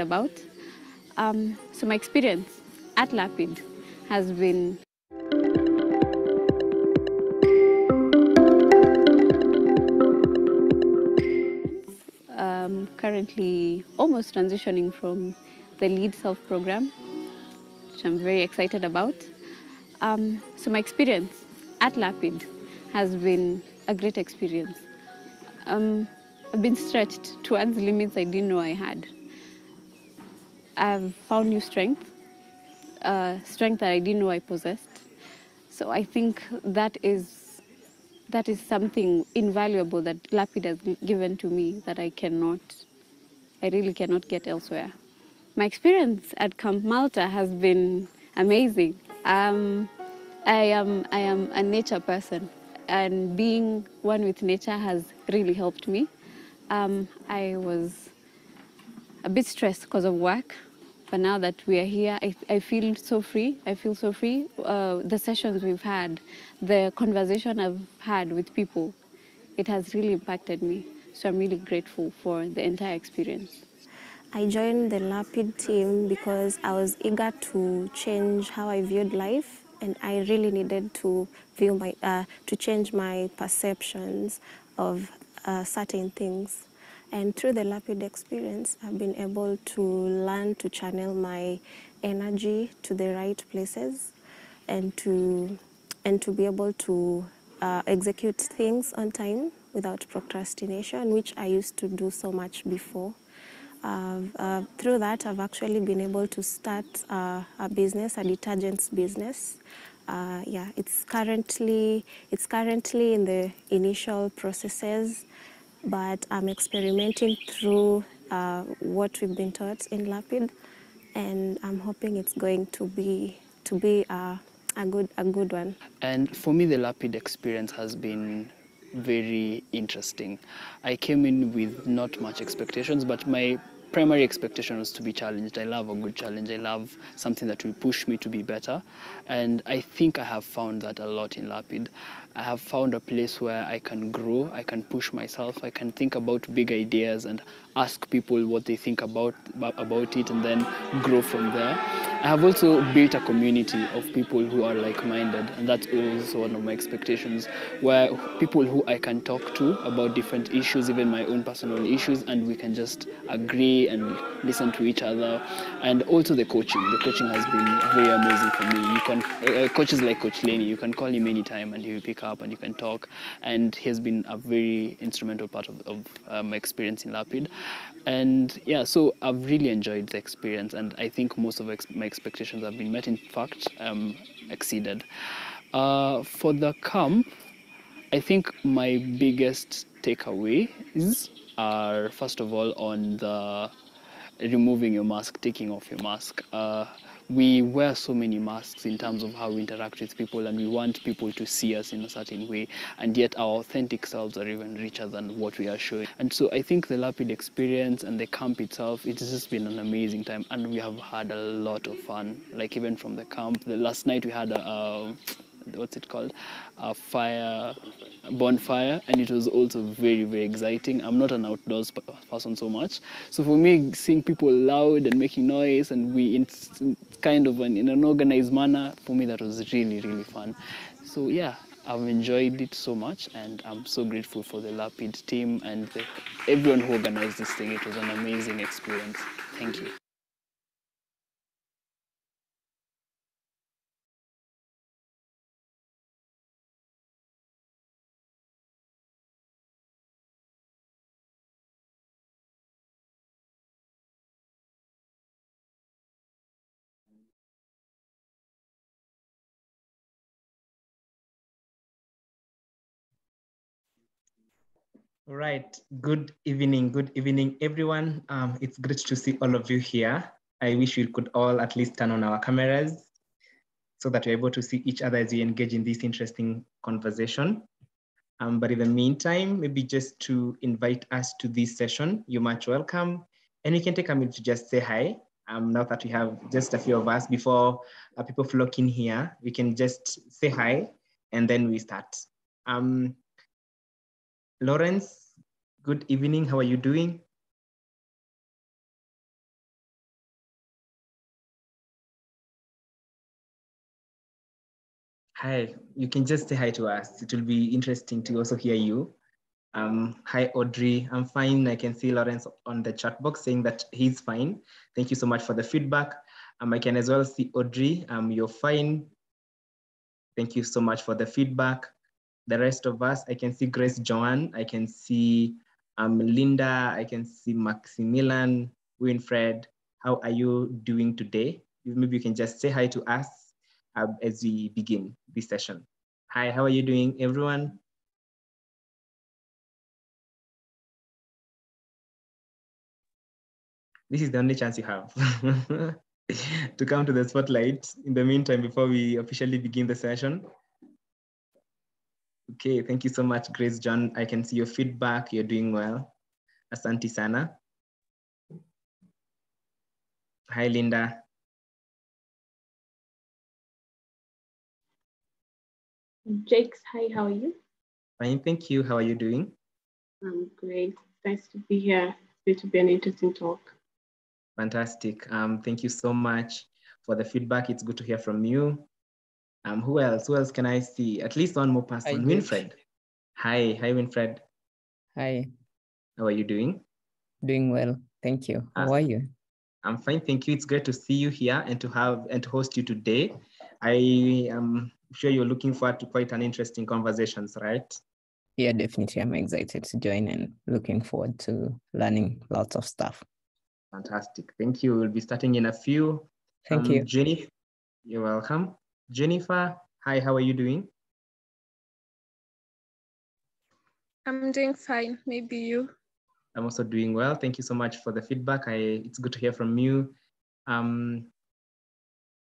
about. Um, so my experience at Lapid has been um, currently almost transitioning from the Lead Self program, which I'm very excited about. Um, so my experience at Lapid has been a great experience. Um, I've been stretched towards limits I didn't know I had. I've found new strength, uh, strength that I didn't know I possessed. So I think that is that is something invaluable that Lapid has given to me that I cannot, I really cannot get elsewhere. My experience at Camp Malta has been amazing. Um, I am I am a nature person, and being one with nature has really helped me. Um, I was a bit stressed because of work, but now that we are here, I, I feel so free. I feel so free. Uh, the sessions we've had, the conversation I've had with people, it has really impacted me. So I'm really grateful for the entire experience. I joined the Lapid team because I was eager to change how I viewed life, and I really needed to view my uh, to change my perceptions of uh, certain things. And through the Lapid experience, I've been able to learn to channel my energy to the right places, and to and to be able to uh, execute things on time without procrastination, which I used to do so much before. Uh, uh, through that, I've actually been able to start uh, a business, a detergents business. Uh, yeah, it's currently it's currently in the initial processes, but I'm experimenting through uh, what we've been taught in Lapid, and I'm hoping it's going to be to be a, a good a good one. And for me, the Lapid experience has been very interesting. I came in with not much expectations, but my primary expectation was to be challenged. I love a good challenge. I love something that will push me to be better. And I think I have found that a lot in Lapid. I have found a place where I can grow, I can push myself, I can think about big ideas and ask people what they think about about it and then grow from there. I have also built a community of people who are like-minded and that's also one of my expectations where people who I can talk to about different issues, even my own personal issues and we can just agree and listen to each other and also the coaching. The coaching has been very amazing for me. You can uh, coaches like Coach Lenny, you can call him anytime and he will pick up and you can talk. And he has been a very instrumental part of, of uh, my experience in Lapid. And yeah so I've really enjoyed the experience. And I think most of ex my expectations have been met. In fact um, exceeded. Uh, for the camp I think my biggest takeaways are first of all on the removing your mask, taking off your mask. Uh, we wear so many masks in terms of how we interact with people, and we want people to see us in a certain way, and yet our authentic selves are even richer than what we are showing. And so I think the Lapid experience and the camp itself, it's just been an amazing time, and we have had a lot of fun. Like even from the camp, the last night we had a, a what's it called a fire bonfire and it was also very very exciting i'm not an outdoors person so much so for me seeing people loud and making noise and we in kind of an, in an organized manner for me that was really really fun so yeah I've enjoyed it so much, and I'm so grateful for the Lapid team and the, everyone who organized this thing. It was an amazing experience. Thank you. All right. Good evening. Good evening, everyone. Um, it's great to see all of you here. I wish we could all at least turn on our cameras so that we're able to see each other as we engage in this interesting conversation. Um, but in the meantime, maybe just to invite us to this session, you're much welcome. And you can take a minute to just say hi. Um, now that we have just a few of us before uh, people flock in here, we can just say hi and then we start. Um, Lawrence, good evening. How are you doing? Hi, you can just say hi to us. It will be interesting to also hear you. Um, hi, Audrey. I'm fine. I can see Lawrence on the chat box saying that he's fine. Thank you so much for the feedback. Um, I can as well see Audrey. Um, you're fine. Thank you so much for the feedback. The rest of us, I can see Grace Joanne. I can see um, Linda. I can see Maximilian, Winfred. How are you doing today? Maybe you can just say hi to us uh, as we begin this session. Hi, how are you doing, everyone? This is the only chance you have to come to the spotlight in the meantime before we officially begin the session. Okay, thank you so much, Grace John. I can see your feedback. You're doing well. Asante sana. Hi, Linda. Jakes, hi, how are you? Fine, thank you. How are you doing? I'm great. Nice to be here. It's going to be an interesting talk. Fantastic. Um, thank you so much for the feedback. It's good to hear from you. Um, who else? Who else can I see? At least one more person. Hi, Winfred. Hi, hi, Winfred. Hi, How are you doing? doing well. Thank you. How Ah. are you? I'm fine, thank you. It's great to see you here and to have and to host you today. I am sure you're looking forward to quite an interesting conversations, right? Yeah, definitely. I'm excited to join and looking forward to learning lots of stuff. Fantastic. Thank you. We'll be starting in a few. Thank Um, you. Jenny, you're welcome. Jennifer, hi, how are you doing? I'm doing fine. Maybe you. I'm also doing well. Thank you so much for the feedback. I, it's good to hear from you. Um,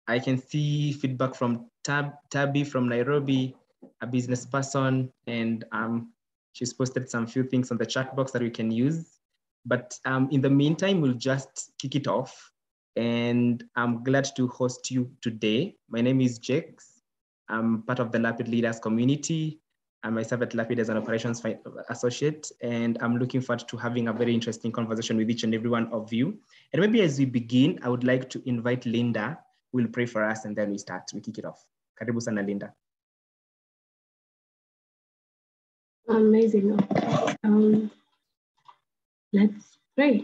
I can see feedback from Tab, Tabby from Nairobi, a business person, and um, she's posted some few things on the chat box that we can use. But um, in the meantime, we'll just kick it off. And I'm glad to host you today. My name is Jakes. I'm part of the Lapid Leaders community. I serve at Lapid as an operations associate, and I'm looking forward to having a very interesting conversation with each and every one of you. And maybe as we begin, I would like to invite Linda, who will pray for us, and then we start. We kick it off. Karibu sana, Linda. Amazing. Um, let's pray.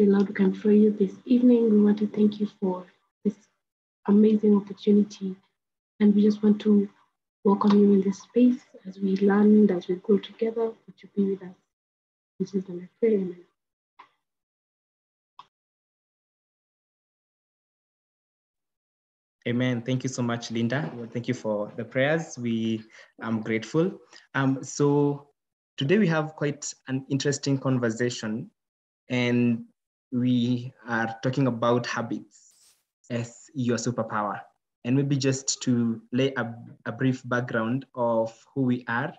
The Lord, we come for you this evening. We want to thank you for this amazing opportunity. And we just want to welcome you in this space as we learn, as we grow together. Would you be with us? In Jesus' name I pray, amen. Amen. Thank you so much, Linda. Well, Thank you for the prayers. We am grateful. Um, so today we have quite an interesting conversation, and we are talking about habits as your superpower. And maybe just to lay a, a brief background of who we are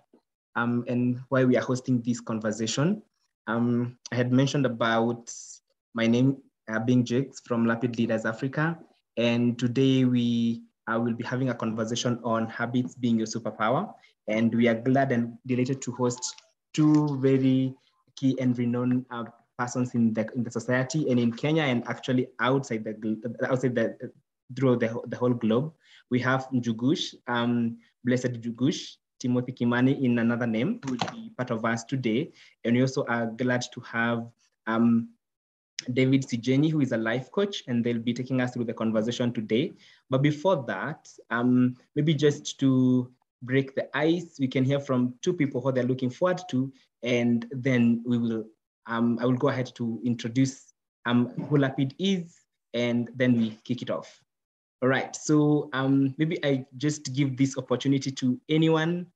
um, and why we are hosting this conversation. Um, I had mentioned about my name uh, being Jakes from Lapid Leaders Africa. And today we uh, will be having a conversation on habits being your superpower. And we are glad and delighted to host two very key and renowned uh, persons in the, in the society and in Kenya and actually outside the, outside the, through the, the whole globe. We have Njugush, um, Blessed Njugush, Timothy Kimani in another name, who will be part of us today. And we also are glad to have um, David Sijenyi, who is a life coach, and they'll be taking us through the conversation today. But before that, um, maybe just to break the ice, we can hear from two people who they're looking forward to, and then we will, um, I will go ahead to introduce um, who Lapid is, and then we kick it off. All right, so um, maybe I just give this opportunity to anyone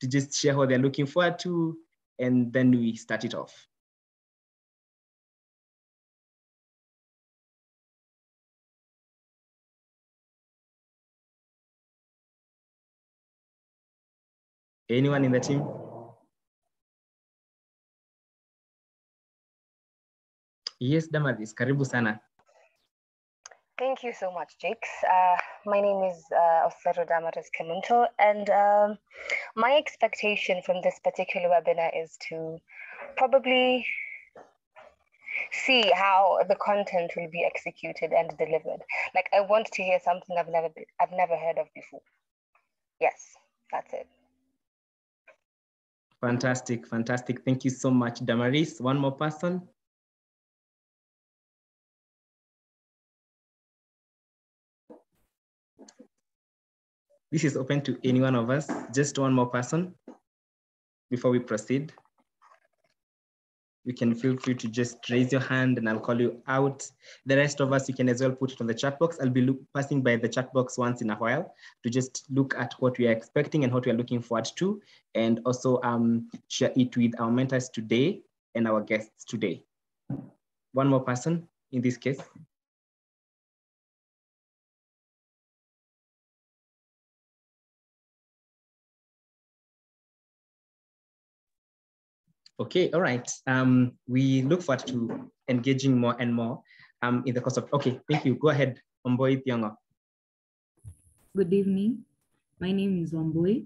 to just share what they're looking forward to, and then we start it off. Anyone in the team? Yes, Damaris, karibu sana. Thank you so much, Jakes. Uh, my name is uh, Osero Damaris Kemunto, and um, my expectation from this particular webinar is to probably see how the content will be executed and delivered. Like, I want to hear something I've never been, I've never heard of before. yes, that's it. Fantastic, fantastic. Thank you so much, Damaris. One more person. This is open to any one of us. Just one more person before we proceed. You can feel free to just raise your hand and I'll call you out. The rest of us, you can as well put it on the chat box. I'll be look, passing by the chat box once in a while to just look at what we are expecting and what we are looking forward to, and also um, share it with our mentors today and our guests today. One more person in this case. Okay, all right. Um, we look forward to engaging more and more um, in the course of, okay, thank you. Go ahead, Omboy Thiongo. Good evening. My name is Omboy.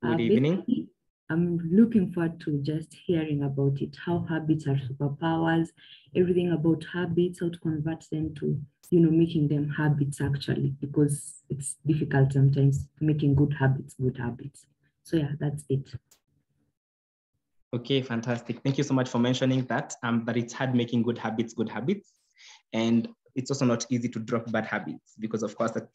Good evening. I'm looking forward to just hearing about it, how habits are superpowers, everything about habits, how to convert them to, you know, making them habits actually, because it's difficult sometimes making good habits, good habits. So yeah, that's it. Okay, fantastic. Thank you so much for mentioning that, um, that it's hard making good habits, good habits. And it's also not easy to drop bad habits because of course at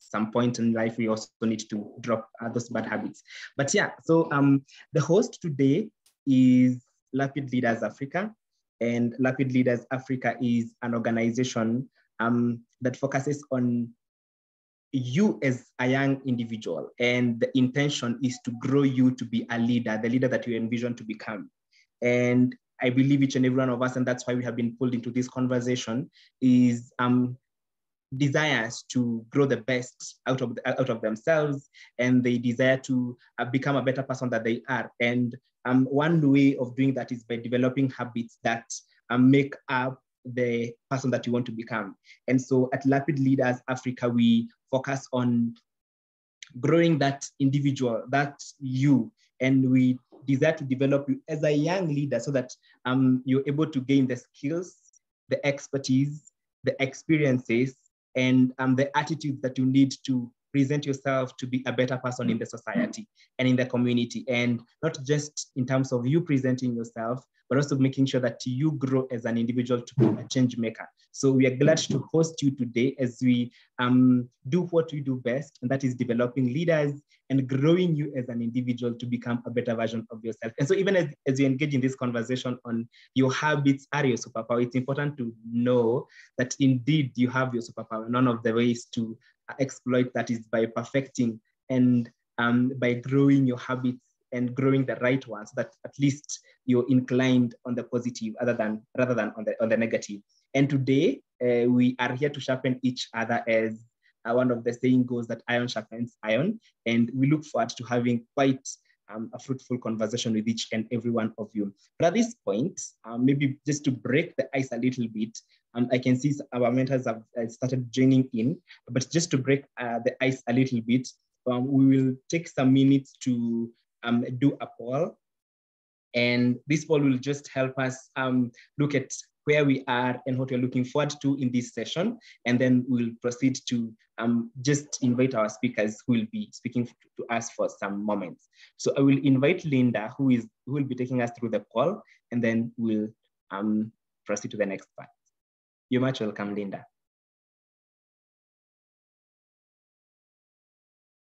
some point in life, we also need to drop those bad habits. But yeah, so um, the host today is Lapid Leaders Africa. And Lapid Leaders Africa is an organization um, that focuses on you as a young individual and the intention is to grow you to be a leader the leader that you envision to become. And i believe each and every one of us and that's why we have been pulled into this conversation is um desires to grow the best out of out of themselves and they desire to uh, become a better person that they are. And um, one way of doing that is by developing habits that um, make up the person that you want to become. And so at Lapid Leaders Africa, we focus on growing that individual, that you, and we desire to develop you as a young leader so that um, you're able to gain the skills, the expertise, the experiences, and um, the attitudes that you need to present yourself to be a better person in the society and in the community. And not just in terms of you presenting yourself, but also making sure that you grow as an individual to be a change maker. So we are glad to host you today as we um, do what we do best, and that is developing leaders and growing you as an individual to become a better version of yourself. And so even as, as you engage in this conversation on your habits are your superpower, it's important to know that indeed you have your superpower. None of the ways to exploit that is by perfecting and um, by growing your habits and growing the right ones that at least you're inclined on the positive other than rather than on the on the negative. And today uh, we are here to sharpen each other as uh, one of the saying goes that iron sharpens iron. And we look forward to having quite um, a fruitful conversation with each and every one of you. But at this point, um, maybe just to break the ice a little bit, um, I can see our mentors have uh, started joining in, but just to break uh, the ice a little bit, um, we will take some minutes to um, do a poll. And this poll will just help us um, look at where we are and what we're looking forward to in this session. And then we'll proceed to um, just invite our speakers who will be speaking to us for some moments. So I will invite Linda, who is who will be taking us through the poll, and then we'll um, proceed to the next part. You're much welcome, Linda.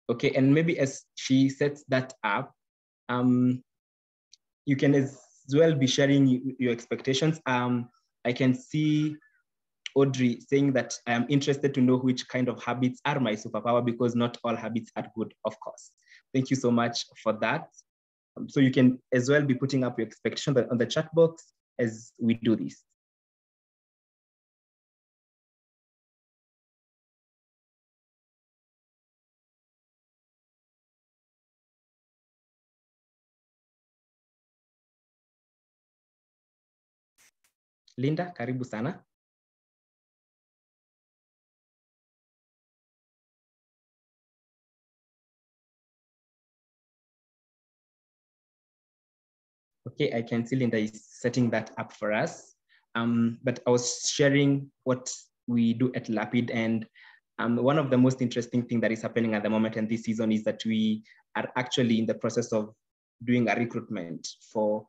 Okay, and maybe as she sets that up, um, you can as well be sharing your expectations. Um, I can see Audrey saying that I am interested to know which kind of habits are my superpower because not all habits are good, of course. Thank you so much for that. Um, so you can as well be putting up your expectation on the chat box as we do this. Linda, karibu sana. Okay, I can see Linda is setting that up for us. Um, but I was sharing what we do at Lapid and um, one of the most interesting thing that is happening at the moment and this season is that we are actually in the process of doing a recruitment for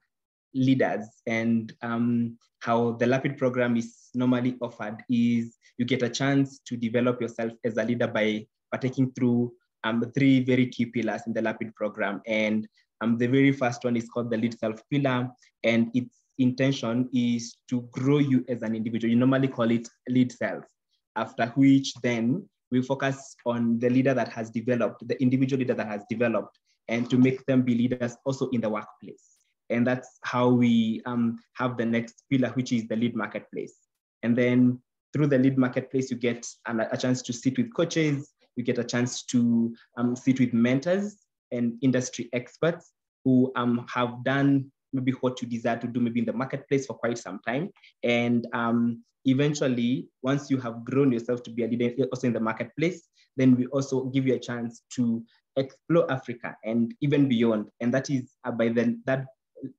leaders and um, how the LAPID program is normally offered is you get a chance to develop yourself as a leader by partaking through um, three very key pillars in the LAPID program. And um, the very first one is called the lead self pillar. And its intention is to grow you as an individual. You normally call it lead self, after which then we focus on the leader that has developed, the individual leader that has developed, and to make them be leaders also in the workplace. And that's how we um, have the next pillar, which is the lead marketplace. And then through the lead marketplace, you get a chance to sit with coaches, you get a chance to um, sit with mentors and industry experts who um, have done maybe what you desire to do maybe in the marketplace for quite some time. And um, eventually, once you have grown yourself to be a leader also in the marketplace, then we also give you a chance to explore Africa and even beyond. And that is uh, by the, that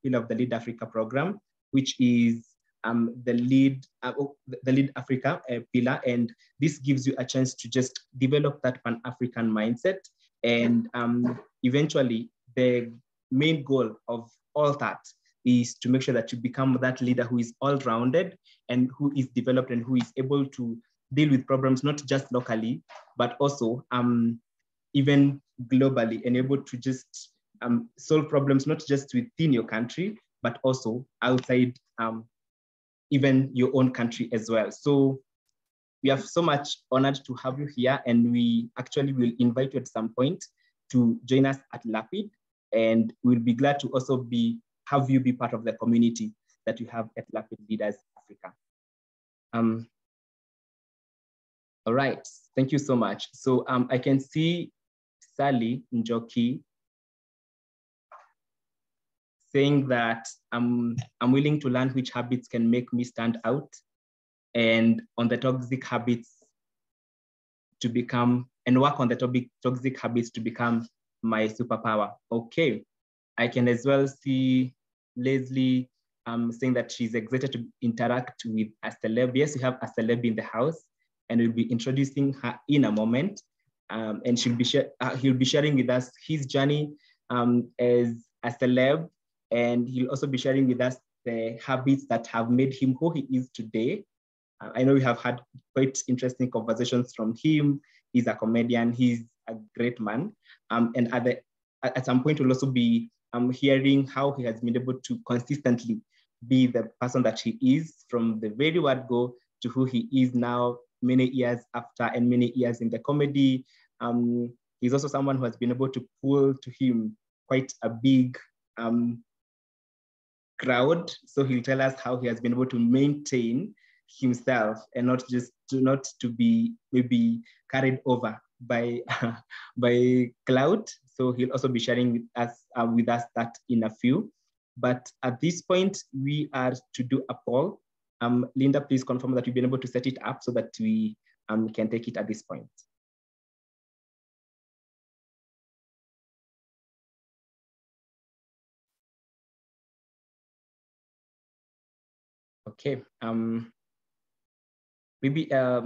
pillar of the Lead Africa program, which is um, the lead uh, oh, the lead Africa uh, pillar, and this gives you a chance to just develop that Pan African mindset. And um, eventually, the main goal of all that is to make sure that you become that leader who is all rounded and who is developed and who is able to deal with problems not just locally, but also um, even globally and able to just um, solve problems not just within your country, but also outside um, even your own country as well. So we are so much honored to have you here and we actually will invite you at some point to join us at LAPID and we'll be glad to also be have you be part of the community that you have at LAPID Leaders Africa. Um, all right, thank you so much. So um, I can see Sally Njoki saying that I'm, I'm willing to learn which habits can make me stand out and on the toxic habits to become and work on the topic toxic habits to become my superpower. Okay, I can as well see Leslie um, saying that she's excited to interact with a celeb. Yes, we have a celeb in the house and we'll be introducing her in a moment. Um, and she'll be uh, he'll be sharing with us his journey um, as a celeb and he'll also be sharing with us the habits that have made him who he is today. Uh, I know we have had quite interesting conversations from him. He's a comedian, he's a great man. Um, and at, the, at some point, we'll also be um, hearing how he has been able to consistently be the person that he is from the very word go to who he is now, many years after and many years in the comedy. Um, he's also someone who has been able to pull to him quite a big um, crowd. So he'll tell us how he has been able to maintain himself and not just to not to be maybe carried over by by cloud. So he'll also be sharing with us uh, with us that in a few. But at this point, we are to do a poll. Um, Linda, please confirm that you've been able to set it up so that we um, can take it at this point. Okay. Um, maybe uh,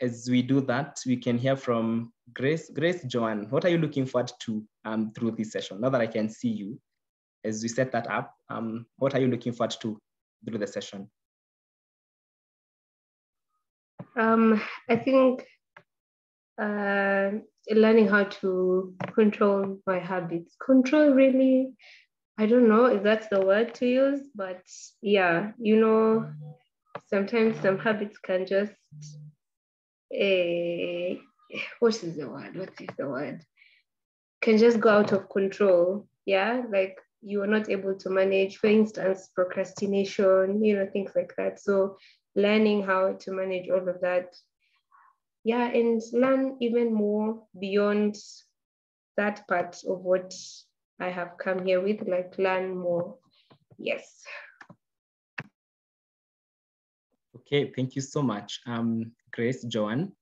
as we do that, we can hear from Grace. Grace Joanne, what are you looking forward to um, through this session? Now that I can see you, as we set that up, um, what are you looking forward to through the session? Um, I think uh, learning how to control my habits. Control really I don't know if that's the word to use, but yeah, you know, sometimes some habits can just, uh, what is the word? What is the word? Can just go out of control. Yeah, like you are not able to manage, for instance, procrastination, you know, things like that. So learning how to manage all of that. Yeah, and learn even more beyond that part of what I have come here with, like learn more. Yes. Okay, thank you so much, um, Grace, Joanne.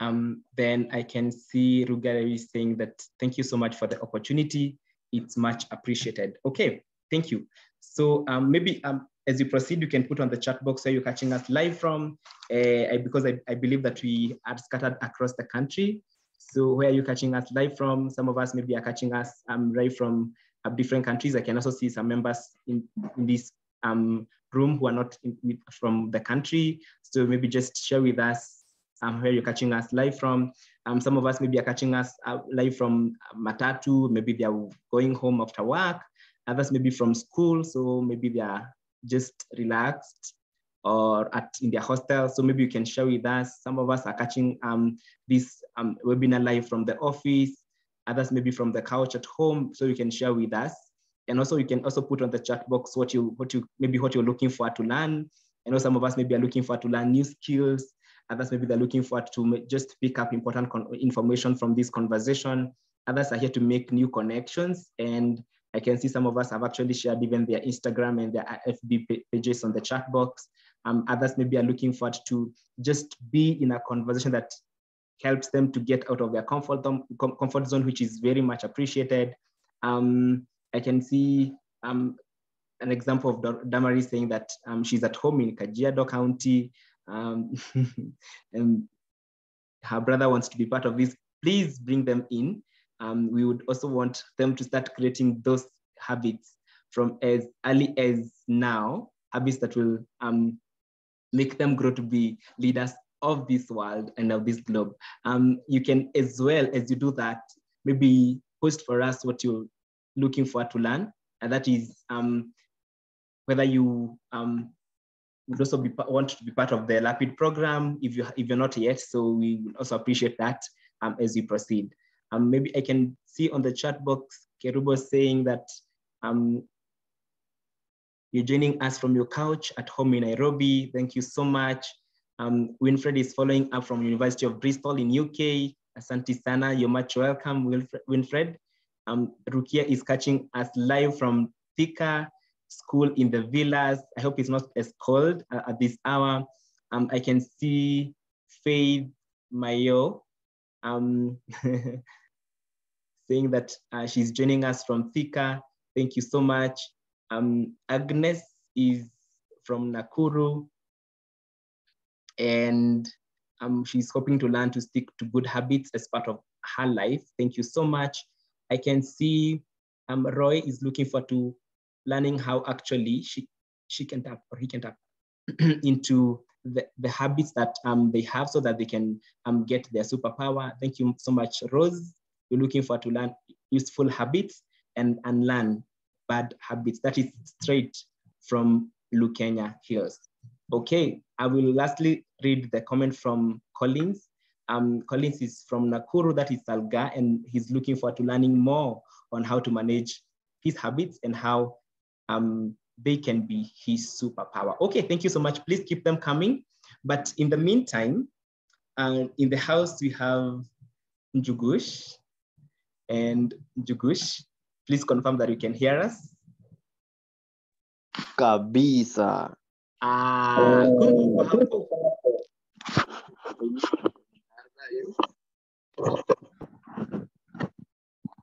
Um, then I can see Rugari saying that thank you so much for the opportunity. It's much appreciated. Okay, thank you. So um, maybe um, as you proceed, you can put on the chat box where you're catching us live from, uh, because I, I believe that we are scattered across the country. So where are you catching us live from? Some of us maybe are catching us um, right from uh, different countries. I can also see some members in, in this um, room who are not in, from the country. So maybe just share with us um, where you're catching us live from. Um, some of us maybe are catching us uh, live from Matatu. Maybe they are going home after work. Others maybe from school. So maybe they are just relaxed or at in their hostel. So maybe you can share with us. Some of us are catching um, this um, webinar live from the office, others maybe from the couch at home. So you can share with us. And also you can also put on the chat box what you, what you, maybe what you're looking for to learn. I know some of us maybe are looking for to learn new skills. Others maybe they're looking for to just pick up important information from this conversation. Others are here to make new connections. And I can see some of us have actually shared even their Instagram and their FB pages on the chat box. Um, others maybe are looking forward to just be in a conversation that helps them to get out of their comfort zone, comfort zone which is very much appreciated. Um, I can see um, an example of Damaris saying that um, she's at home in Kajiado County um, and her brother wants to be part of this. Please bring them in. Um, we would also want them to start creating those habits from as early as now, habits that will um, make them grow to be leaders of this world and of this globe. Um, you can, as well as you do that, maybe post for us what you're looking for to learn. And that is um, whether you um, would also be, want to be part of the LAPID program if, you, if you're not yet. So we would also appreciate that um, as we proceed. Um, maybe I can see on the chat box, Kerubo saying that um, you're joining us from your couch at home in Nairobi. Thank you so much. Um, Winfred is following up from University of Bristol in UK. Asante sana, you're much welcome, Winfred. Um, Rukia is catching us live from Thika School in the Villas. I hope it's not as cold uh, at this hour. Um, I can see Faith Mayo um, saying that uh, she's joining us from Thika. Thank you so much. Um, Agnes is from Nakuru and um, she's hoping to learn to stick to good habits as part of her life. Thank you so much. I can see um, Roy is looking for to learning how actually she, she can tap or he can tap into the, the habits that um, they have so that they can um, get their superpower. Thank you so much, Rose. We're looking for to learn useful habits and unlearn bad habits. That is straight from Lukenya Hills. Okay, I will lastly read the comment from Collins. Um, Collins is from Nakuru, that is Salga, and he's looking forward to learning more on how to manage his habits and how um, they can be his superpower. Okay, thank you so much. Please keep them coming. But in the meantime, uh, in the house, we have Njugush. And Njugush, please confirm that you can hear us. Kabisa. Ah,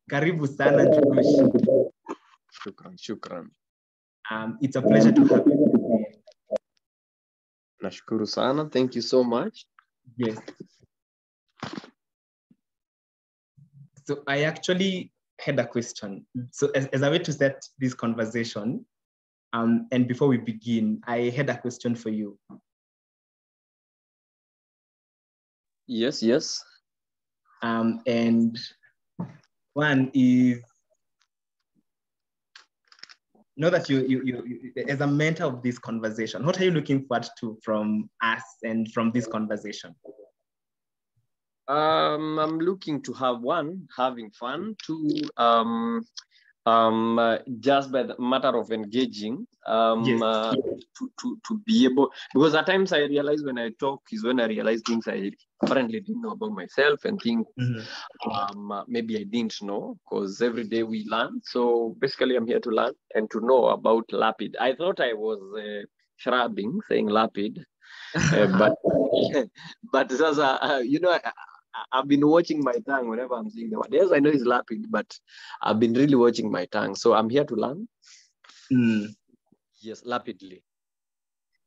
Karibu sana Njugush. Shukran, shukran. Um, it's a pleasure to have you. Nashukuru sana. Thank you so much. Yes. So I actually had a question. So as, as a way to set this conversation, um, and before we begin, I had a question for you. Yes, yes. Um, and one is know that you, you, you, you, as a mentor of this conversation, what are you looking forward to from us and from this conversation? Um, I'm looking to have one, having fun, two, um, um, uh, just by the matter of engaging, um, Yes. uh, to, to, to be able, because at times I realize when I talk is when I realize things I apparently didn't know about myself and think um, uh, maybe I didn't know because every day we learn. So basically, I'm here to learn and to know about Lapid. I thought I was uh, shrubbing, saying Lapid, uh, but but sasa, uh, you know, I- I've been watching my tongue whenever I'm saying the word. Yes, I know it's Lapid, but I've been really watching my tongue. So I'm here to learn. Mm. Yes, lapidly.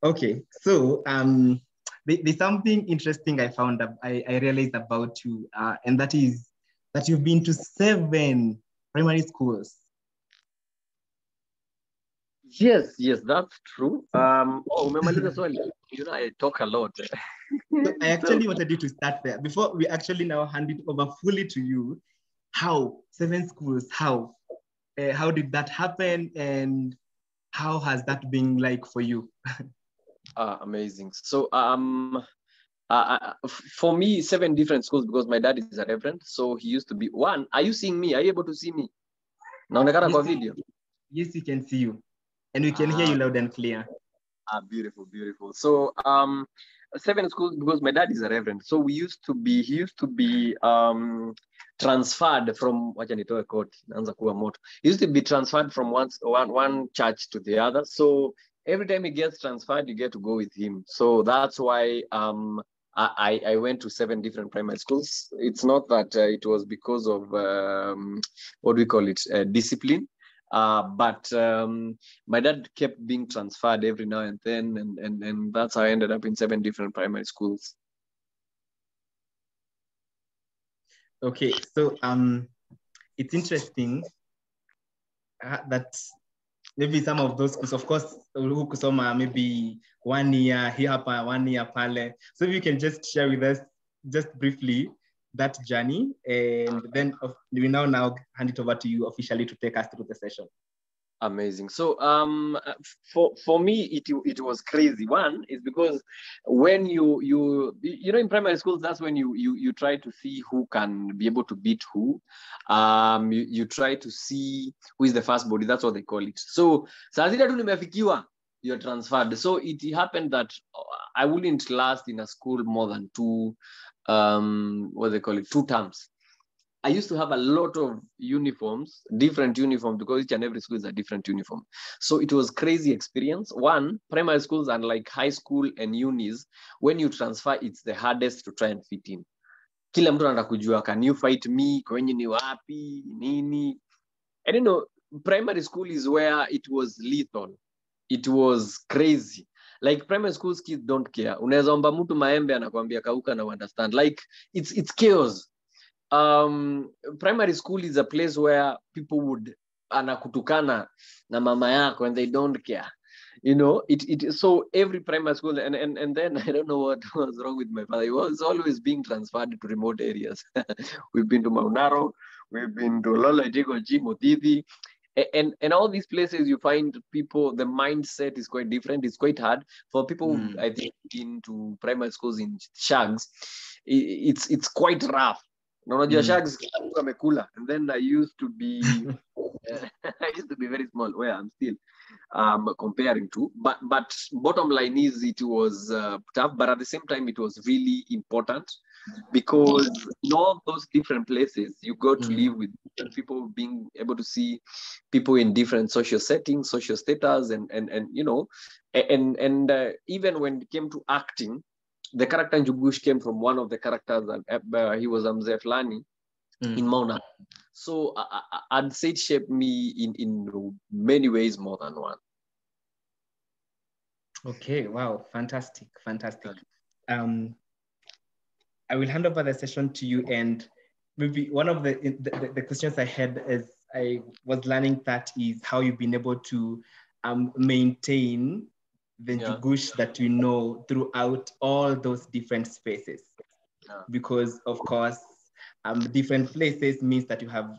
Okay, so um, there's something interesting I found I, I realized about you, uh, and that is that you've been to seven primary schools. Yes, yes, that's true. Um, oh, umemaliza swali. You know, I talk a lot. so I actually wanted you to start there before we actually now hand it over fully to you. How seven schools? How? Uh, how did that happen, and how has that been like for you? uh, amazing. So, um, uh, for me, seven different schools because my dad is a reverend. So he used to be one. Are you seeing me? Are you able to see me? Naonekana kwa video? Yes, we can see you. And we can hear you loud and clear. Ah, beautiful, beautiful. So um seven schools because my dad is a reverend. So we used to be, he used to be um transferred from nitoe koti naanza moto. He used to be transferred from one, one, one church to the other. So every time he gets transferred, you get to go with him. So that's why um I, I went to seven different primary schools. It's not that uh, it was because of um, what we call it, uh, discipline. Uh, but um, my dad kept being transferred every now and then, and, and, and that's how I ended up in seven different primary schools. Okay, so um, it's interesting uh, that maybe some of those schools, of course, hukusoma maybe one year here one year pale. So if you can just share with us just briefly that journey, and then we now now hand it over to you officially to take us through the session. Amazing. So um, for for me, it it was crazy. One is because when you you you know in primary schools, that's when you you you try to see who can be able to beat who. Um, you, you try to see who is the first body. That's what they call it. So saa zile tu nimefikiwa, you're transferred. So it happened that I wouldn't last in a school more than two um what they call it two terms I used to have a lot of uniforms, different uniforms, because each and every school is a different uniform. So it was crazy experience. One, primary schools and like high school and unis, when you transfer, it's the hardest to try and fit in. Kila mtu anataka kujua, can you fight me? Kwenye ni wapi? Nini? And you know, primary school is where it was lethal. It was crazy. Like primary schools kids don't care. Unaweza omba mtu maembe anakwambia kauka na understand. Like it's it's chaos um, primary school is a place where people would anakutukana na mama yako and they don't care you know it, it so every primary school and, and and then i don't know what was wrong with my father he was always being transferred to remote areas we've been to maunaro we've been to loloitigo Mothithi, and and all these places you find people the mindset is quite different. It's quite hard for people mm. i think into primary schools in shags it's it's quite rough. Na unajua mm. shags kila mtu amekula. And then i used to be i used to be very small where i'm still um, comparing to. But but bottom line is it was uh, tough but at the same time it was really important because in all those different places you got to live with people being able to see people in different social settings social status and and and you know and and uh, even when it came to acting the character Njugush came from one of the characters that uh, he was Amzef Lani mm. in Mauna. So I, I, would say it shaped me in, in many ways more than one. Okay, wow, fantastic, fantastic. Um, I will hand over the session to you and maybe one of the, the, the questions I had as I was learning that is how you've been able to um, maintain the yeah. Njugush that you know throughout all those different spaces. Yeah. Because of course, um, different places means that you have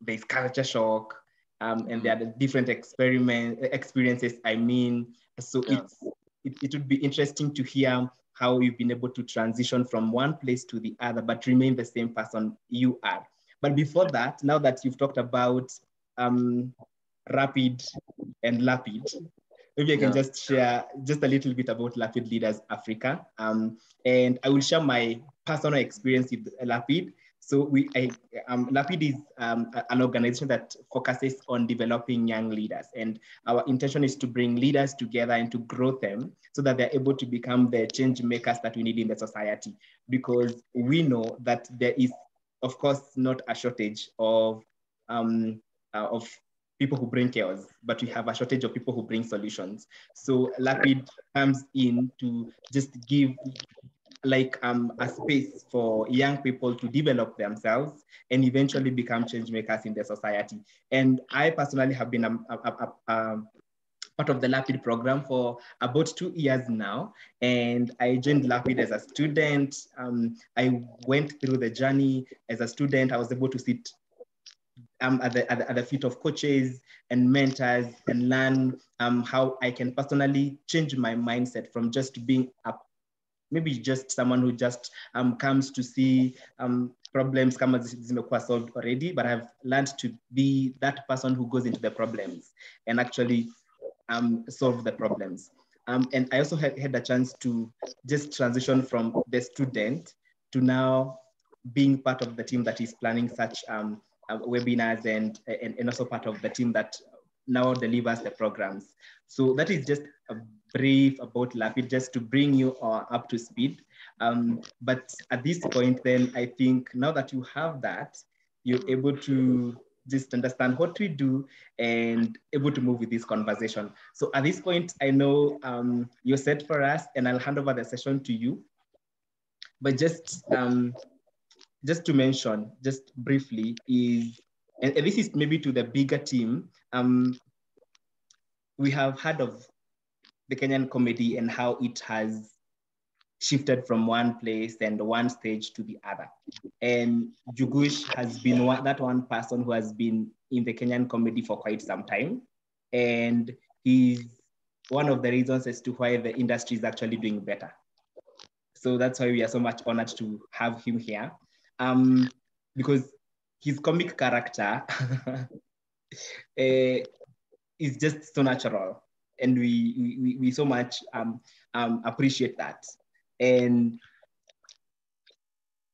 there's culture shock, um, and there are different experiment experiences. I mean, so yeah. it's it, it would be interesting to hear how you've been able to transition from one place to the other, but remain the same person you are. But before that, now that you've talked about um, rapid and lapid, maybe I can yeah. just share just a little bit about Lapid Leaders Africa. Um, and I will share my personal experience with Lapid. So we, I, um, Lapid is um, an organization that focuses on developing young leaders. And our intention is to bring leaders together and to grow them so that they're able to become the change makers that we need in the society. Because we know that there is, of course, not a shortage of, um, uh, of people who bring chaos, but we have a shortage of people who bring solutions. So Lapid comes in to just give like um, a space for young people to develop themselves and eventually become change makers in the society. And I personally have been a, a, a, a part of the LAPID program for about two years now. And I joined LAPID as a student. Um, I went through the journey as a student. I was able to sit um, at, the, at, the, at the feet of coaches and mentors and learn um, how I can personally change my mindset from just being a maybe just someone who just um, comes to see um, problems kama zimekuwa solved already, but I've learned to be that person who goes into the problems and actually um, solve the problems. Um, and I also had, had a chance to just transition from the student to now being part of the team that is planning such um, uh, webinars and, and, and also part of the team that now delivers the programs. So that is just a brief about LAPID just to bring you uh, up to speed. Um, but at this point, then I think now that you have that, you're able to just understand what we do and able to move with this conversation. So at this point, I know um, you're set for us and I'll hand over the session to you. But just, um, just to mention, just briefly, is, and, and this is maybe to the bigger team, um, we have heard of the Kenyan comedy and how it has shifted from one place and one stage to the other. And Njugush has been one, that one person who has been in the Kenyan comedy for quite some time. And he's one of the reasons as to why the industry is actually doing better. So that's why we are so much honored to have him here. Um, because his comic character uh, is just so natural. And we, we, we so much um, um, appreciate that. And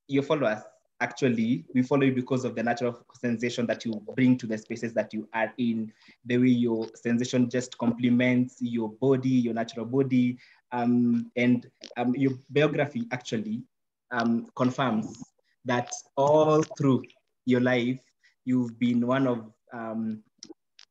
your followers, actually, we follow you because of the natural sensation that you bring to the spaces that you are in, the way your sensation just complements your body, your natural body, um, and um, your biography actually um, confirms that all through your life, you've been one of um,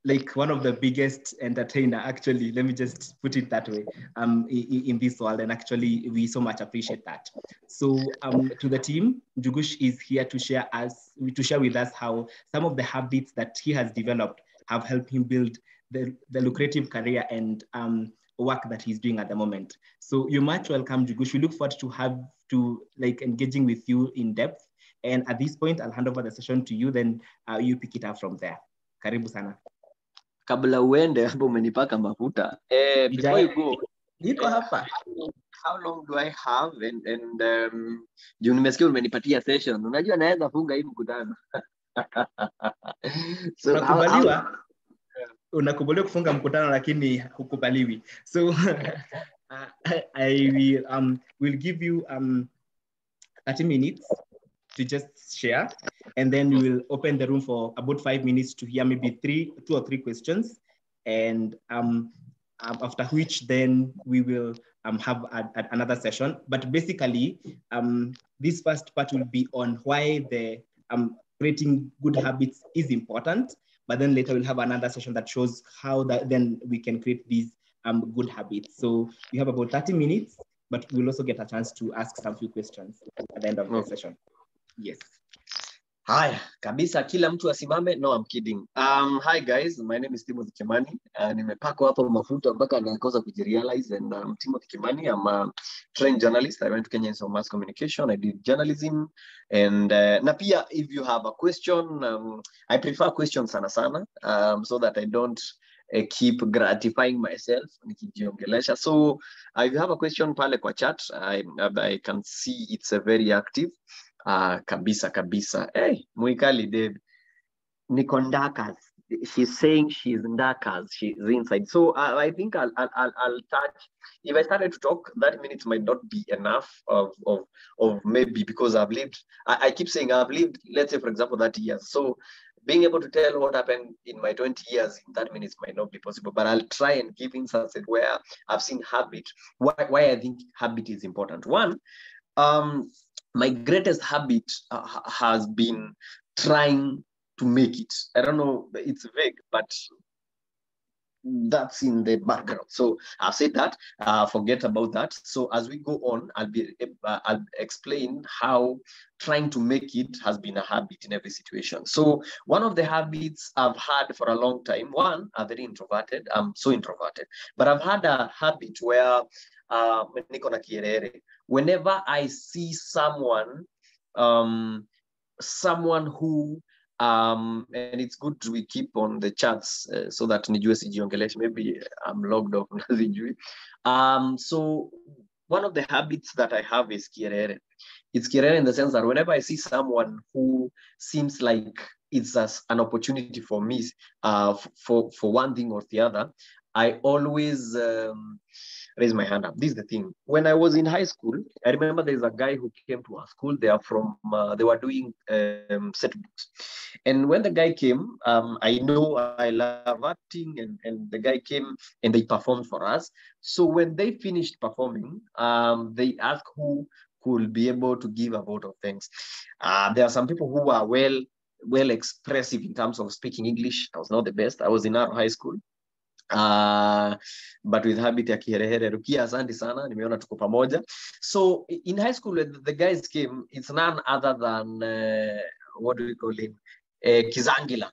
like one of the biggest entertainer actually. Let me just put it that way um in, in, this world. And actually we so much appreciate that. So um to the team Njugush is here to share us to share with us how some of the habits that he has developed have helped him build the, the lucrative career and um work that he's doing at the moment. So you're much welcome Njugush. We look forward to have to like engaging with you in depth. And at this point i'll hand over the session to you. Then uh, you pick it up from there. Karibu sana kabla uende hapo umenipaka mafuta. Eh, before you go. Niko hapa. how long do i have? And, and um, juu nimesikia umenipatia session. Unajua naweza funga hii mkutano. So unakubaliwa? Unakubaliwa kufunga mkutano lakini hukubaliwi. So i will um will give you um 30 minutes to just share and then we will open the room for about five minutes to hear maybe three two or three questions. And um, um after which then we will um, have a, a, another session. But basically um, this first part will be on why the um, creating good habits is important. But then later we'll have another session that shows how that then we can create these um, good habits. So we have about 30 minutes but we'll also get a chance to ask some few questions at the end of the Okay. session Yes. haya kabisa kila mtu asimame. No I'm kidding. Um, hi guys. My name is timothy kimani. Uh, nimepakwa hapo mafuta mpaka nikakosa kujirealize. And um, timothy kimani i'm a trained journalist. I went to kenya Institute of mass communication. I did journalism. And uh, na pia if you have a question um, i prefer questions sana sana um, so that i don't uh, keep gratifying myself nikijiongelesha. So uh, if you have a question pale kwa chat I, I can see it's a very active uh, kabisa kabisa. Hey, mwikali Dave. Niko ndakas. She's saying she's ndakas. She's inside. So uh, i think I'll, I'll i'll i'll touch. If i started to talk that minutes might not be enough of of of maybe because i've lived I, I keep saying i've lived let's say for example that year. so being able to tell what happened in my 20 years in that minutes might not be possible. But i'll try and give instances where i've seen habit. Why, why i think habit is important. One um my greatest habit uh, has been trying to make it. I don't know, it's vague, but that's in the background. So I've said that. Uh, forget about that. So as we go on, I'll be uh, I'll explain how trying to make it has been a habit in every situation. So one of the habits I've had for a long time. One, I'm very introverted. I'm so introverted, but I've had a habit where uh, whenever I see someone, um, someone who um, and it's good we keep on the charts uh, so that nijue sijiongeleshe maybe i'm logged off nazijui um, so one of the habits that i have is kierere it's kierere in the sense that whenever i see someone who seems like it's as an opportunity for me uh, for for one thing or the other i always um, raise my hand up. This is the thing. When I was in high school, I remember there's a guy who came to our school. They are from, uh, they were doing um, set books. And when the guy came, um, I know I love acting, and, and the guy came and they performed for us. So when they finished performing, um, they asked who could be able to give a vote of thanks. Uh, there are some people who are well well expressive in terms of speaking English. I was not the best. I was in our high school. Uh, but with habit ya kiherehere. Rukia asante sana. Nimeona tuko pamoja. So in high school when the guys came. It's none other than uh, what do we call him uh, kizangila.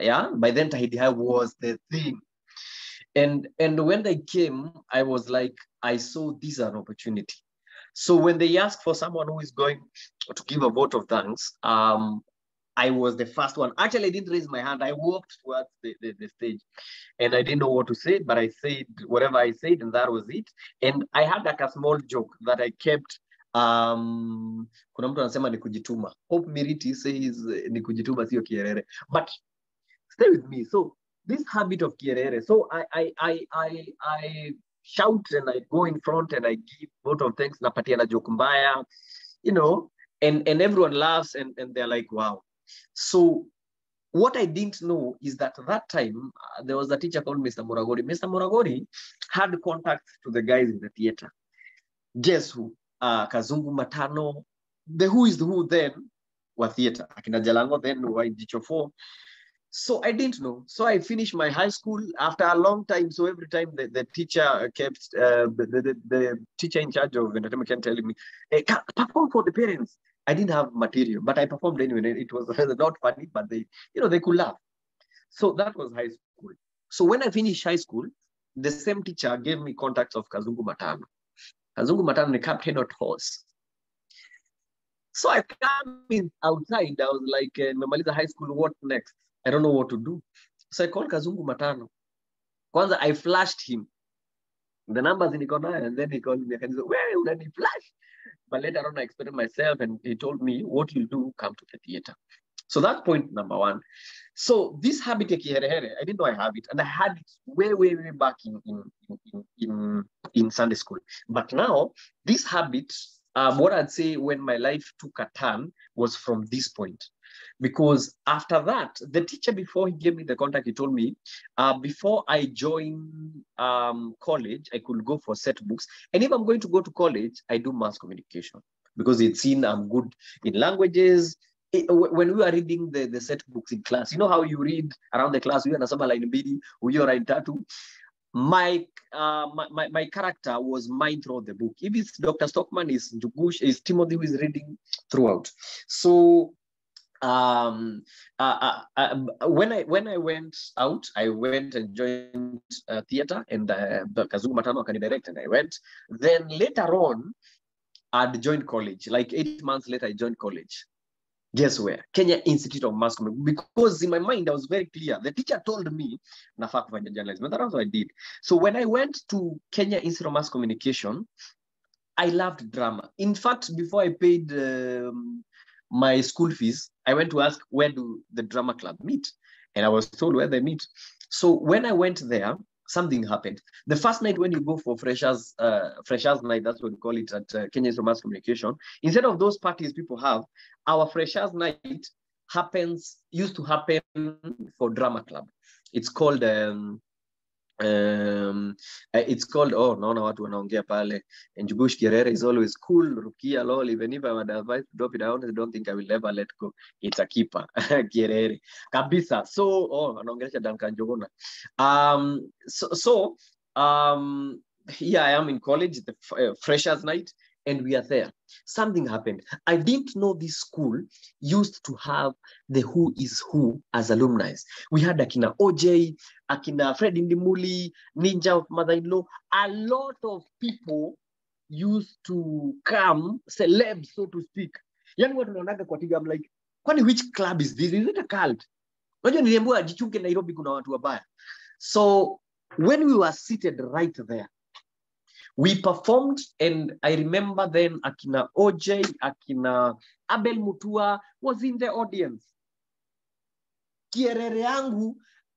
Yeah? By then tahidi was the thing. And and when they came i was like i saw this an opportunity. So when they ask for someone who is going to give a vote of thanks um I was the first one. Actually, I didn't raise my hand. I walked towards the, the, the, stage and I didn't know what to say, but I said whatever I said, and that was it. And I had like a small joke that I kept. Um, kuna mtu. Hope Miriti says ni kujituma sio kierere. But stay with me. So this habit of kierere. So I I I I, I shout and I go in front and I give vote of thanks napatia na joke you know, and and everyone laughs and and they're like wow so what I didn't know is that that time uh, there was a teacher called Mr. Moragori. Mr. Moragori had contact to the guys in the theater. Guess who? Uh, Kazungu Matano, the who is the who then were theater. Akina Jalango then were in Jicho 4. So I didn't know. So I finished my high school after a long time. So every time the, the teacher kept, uh, the, the, the teacher in charge of entertainment kept telling me, hey, perform for the parents. I didn't have material, but I performed anyway. It was not funny, but they, you know, they could laugh. So that was high school. So when I finished high school, the same teacher gave me contacts of Kazungu Matano. Kazungu Matano, the captain of horse. So I come in outside. I was like, uh, high school, what next? I don't know what to do. So I called Kazungu Matano. Kwanza, I flashed him. The numbers in Ikona, and then he called me. And said, Where would I flash? But later on, I explained myself, and he told me, What you'll do, come to the theater. So that's point number one. So this habit, I didn't know I have it, and I had it way, way, way back in in in in, in Sunday school. But now this habit, um, what I'd say when my life took a turn was from this point because after that the teacher before he gave me the contact he told me uh, before i join um, college i could go for set books and if i'm going to go to college i do mass communication because it's seen i'm good in languages it, when we are reading the, the set books in class you know how you read around the class we huyo anasoma line mbili huyo line tatu my, uh, my, my, my character was mine throughout the book. If it's Dr. Stockman, is Njugush, is Timothy who is reading throughout. So um uh, uh, uh, when i when i went out i went and joined theater and uh, kazungu matano akani direct and i went. Then later on i'd joined college. Like eight months later i joined college. Guess where? Kenya institute of mass communication. Because in my mind i was very clear. The teacher told me nafaa journalism. And that's what i did. So when i went to kenya institute of mass communication i loved drama. In fact before i paid um, my school fees, I went to ask where do the drama club meet? And I was told where they meet. So when I went there, something happened. The first night when you go for freshers, uh, freshers night, that's what we call it at uh, Kenya Mass Communication. Instead of those parties people have, our freshers night happens used to happen for drama club. It's called um, um, uh, it's called oh naona watu wanaongea pale. And Jugush Gerere is always cool. Rukia lol even if I would advise to drop it I I don't think I will ever let go. It's a keeper Gerere. Kabisa. So oh anaongelesha Duncan Jogona um so, so um here I am in college the uh, freshers night and we are there something happened I didn't know this school used to have the who is who as alumni we had akina OJ akina Fred Indimuli, Ninja of Mother-in-law, a lot of people used to come, celebs, so to speak. Tiga, I'm like, kwani which club is this? Is it a cult? Kuna. So when we were seated right there, we performed and I remember then Akina OJ, Akina Abel Mutua was in the audience. Kierere yangu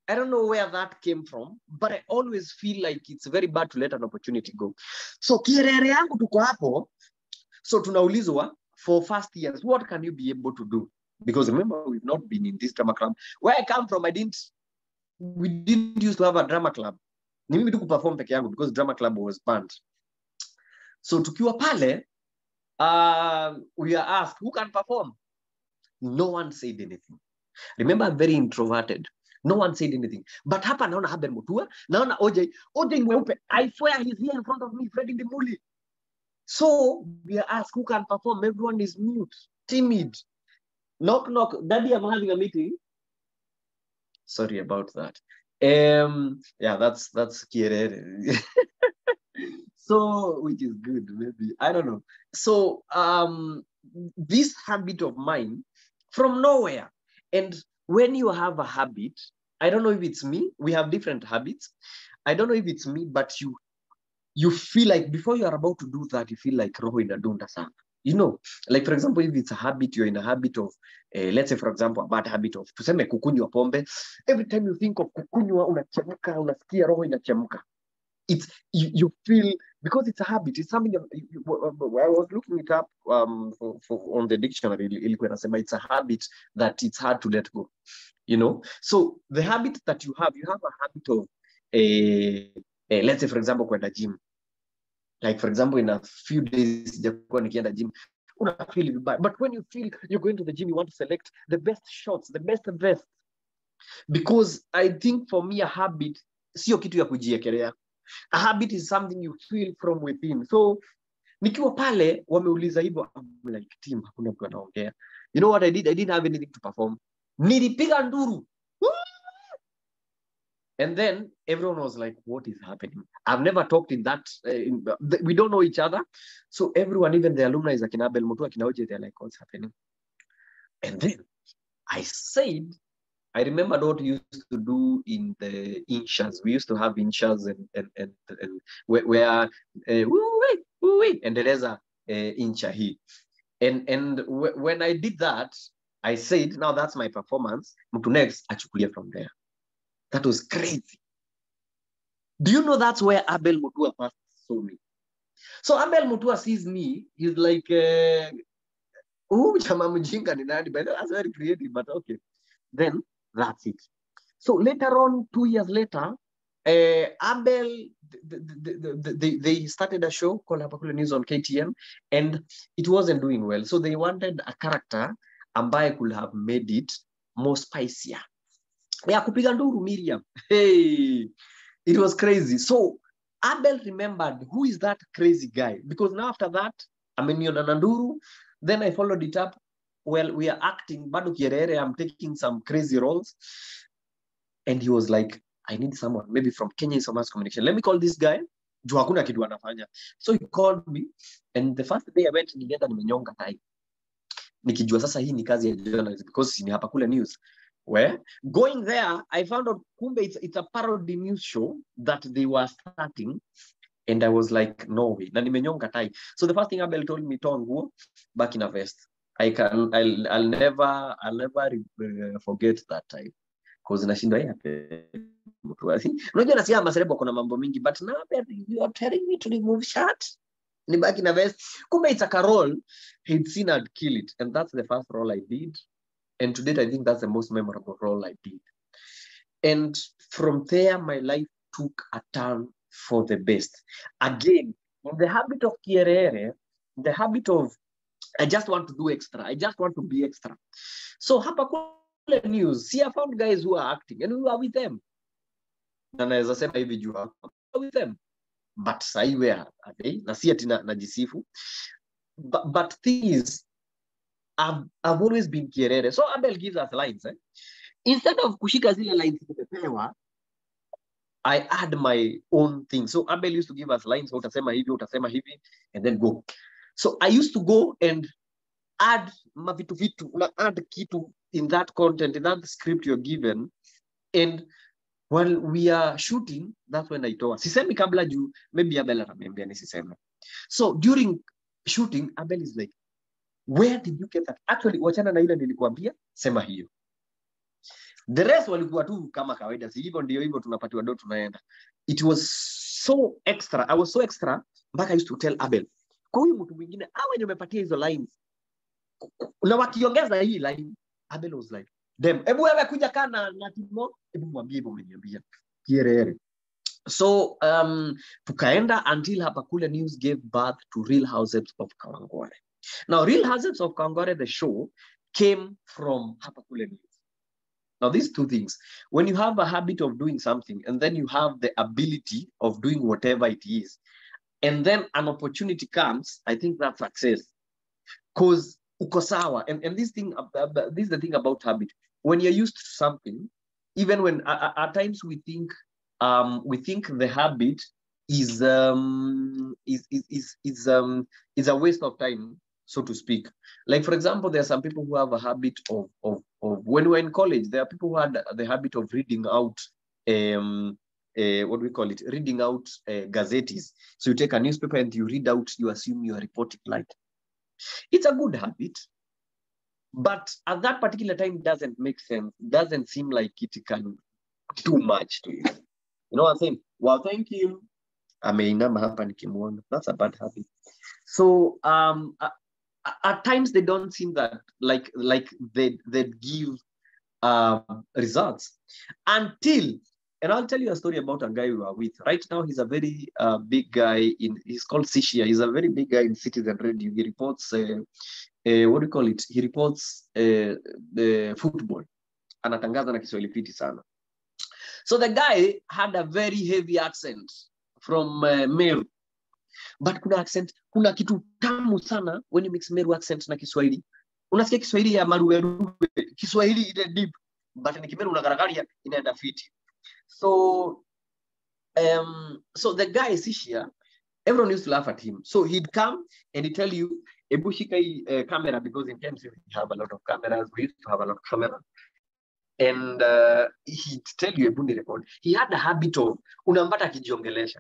I don't know where that came from, but I always feel like it's very bad to let an opportunity go. So kierere yangu tuko hapo, so tunaulizwa for first years, what can you be able to do? Because remember, we've not been in this drama club. Where I come from, I didn't, we didn't used to have a drama club. Ni mimi tu kuperform peke yangu because drama club was banned. So tukiwa pale, uh, we are asked, who can perform? No one said anything. Remember, I'm very introverted. No one said anything. But hapa naona Haber Mutua, naona OJ. OJ mweupe. I swear he's here in front of me, Fred Ndimuli. So we are asked who can perform. Everyone is mute, timid. Knock, knock. Daddy, I'm having a meeting. Sorry about that. Um, yeah, that's that's Kierere. so which is good, maybe. I don't know. So um this habit of mine from nowhere. And when you have a habit, I don't know if it's me, we have different habits. I don't know if it's me, but you you feel like before you are about to do that, you feel like roho inadunda sana. You know, like for example, if it's a habit, you're in a habit of, uh, let's say for example, a bad habit of, tuseme kukunywa pombe. Every time you think of kukunywa, unachemka, unasikia roho inachemka. It's, you, you feel, because it's a habit, it's something, I was looking it up um, for, for, on the dictionary, it's a habit that it's hard to let go. You know? So the habit that you have you have a habit of a, let's say for example kwenda gym. Like for example in a few days sijakuwa nikienda gym feel vibaya. But when you feel you're going to the gym you want to select the best shots the best vest because i think for me a habit sio kitu ya kujiekelea a habit is something you feel from within. So nikiwa pale wameuliza hivyo I'm like team hakuna mtu anaongea. You know what i did? I didn't have anything to perform. Nilipiga nduru. And then everyone was like what is happening? I've never talked in that uh, in, we don't know each other. So everyone even the alumni is akina abel Mutua, akina oje they're like what's happening? And then i said I remember what we used to do in the inshas. We used to have inshas and and and, and where, where uh, woo-wee, woo-wee, uh, insha hii. And and when I did that, I said, now that's my performance. Mtu next achukulie from there. That was crazy. Do you know that's where Abel Mutua first saw me? So Abel Mutua sees me. He's like, uh, "Huyu jamaa mjinga ni nani?" But that's very creative. But okay, then that's it. So later on, two years later, uh, Abel, the, the, the, the, they, they started a show called Hapakule News on ktm and it wasn't doing well. So they wanted a character ambaye could have made it more spicier. Ya kupiga nduru Miriam. Hey, it was crazy. So Abel remembered who is that crazy guy? Because now after that, ameniona na nduru. Then I followed it up. Well, we are acting, bado kierere, I'm taking some crazy roles. And he was like, I need someone, maybe from Kenya Mass Communication. Let me call this guy. Juu kitu anafanya. So he called me. And the first day I went, nilienda nimenyonga tai. Nikijua sasa hii ni kazi ya journalism because ni hapa kule news. Where going there, I found out kumbe it's, it's a parody news show that they were starting. And I was like, no way. Na nimenyonga tai. So the first thing Abel told me, toa nguo, back in a vest. I can, I'll, I'll never, I'll never uh, forget that time. Cause nashindwa yapi. Unajua nasikia maserebo kuna mambo mingi, but now you are telling me to remove shirt. Ni back in a vest. Kumbe it's a role. He'd seen I'd kill it. And that's the first role I did. And to date, I think that's the most memorable role I did. And from there, my life took a turn for the best. Again, in the habit of kierere, the habit of I just want to do extra. I just want to be extra. So hapa kule news, see I found guys who are acting and we are with them. Na naweza sema hivi juu hapa, with them. But sahi where are they? Na si ati na- najisifu. But, but thing is, I've, I've always been kierere. So Abel gives us lines. Eh? Instead of kushika zile lines tumepewa, I add my own thing. So Abel used to give us lines, utasema hivi, utasema hivi, and then go. So I used to go and add mavitu vitu, una add kitu in that content, in that script you're given. And while we are shooting, that's when I toa. Sisemi kabla juu, maybe Abel ataniambia nisiseme. So during shooting, Abel is like, where did you get that? Actually, wachana na ile nilikuambia, sema hiyo. The rest walikuwa tu kama kawaida, si hivyo ndio hivyo tunapatiwa do tunaenda. It was so extra, I was so extra, mpaka I used to tell Abel, huyu mtu mwingine awe nimepatia hizo lines na wakiongeza hii line, Abel was like, dem, hebu wewe kuja kaa na, Timo, hebu mwambie hivyo umeniambia kierere. So um, tukaenda until hapa kule news gave birth to Real Housewives of Kawangware. Now, Real Housewives of Kawangware, the show, came from hapa kule news. Now, these two things, when you have a habit of doing something and then you have the ability of doing whatever it is, and then an opportunity comes, I think that's success. Because ukosawa. And, and this thing, this is the thing about habit. When you're used to something, even when at, at- at times we think um, we think the habit is um, is is is is um is a waste of time, so to speak. Like for example, there are some people who have a habit of of of when we're in college, there are people who had the habit of reading out um uh, what we call it? Reading out uh, gazettes. So you take a newspaper and you read out, you assume you are reporting like. It's a good habit, but at that particular time, doesn't make sense. Doesn't seem like it can do much to you. You know what I'm saying? Well, thank you. Ameinama hapa nikimwona. That's a bad habit. So um, a- a- at times they don't seem that like like they they give um, results until and I'll tell you a story about a guy we were with. Right now, he's a very uh, big guy in. He's called Sishia. He's a very big guy in Citizen Radio. He reports. Uh, uh, what do you call it? He reports uh, the football. Anatangaza na Kiswahili fiti sana. So the guy had a very heavy accent from uh, Meru. But kuna accent, kuna kitu tamu sana when you mix Meru accent na Kiswahili. Unasikia Kiswahili ya maruwe, Kiswahili ile deep, but ni Kimeru unagaragaria inaenda fiti. So, um, so the guy Sishia, everyone used to laugh at him. So he'd come and he'd tell you, Ebu shika hii uh, camera because in Kenya we have a lot of cameras. We used to have a lot of cameras. And uh, he'd tell you, Ebu record. He had a habit of, unampata kijongelesha.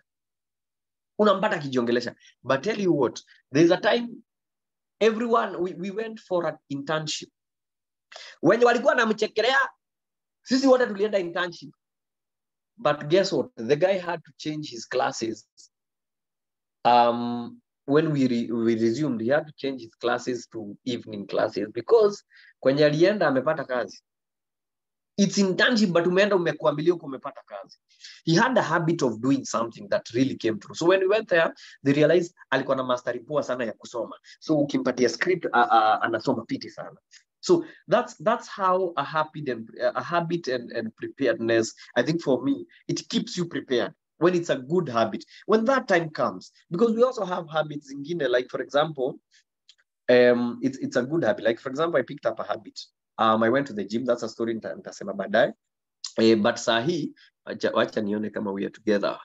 Unampata kijongelesha. But tell you what, there's a time everyone, we, we went for an internship. Wenye walikuwa namchekelea, sisi wote tulienda internship. But guess what? The guy had to change his classes. Um, when we, re, we resumed, he had to change his classes to evening classes because kwenye alienda amepata kazi. It's internship, but umeenda umekuambilia uko umepata kazi. He had a habit of doing something that really came through. So when we went there, they realized alikuwa na mastery poa sana ya kusoma. So ukimpatia script, uh, uh, anasoma piti sana. So that's that's how a habit and a habit and, and preparedness. I think for me, it keeps you prepared when it's a good habit. When that time comes, because we also have habits in Guinea, like for example, um, it's it's a good habit. Like for example, I picked up a habit. Um, I went to the gym. That's a story in nitasema baadaye. Eh, but sahi, wacha nione kama we are together.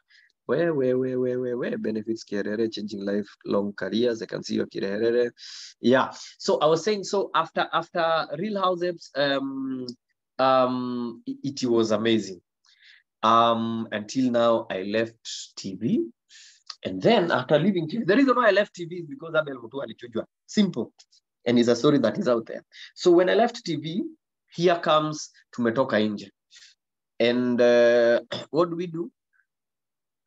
Where, where, where, where, where, where? Benefits Kirere, changing lifelong careers. I can see your Kirere. Yeah. So I was saying, so after after Real Housewives, um, um, it, it was amazing. Um, until now, I left TV. And then after leaving TV, the reason why I left TV is because Abel Mutua alichujwa. Simple. And it's a story that is out there. So when I left TV, here comes Tumetoka Nje. And uh, what do we do?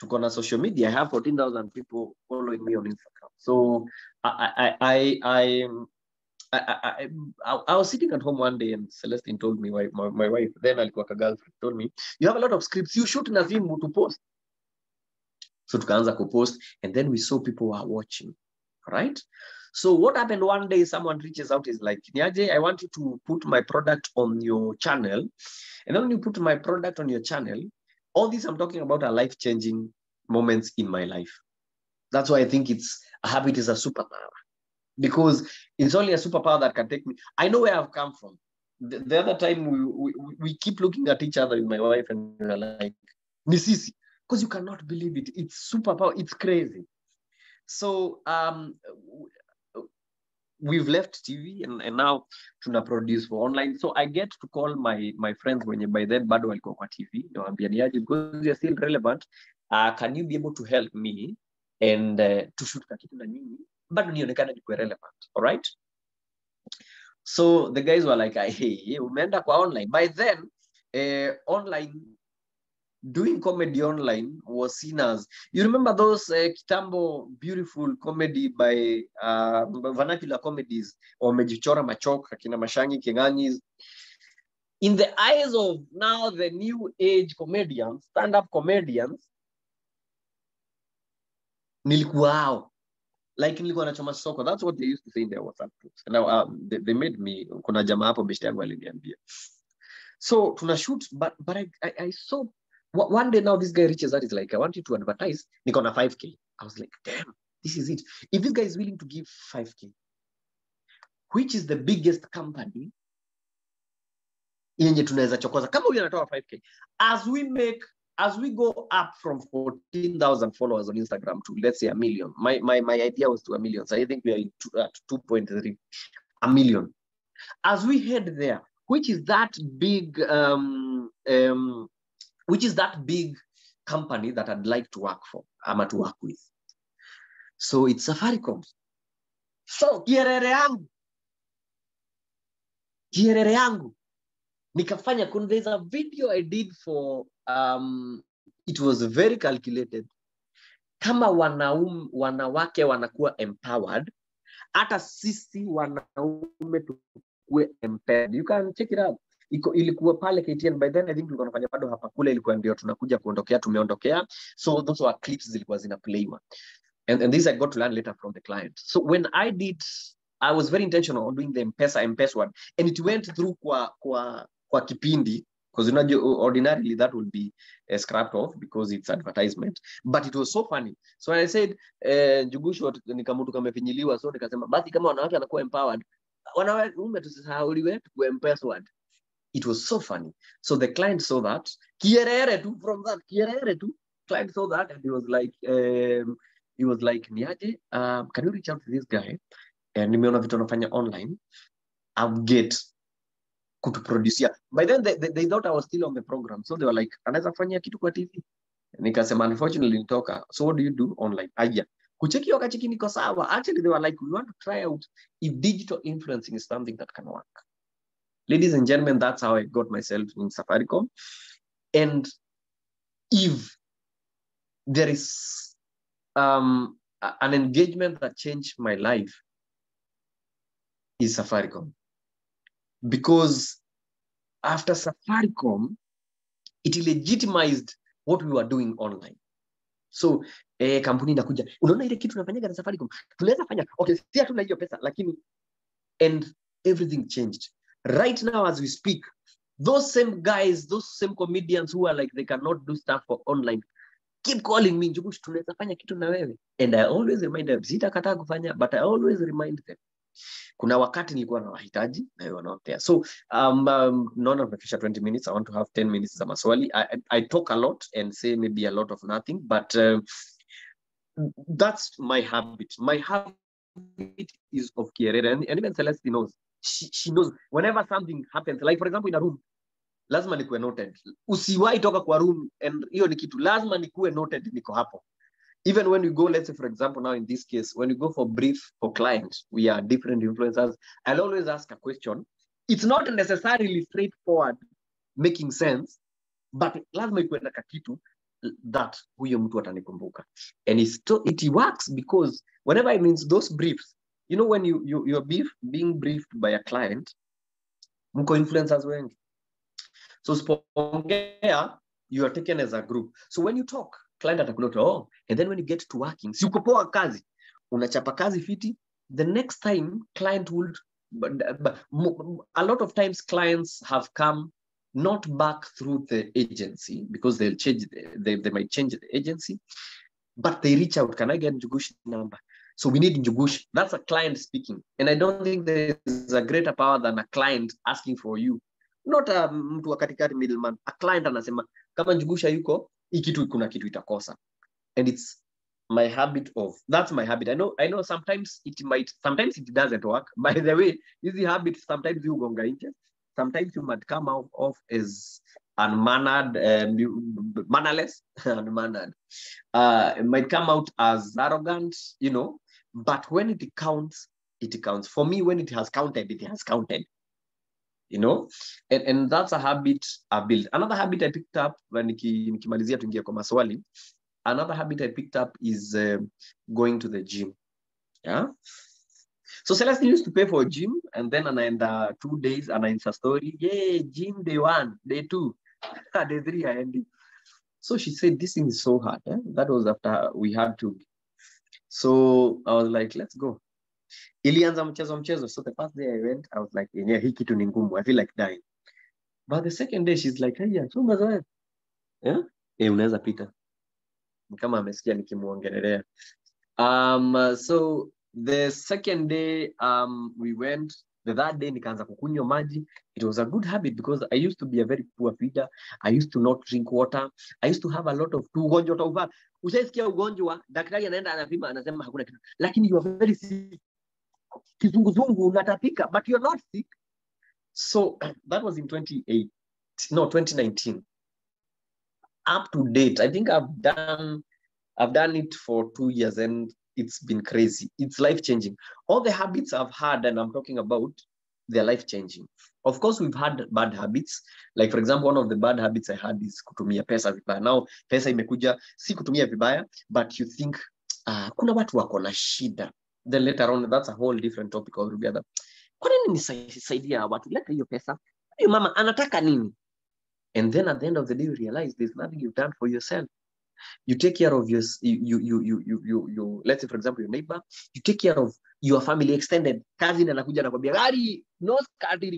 Tuko na social media. I have 14,000 people following me on Instagram. So I, I, I, I, I, I, I, I was sitting at home one day and Celestine told me, my, my, my wife, then alikuwa ka girlfriend, told me, you have a lot of scripts. You shoot na simu to post. so tukaanza kupost and then we saw people were watching right so what happened one day someone reaches out is like niaje i want you to put my product on your channel and then when you put my product on your channel all these i'm talking about are life changing moments in my life. That's why i think it's a habit is a superpower. Because it's only a superpower that can take me. I know where i've come from. The, the other time we, we we keep looking at each other with my wife and we're like nisisi because you cannot believe it. It's superpower. It's crazy. So um we've left tv and, and now tuna produce for online. So i get to call my my friends wenye by then bado walikuwa kwa tv nawambia niaje because you're still relevant. Uh, can you be able to help me and uh, to shoot kakitu na nyinyi? Bado nionekana nikuwe relevant all right? So the guys were like hey umeenda kwa online. By then uh, online doing comedy online was seen as you remember those uh, kitambo beautiful comedy by uh, vernacular comedies wamejichora machok kina mashangi king'ang'is. In the eyes of now the new age comedians stand up comedians nilikuwa hao like nilikuwa nachoma soko. That's what they used to say in their whatsapp groups. Now um, they, they made me kuna jamaa hapo beshte yangu aliniambia. So tuna shoot but, but I, I, I saw one day now this guy reaches out is like i want you to advertise niko na 5k i was like damn this is it if this guy is willing to give 5k which is the biggest company yenye tunaweza chokoza kama huyu anatoa 5k as we make as we go up from 14,000 followers on Instagram to let's say a million, my, my, my idea was to a million. So I think we are two, at 2.3, a million. As we head there, which is that big, um, um, which is that big company that I'd like to work for, ama to work with. So it's Safaricom. So kierere yangu, kierere yangu, nikafanya kuna there's a video I did for um, it was very calculated. Kama wanaum, wanawake wanakuwa empowered hata sisi wanaume tukue empowered. You can check it out iko ilikuwa pale KTN by then I think tulikuwa tunafanya bado hapa. Kule ilikuwa ndio tunakuja kuondokea tumeondokea. So those were clips zilikuwa zinaplaywa. And, and this I got to learn later from the client. So when I did I was very intentional on doing the M-Pesa M-Pesa one. And it went through kwa kwa kwa kipindi because you know ordinarily that would be uh, scrapped off because it's advertisement. But it was so funny. So i said uh, njugusho nikamutu kamefinyiliwa so nikasema basi kama wanawake anakuwa empowered wanaume tusisahauliwe tukuwe empowered it was so funny. So the client saw that. Kierere tu from that kierere tu. Client saw that and he was like um, he was like niaje um, can you reach out to this guy and nimeona vitu anafanya online? I'll get kutuproducia by then they, they, they thought i was still on the program. So they were like anaweza kufanyia kitu kwa tv nikasema unfortunately nitoka so what do you do online? Niko sawa. Actually they were like we want to try out if digital influencing is something that can work ladies and gentlemen that's how i got myself in safaricom. And if there is um, an engagement that changed my life is safaricom. Because after Safaricom, it legitimized what we were doing online. So eh, kampuni inakuja, unaona ile kitu unafanyaga na Safaricom, tunaweza fanya. Okay, si hatuna hiyo pesa lakini, and everything changed. Right now as we speak, those same guys, those same comedians who are like they cannot do stuff for online keep calling me, tunaweza fanya kitu na wewe. And I always remind them, sitakataa kufanya, but I always remind them. Kuna wakati nilikuwa na wahitaji na not there. So um, um, naona tumefisha 20 minutes. I want to have 10 minutes za maswali. I, I, I talk a lot and say maybe a lot of nothing but uh, that's my habit. My habit is of kierere. And, and even celeste knows she, she knows whenever something happens like for example in a room lazima nikuwe noted usiwahi toka kwa room and hiyo ni kitu lazima nikuwe noted niko hapo even when you go, let's say, for example, now in this case, when you go for brief for client we are different influencers. I'll always ask a question. It's not necessarily straightforward, making sense, but lazima ikuwe na kakitu that huyo mtu atanikumbuka. And it works because whenever it means those briefs, you know, when you, you you're beef, being briefed by a client, mko influencers wengi. So spongea, you are taken as a group. So when you talk, client atakuleta oh and then when you get to working si uko poa kazi unachapa kazi fiti the next time client would but, but a lot of times clients have come not back through the agency because they'll change the, they, they might change the agency but they reach out can i get jugushi number so we need njugush that's a client speaking. And i don't think there's a greater power than a client asking for you. Not a mtu wa katikati middleman. A client anasema kama njugusha yuko ikitu kitu kuna kitu itakosa. And it's my habit of that's my habit. I know i know sometimes it might sometimes it doesn't work. By the way hizi habit sometimes you gonga inches. sometimes you might come out of as unmannered um, mannerless unmannered. Uh it might come out as arrogant you know but when it counts it counts. For me when it has counted it has counted you know? And, and that's a habit i built. Another habit i picked up when niki- nikimalizia tuingia kwa maswali another habit i picked up is um going to the gym. Yeah? So Celeste used to pay for a gym and then anaenda two days anainsta story yeah gym day one day two. Day three I aendi. So she said this thing is so hard eh? that was after we had to so i was like let's go. Ilianza mchezo mchezo. So the first day i went i was like yeah hii kitu ni ngumu. I feel like dying. But the second day she's like hey so umezoea. Yeah? eh unaweza pita. Kama amesikia nikimuongelelea um so the second day um we went. The third day nikaanza kukunywa maji. It was a good habit because i used to be a very poor feeder. I used to not drink water. I used to have a lot of tu ugonjwa utauvaa ushaisikia ugonjwa daktari anaenda anapima anasema hakuna kitu. Lakini you are very sick. Kizunguzungu unatapika but you're not sick. So that was in 28 no 2019 up to date i think i've done i've done it for two years and it's been crazy. It's life changing all the habits i've had and i'm talking about they're life changing of course we've had bad habits. Like for example one of the bad habits i had is kutumia pesa vibaya. Now pesa imekuja si kutumia vibaya but you think uh, kuna watu wako na shida. Then later on that's a whole different topic altogether. Kwa nini nisaidia watu? Leta hiyo pesa. Huyu mama anataka nini? And then at the end of the day you realize there's nothing you've done for yourself you take care of your you you you you you, you let's say for example your neighbor you take care of your family extended. Cousin anakuja anakwambia gari no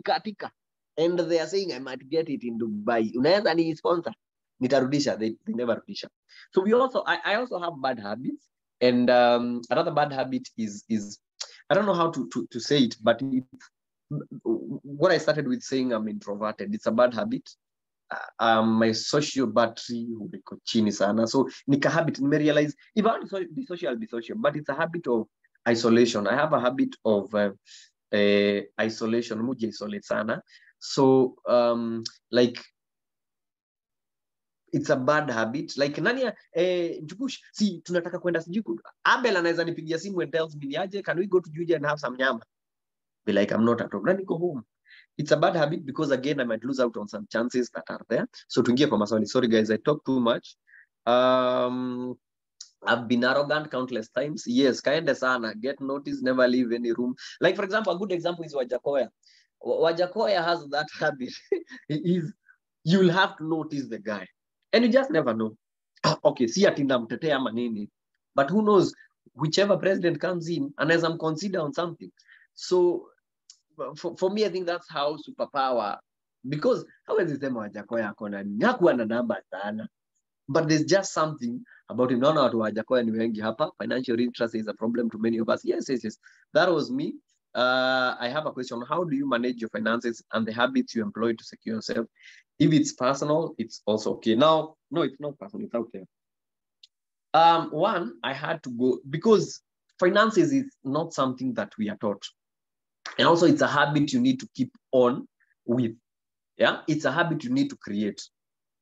katika and they are saying i might get it in dubai. Unaweza ni sponsor. Nitarudisha. They, they never rudisha. So we also I, i also have bad habits. And um, another bad habit is is i don't know how to to, to say it but it, what i started with saying i'm introverted. It's a bad habit um, my social battery chini sana. So nika habit nimerealize if i be social I'll be social but it's a habit of isolation. I have a habit of uh, uh, isolation. Muji isolate sana. So um, like it's a bad habit. Like nani eh, si tunataka kwenda sijui abel anaweza nipigia simu and tells me aje can we go to juja and have some nyama? Be like i'm not at home. Na niko home it's a bad habit because again i might lose out on some chances that are there so tuingie kwa maswali sorry guys i talk too much um I've been arrogant countless times. Yes, kaende sana. Get notice, never leave any room. Like for example, a good example is Wajakoya. Wajakoya has that habit. Is you'll have to notice the guy. And you just never know. okay, see ati namtetea ama nini. But who knows, whichever president comes in, anaweza mconsider on something. So for, for me, I think that's how superpower, because hawezi sema Wajackoyah ako na na namba sana. But there's just something about him. Naona watu wa Wajackoyah ni wengi hapa. Financial interest is a problem to many of us. Yes, yes, yes. That was me. Uh, I have a question. How do you manage your finances and the habits you employ to secure yourself? If it's personal, it's also okay. Now, no, it's not personal. It's out there. Um, one, I had to go because finances is not something that we are taught. And also it's a habit you need to keep on with. Yeah, it's a habit you need to create.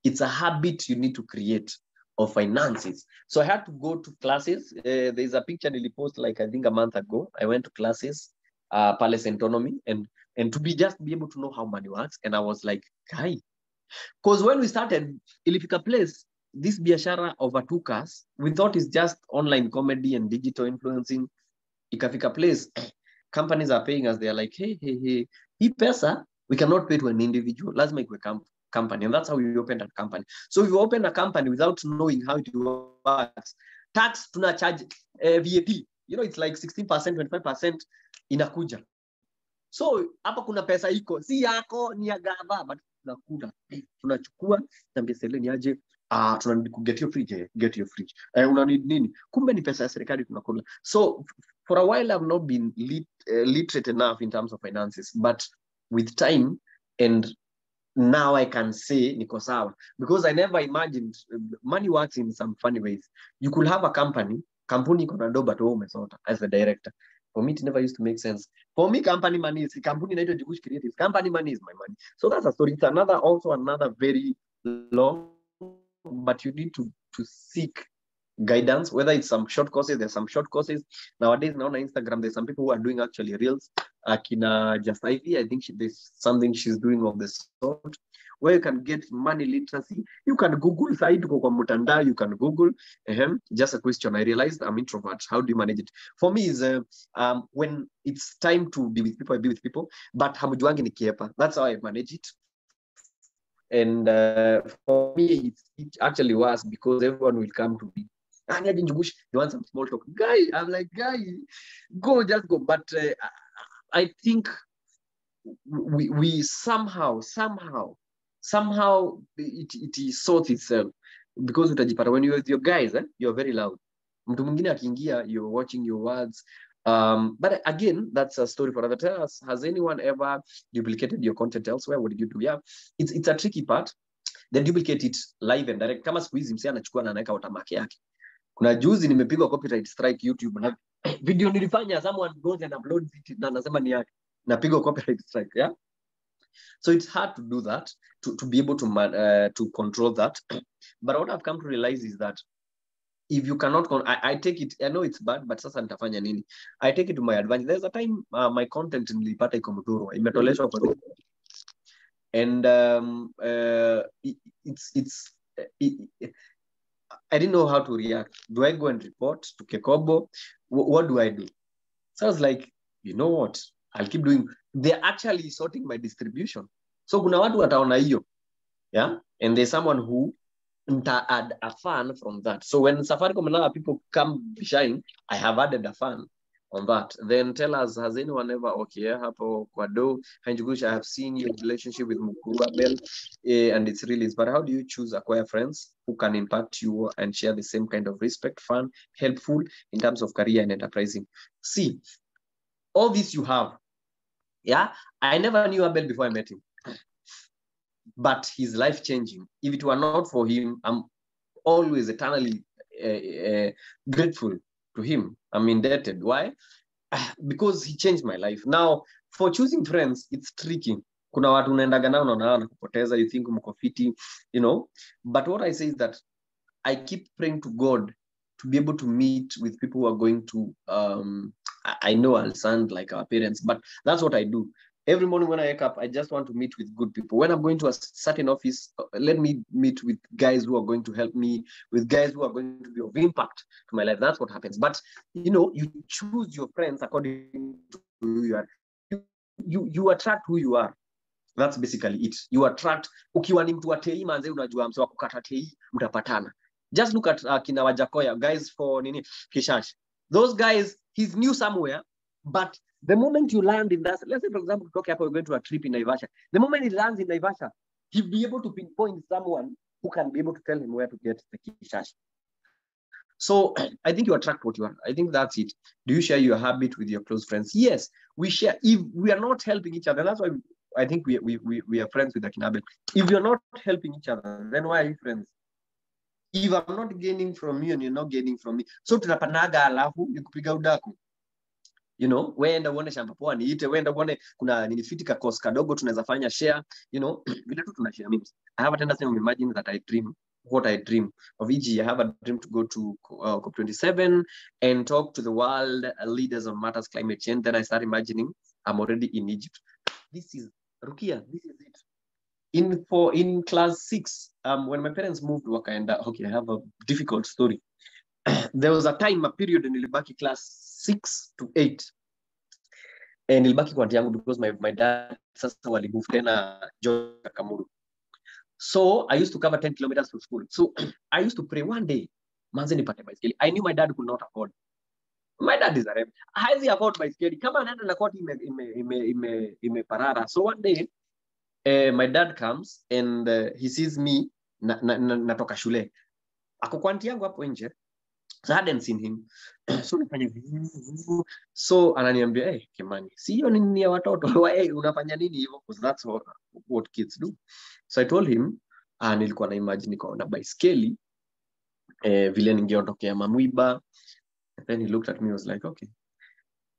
It's a habit you need to create of finances. So I had to go to classes. Uh, there's a picture Lily post like I think a month ago. I went to classes, uh, Palace Autonomy, and and to be just be able to know how money works. And I was like, guy, because when we started, ilifika place, this biashara overtook us. We thought it's just online comedy and digital influencing. Ikafika place, companies are paying us. They're like, hey, hey, hey, hii pesa we cannot pay to an individual. Lazima ikwe company. And that's how we opened a company. So we opened a company without knowing how it works. Tax tuna charge uh, VAT. You know, it's like 16%, 25% inakuja. So hapa kuna pesa iko, si yako, ni ya gava, but tunakula. Tunachukua, tambia Seleni aje, ah, tuna get your fridge, eh, get your fridge. Eh, una need nini? Kumbe ni pesa ya serikali tunakula. So for a while I've not been lit, uh, literate enough in terms of finances, but with time and now I can say niko sawa because I never imagined uh, money works in some funny ways. You could have a company, kampuni iko do but umesota as a director. For me, it never used to make sense. For me, company money is kampuni inaitwa Jigush Creative. Company money is my money. So that's a story. It's another also another very long, but you need to to seek guidance, whether it's some short courses, there's some short courses. Nowadays, now on Instagram, there's some people who are doing actually reels. Akina Just Ivy, I think she, there's something she's doing of the sort, where you can get money literacy. You can Google side kwa mutandao, you can Google. Just a question. I realized I'm introvert. How do you manage it? For me, is uh, um, when it's time to be with people, I be with people. But hamjuangi ni kiepa. That's how I manage it. And uh, for me, it, it actually was because everyone will come to me. "Ah, Niaje wish you want some small talk? Guy, I'm like, guy, go, just go. But uh, I think we, we somehow, somehow, somehow it, it sorts itself because when you're with your guys, eh, you're very loud. You're watching your words. Um, but again, that's a story for another. Us, has anyone ever duplicated your content elsewhere? What did you do? Yeah, it's, it's a tricky part. Then duplicate it live and direct. Kama siku hizi msee anachukua na anaweka watermark yake. Kuna juzi nimepigwa copyright strike YouTube na video nilifanya, someone goes and uploads it na anasema ni yake. Napigwa copyright strike, yeah? So it's hard to do that, to, to be able to uh, to control that. but what I've come to realize is that if you cannot, con- I, I take it, I know it's bad, but sasa nitafanya nini? I take it to my advantage. There's a time uh, my content nilipata iko mdhuru imetoleshwa kwa and um, uh, it, it's it's it, it- I didn't know how to react. Do I go and report to Kekobo? W- what do I do? So I was like, you know what? I'll keep doing. They're actually sorting my distribution. So kuna watu wataona hiyo. Yeah. And there's someone who add a fan from that. So when Safaricom and other people come shine, I have added a fan on that. Then tell us, has anyone ever, okay, hapo kwa do, Hanjugush, I have seen your relationship with Mukuru Abel, eh, and it's really, but how do you choose acquire friends who can impact you and share the same kind of respect, fun, helpful in terms of career and enterprising? See, all this you have, yeah, I never knew Abel before I met him but he's life changing. If it were not for him, I'm always eternally uh, uh, grateful to him. I'm indebted. Why? Because he changed my life. Now, for choosing friends, it's tricky. Kuna watu unaendaga nao unaona wanakupoteza, you think mko fiti, you know. But what I say is that I keep praying to God to be able to meet with people who are going to um I- I know I'll sound like our parents, but that's what I do every morning when I wake up, I just want to meet with good people. When I'm going to a certain office, uh, let me meet with guys who are going to help me, with guys who are going to be of impact to my life. That's what happens. But you know, you choose your friends according to who you are. You you, you attract who you are. That's basically it. You attract. Ukiwa mtu manze, unajua mse tei, mtapatana. Just look at uh, kina Wajakoya, guys for nini Kishash. Those guys, he's new somewhere, but the moment you land in that, let's say, for example, talk about going to a trip in Naivasha. The moment he lands in Naivasha, he'll be able to pinpoint someone who can be able to tell him where to get the kishash. So I think you attract what you are. I think that's it. Do you share your habit with your close friends? Yes, we share. If we are not helping each other, that's why I think we, we, we, we are friends with the Kinabe. If you're not helping each other, then why are you friends? If I'm not gaining from you and you're not gaining from me, so to the tunapanaga alafu ni kupiga udaku you know weenda uone shamba poa niite weenda uone kuna nini fiti ka course kadogo tunaweza fanya share you know vile tu tuna share memes i have a tendency of imagining that i dream what i dream of e.g. i have a dream to go to uh, cop 27 and talk to the world leaders on matters climate change. Then i start imagining i'm already in egypt. This is rukia this is it. In for in class 6 um when my parents moved wakaenda okay i have a difficult story. There was a time a period nilibaki class six to eight and nilibaki kwa yangu because my, my dad sasa walimove tena George Kamuru So I used to cover 10 kilometers to school. So I used to pray one day, manze nipate baiskeli. I knew my dad could not afford. My dad is a rep. Hawezi afford baiskeli. Kama anaenda na koti ime, ime, ime, ime, imeparara. So one day, uh, my dad comes and uh, he sees me na, na, na, natoka shule. Ako kwa aunti yangu hapo nje. So I hadn't seen him. so nifanya vivu. So ananiambia, hey, Kimani, si hiyo ni nini ya watoto? Wa, hey, unafanya nini hivyo? Because that's what, what kids do. So I told him, uh, nilikuwa na imagine niko na baiskeli eh, vile ningeondokea Mamwiba. And then he looked at me was like, okay.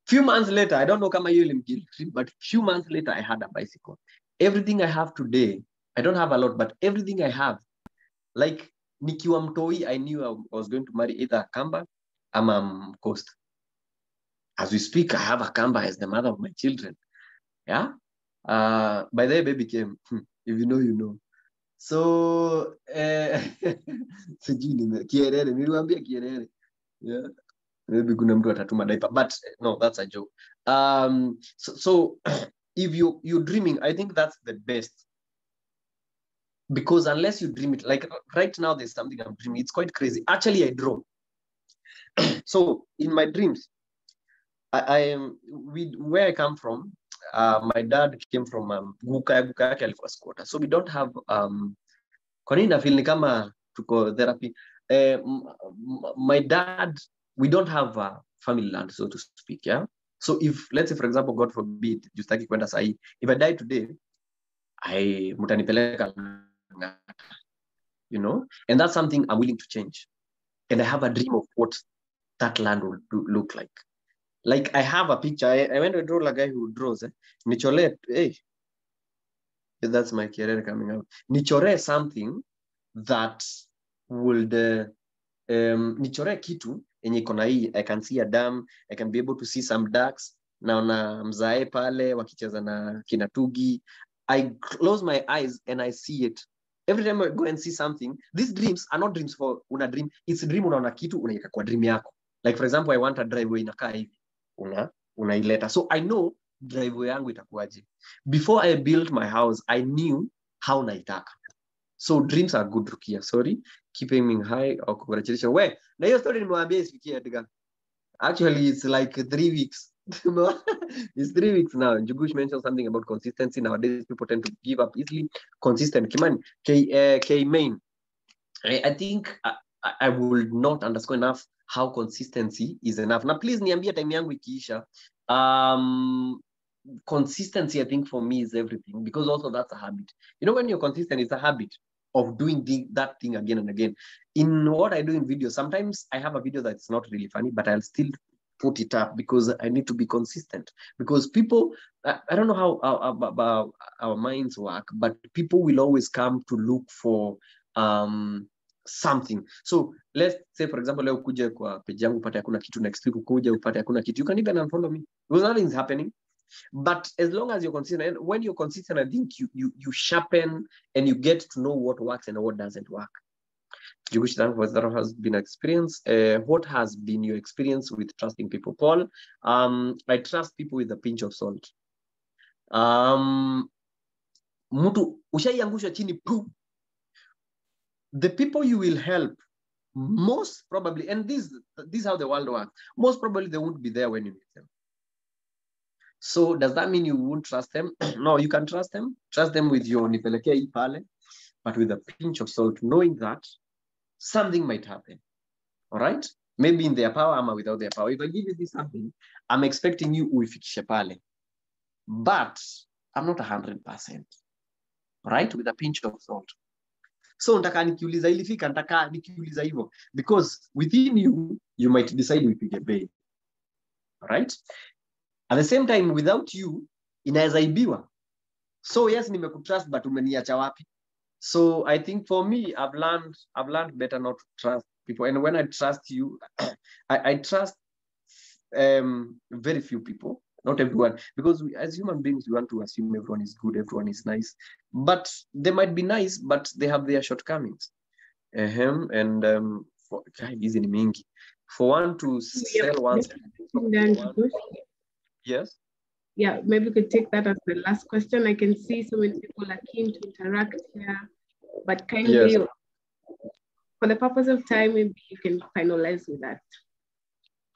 Few months later, I don't know kama hiyo ilimkill, but few months later I had a bicycle. Everything I have today, I don't have a lot, but everything I have, like nikiwa mtoi, I knew I was going to marry either a Kamba ama Mcoast. As we speak, I have a Kamba as the mother of my children. Yeah. Uh, by the way, baby came. If you know, you know. So, eh, Kierere, niliwaambia Kierere. Yeah. Maybe kuna mtu atatuma diaper, but no, that's a joke. Um, so, so if you you're dreaming, I think that's the best. Because unless you dream it, like right now, there's something I'm dreaming. It's quite crazy. Actually, I draw. so in my dreams, I, I am we where I come from. Uh, my dad came from um, Guka, Guka yake quarter. So we don't have um, kwa nini nafeel ni kama tuko therapy. M- my dad, we don't have a family land, so to speak. Yeah. So if let's say for example, God forbid, justaki kwenda sahi, if I die today, I mutanipeleka Lang'ata, you know, and that's something I'm willing to change. And I have a dream of what that land will do, look like. Like I have a picture. I, I went to draw a guy who draws. Eh? Nichole, hey, that's my career coming out. Nichore something that would uh, um, nichore kitu yenye na. I can see a dam. I can be able to see some ducks. Naona mzae pale wakicheza na kinatugi. I close my eyes and I see it. Every time I go and see something, these dreams are not dreams for una dream. It's dream unaona kitu unaiweka kwa dream yako. Like for example, I want a driveway inakaa hivi. Una unaileta. So I know driveway yangu itakuwaje. Before I built my house, I knew how naitaka. So dreams are good, Rukia. Sorry. Keep aiming high. Oh, congratulations. We, na hiyo story nimewaambia Edgar. Actually, it's like three weeks. it's three weeks now. Njugush mentioned something about consistency. Nowadays, people tend to give up easily. Consistent. Kimani, K, uh, K main. I, I think I, I- would not underscore enough how consistency is enough. Now, please niambie time yangu ikiisha. Um, consistency, I think for me is everything because also that's a habit. You know, when you're consistent, it's a habit of doing the, that thing again and again. In what I do in videos, sometimes I have a video that's not really funny, but I'll still put it up because I need to be consistent. Because people, I, I don't know how our, our, our minds work, but people will always come to look for um, something. So let's say for example, leo kuja kwa page yangu upate hakuna kitu, next week ukuja upate hakuna kitu. You can even unfollow me because nothing's happening. But as long as you're consistent, and when you're consistent, I think you you you sharpen and you get to know what works and what doesn't work. Njugush, thank for that has been experience. Uh, what has been your experience with trusting people? Paul, um, I trust people with a pinch of salt. Um, mtu ushaiangusha chini poo. The people you will help most probably, and this this is how the world works. Most probably they won't be there when you need them. So does that mean you won't trust them? no, you can trust them. Trust them with your nipelekea hii pale, but with a pinch of salt, knowing that something might happen. All right? Maybe in their power ama without their power. If I give you this something, I'm expecting you uifikishe pale. But I'm not 100%. Right? With a pinch of salt. So nataka nikiuliza ilifika, nataka nikiuliza hivyo. Because within you, you might decide uipige bei. Right? At the same time, without you, inaweza ibiwa. So yes, nimekutrust, but umeniacha wapi? So I think for me, I've learned, I've learned better not to trust people. And when I trust you, I, I trust um, very few people, not everyone, because we, as human beings, we want to assume everyone is good, everyone is nice. But they might be nice, but they have their shortcomings. Ahem, and um, for, mingi. For one to sell one's Then, yes. Yeah, maybe we could take that as the last question. I can see so many people are keen to interact here. but kindly, Yes. for the purpose of time, maybe you can finalize with that.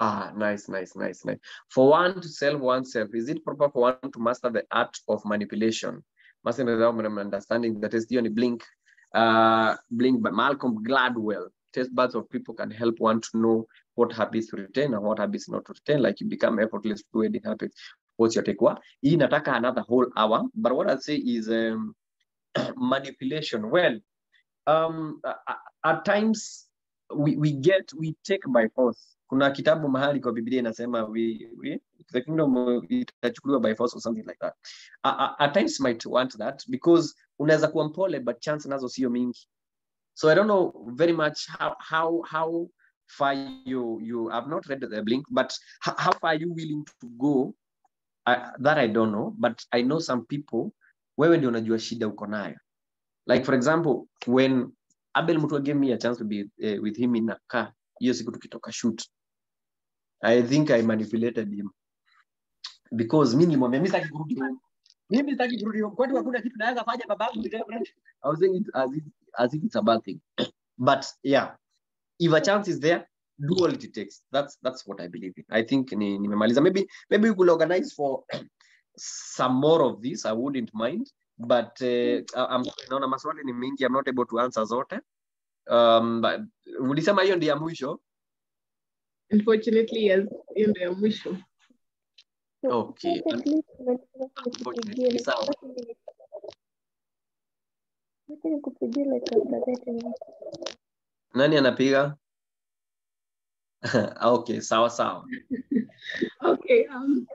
Ah, nice, nice, nice, nice. For one to sell oneself, is it proper for one to master the art of manipulation? Mastering the understanding that is the only blink, uh, blink by Malcolm Gladwell. Test buds of people can help one to know what habits to retain and what habits not to retain. Like you become effortless fluid in habits. What's your? Hii nataka another whole hour. But what I'd say is um, manipulation. Well, um, at, times we, we get we take by force. Kuna kitabu mahali kwa Biblia inasema we, we the kingdom itachukuliwa by force or something like that. uh, at times might want that because unaweza kuwa mpole but chance nazo sio mingi. So I don't know very much how how how far you you I've not read the blink, but how far are you willing to go? I, that I don't know, but I know some people wewe ndio unajua shida uko nayo. Like for example, when Abel Mutua gave me a chance to be uh, with him in a car, hiyo siku tukitoka shoot. I think I manipulated him because mimi nilimwambia mimi sitaki kurudi home. Mimi sitaki kurudi home. Kwani hakuna kitu naweza fanya babangu. I was saying it as if, as if it's a bad thing. But yeah, if a chance is there, all takes. That's that's what I believe in. I think ni nimemaliza. Maybe maybe we could organize for some more of this. I wouldn't mind. But uh, I'm naona maswali ni mingi. I'm not able to answer zote. Um, but ulisema hiyo ndio ya mwisho. Unfortunately, yes, hiyo ndio ya mwisho. Okay. Sawa. Nani anapiga? okay, sawa sawa. okay, um,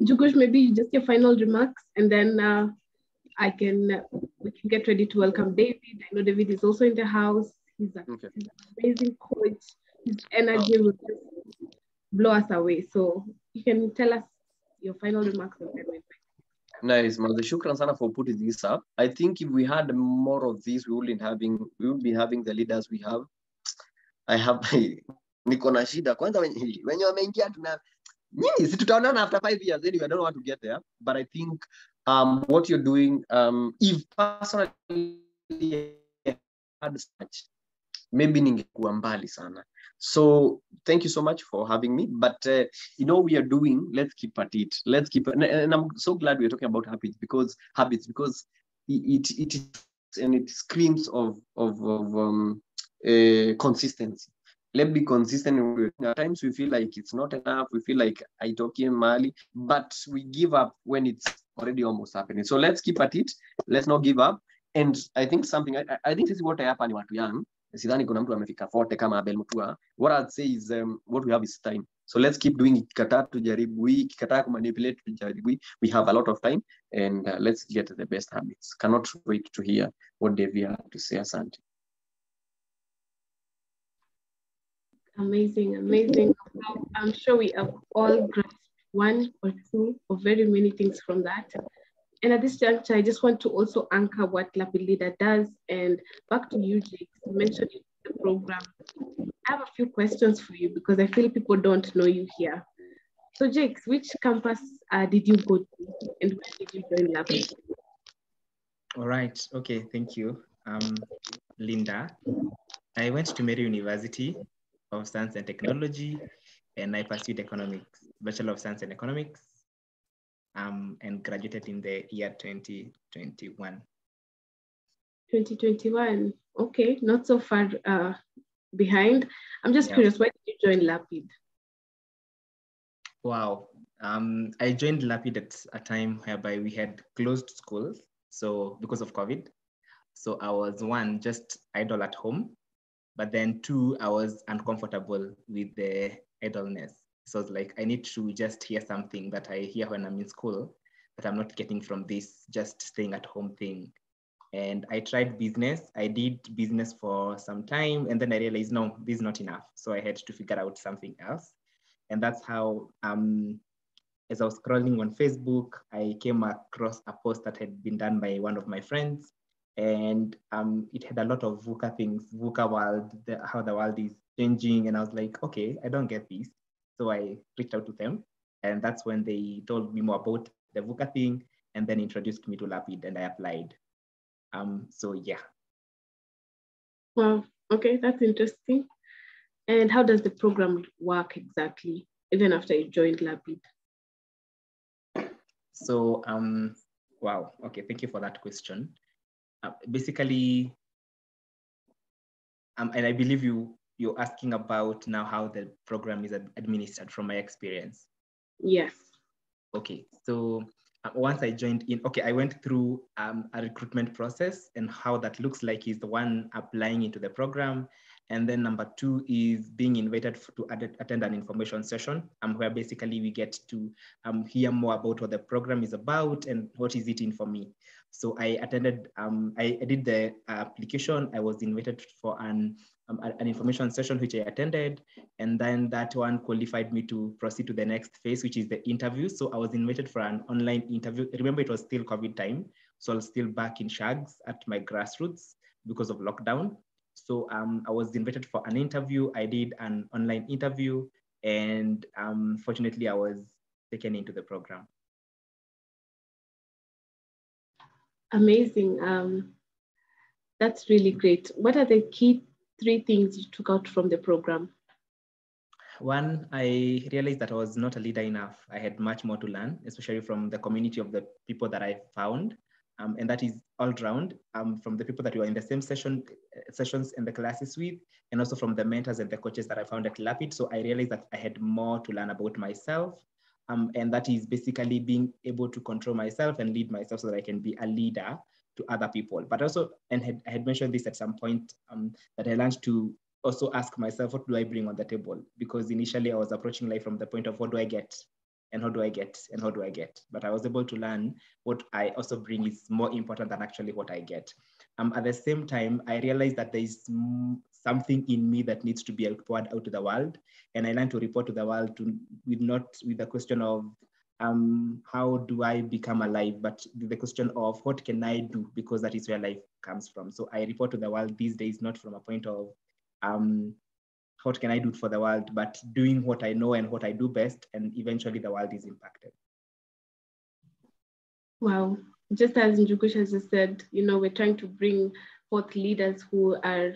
Njugush, maybe just your final remarks, and then uh, I can uh, we can get ready to welcome David. I know David is also in the house. He's, a, Okay. he's an amazing coach. His energy will just blow us away. So you can tell us your final remarks. And then we'll Nice, Manze. Shukran sana for putting this up. I think if we had more of this, we wouldn't having we would be having the leaders we have. I have niko na shida. Kwanza wenye wameingia tuna nini si tutaonana after five years anyway. I don't want to get there but I think um what you're doing um if personally had such maybe ningekuwa mbali sana. So thank you so much for having me but uh, you know we are doing? Let's keep at it. Let's keep and, and i'm so glad we're talking about habits because habits because it it, it and it screams of of, of um, uh, consistency let's be consistent at times we feel like it's not enough we feel like i talk in mali but we give up when it's already almost happening. So let's keep at it. Let's not give up. And i think something i, I think this is what hapa ni watu young. Sidhani kuna mtu amefika forte kama abel mutua. What i'd say is um, what we have is time. So let's keep doing ikikataa tujaribu hii ikikataa kumanipulate tujaribu hii. We have a lot of time and uh, let's get the best habits. Cannot wait to hear what Devi had to say. Asante Amazing, amazing. I'm sure we have all grasped one or two or very many things from that. And at this juncture, I just want to also anchor what Lapid Leader does. And back to you, Jake. You mentioned the program. I have a few questions for you because I feel people don't know you here. So, Jake, which campus uh, did you go to and where did you join Lapid? All right. Okay. Thank you. Um, Linda. I went to Meru University of Science and Technology, and I pursued economics, Bachelor of Science and Economics, um, and graduated in the year 2021. 2021. Okay, not so far uh, behind. I'm just Yeah. curious, why did you join Lapid? Wow. Um, I joined Lapid at a time whereby we had closed schools. So because of COVID. So I was one, just idle at home. But then two, I was uncomfortable with the idleness. So it's like I need to just hear something that I hear when I'm in school that I'm not getting from this just staying at home thing. And I tried business. I did business for some time and then I realized no, this is not enough. So I had to figure out something else and that's how um, as I was scrolling on Facebook, I came across a post that had been done by one of my friends, and um, it had a lot of VUCA things, VUCA world, the, how the world is changing, and I was like, okay, I don't get this, so I reached out to them, and that's when they told me more about the VUCA thing, and then introduced me to Lapid, and I applied. Um, so yeah, Wow. Okay, that's interesting. And how does the program work exactly, even after you joined Lapid? So, um, wow. Okay, thank you for that question. Uh, basically, um, and I believe you you're asking about now how the program is administered from my experience. Yes. Okay, so uh, once I joined in, okay, I went through um, a recruitment process and how that looks like is the one applying into the program. And then number two is being invited to attend an information session um, where basically we get to um, hear more about what the program is about and what is it in for me. So I attended, um, I, I, did the application. I was invited for an, um, an information session, which I attended. And then that one qualified me to proceed to the next phase, which is the interview. So I was invited for an online interview. Remember, it was still COVID time. So I was still back in Shags at my grassroots because of lockdown. So um, I was invited for an interview. I did an online interview, and um, fortunately, I was taken into the program. Amazing. Um, that's really great. What are the key three things you took out from the program? One, I realized that I was not a leader enough. I had much more to learn, especially from the community of the people that I found. Um, and that is all round um, from the people that we were in the same session sessions and the classes with, and also from the mentors and the coaches that I found at Lapid. So I realized that I had more to learn about myself. Um, and that is basically being able to control myself and lead myself so that I can be a leader to other people. But also, and had, I had mentioned this at some point, um, that I learned to also ask myself, what do I bring on the table? Because initially I was approaching life from the point of what do I get? And how do I get and how do I get? But I was able to learn what I also bring is more important than actually what I get. Um, at the same time, I realized that there is something in me that needs to be poured out to the world, and I learned to report to the world to, with not with the question of um, how do I become alive, but the question of what can I do because that is where life comes from. So I report to the world these days not from a point of um, what can I do for the world, but doing what I know and what I do best, and eventually the world is impacted. Wow. Just as Njugush has just said, you know, we're trying to bring forth leaders who are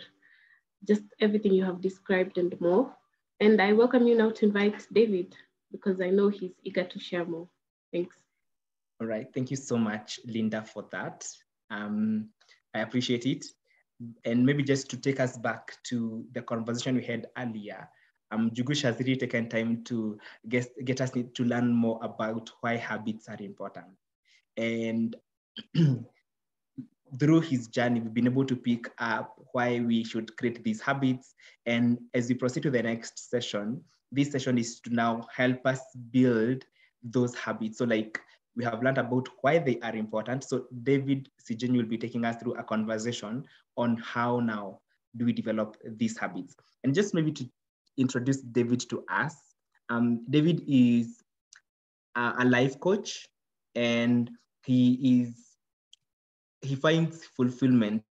just everything you have described and more. And I welcome you now to invite David because I know he's eager to share more. Thanks. All right. Thank you so much, Linda, for that. Um, I appreciate it and maybe just to take us back to the conversation we had earlier, um, Njugush has really taken time to get, get us to learn more about why habits are important. And through his journey, we've been able to pick up why we should create these habits. And as we proceed to the next session, this session is to now help us build those habits. So like we have learned about why they are important. So David Sijenyi will be taking us through a conversation on how now do we develop these habits. And just maybe to introduce David to us, um, David is a, a life coach and he is he finds fulfillment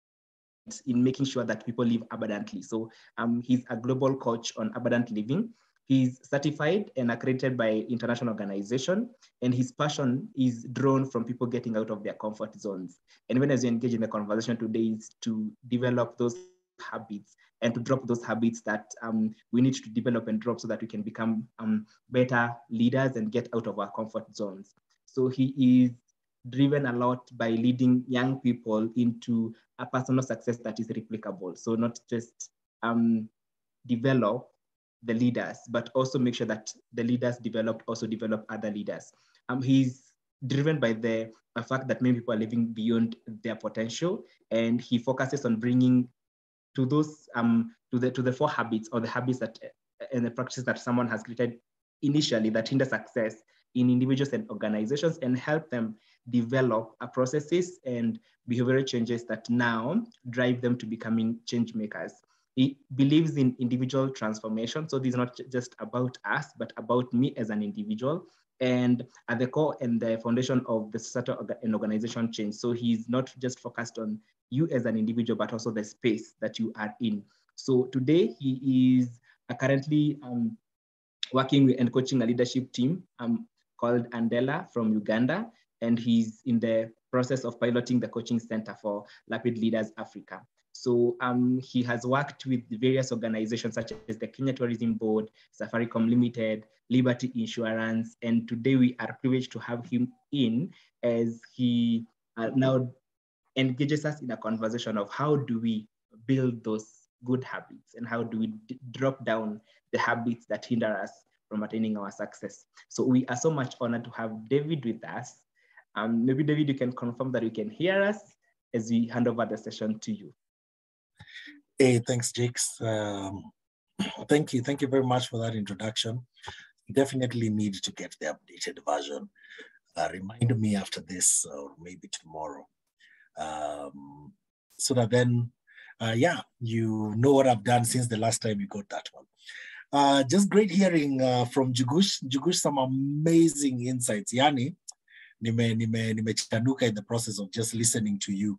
in making sure that people live abundantly. So um, he's a global coach on abundant living. He's certified and accredited by international organization, and his passion is drawn from people getting out of their comfort zones. And when as you engage in the conversation today is to develop those habits and to drop those habits that um, we need to develop and drop so that we can become um, better leaders and get out of our comfort zones. So he is driven a lot by leading young people into a personal success that is replicable. So not just um, develop the leaders, but also make sure that the leaders developed also develop other leaders. Um, he's driven by the, fact that many people are living beyond their potential, and he focuses on bringing to those um, to the to the four habits or the habits that and the practices that someone has created initially that hinder success in individuals and organizations and help them develop processes and behavioral changes that now drive them to becoming change makers. He believes in individual transformation. So this is not just about us, but about me as an individual and at the core and the foundation of the societal and organization change. So he's not just focused on you as an individual, but also the space that you are in. So today he is currently um, working with and coaching a leadership team um, called Andela from Uganda, and he's in the process of piloting the coaching center for Lapid Leaders Africa. So um, he has worked with various organizations such as the Kenya Tourism Board, Safaricom Limited, Liberty Insurance, and today we are privileged to have him in as he uh, now engages us in a conversation of how do we build those good habits and how do we drop down the habits that hinder us from attaining our success. So we are so much honored to have David with us. Um, maybe David, you can confirm that you can hear us as we hand over the session to you. Hey, thanks, Jakes. Um, thank you. Thank you very much for that introduction. Definitely need to get the updated version. Uh, remind me after this or maybe tomorrow. Um, so that then, uh, yeah, you know what I've done since the last time you got that one. Uh, just great hearing uh, from Njugush. Njugush, some amazing insights. Yani, nime, nime, nimechanuka in the process of just listening to you.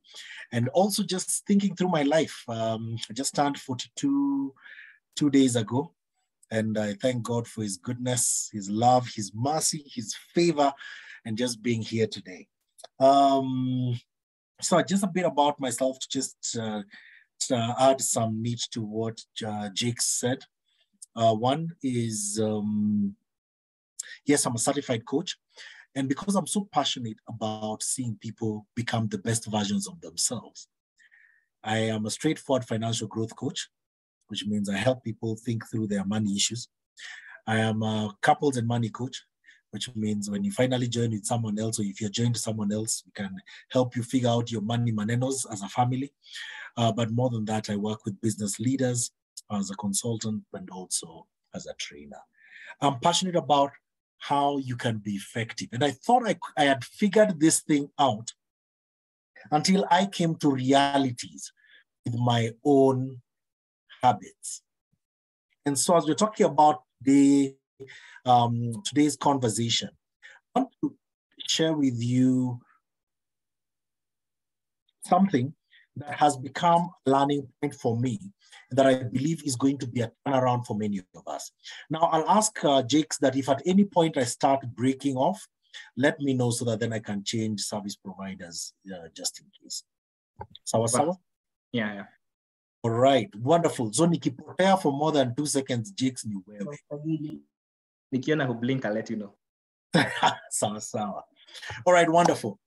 And also just thinking through my life. Um, I just turned 42 two days ago. And I thank God for his goodness, his love, his mercy, his favor, and just being here today. Um, so just a bit about myself to just uh, to add some meat to what uh, Jake said. Uh, one is, um, yes, I'm a certified coach. And because I'm so passionate about seeing people become the best versions of themselves, I am a straightforward financial growth coach, which means I help people think through their money issues. I am a couples and money coach, which means when you finally join with someone else, or if you're joined to someone else, we can help you figure out your money manenos as a family. Uh, but more than that, I work with business leaders as a consultant and also as a trainer. I'm passionate about how you can be effective. And I thought I, I had figured this thing out until I came to realities with my own habits. And so as we're talking about the, um, today's conversation, I want to share with you something that has become a learning point for me that I believe is going to be a turnaround for many of us. Now, I'll ask uh, Jakes that if at any point I start breaking off, let me know so that then I can change service providers uh, just in case. Sawa sawa? Yeah, yeah. All right, wonderful. So nikipotea for more than two seconds, Jakes ni wewe. Nikiona hublink, I'll let you know. sawa sawa. All right, wonderful.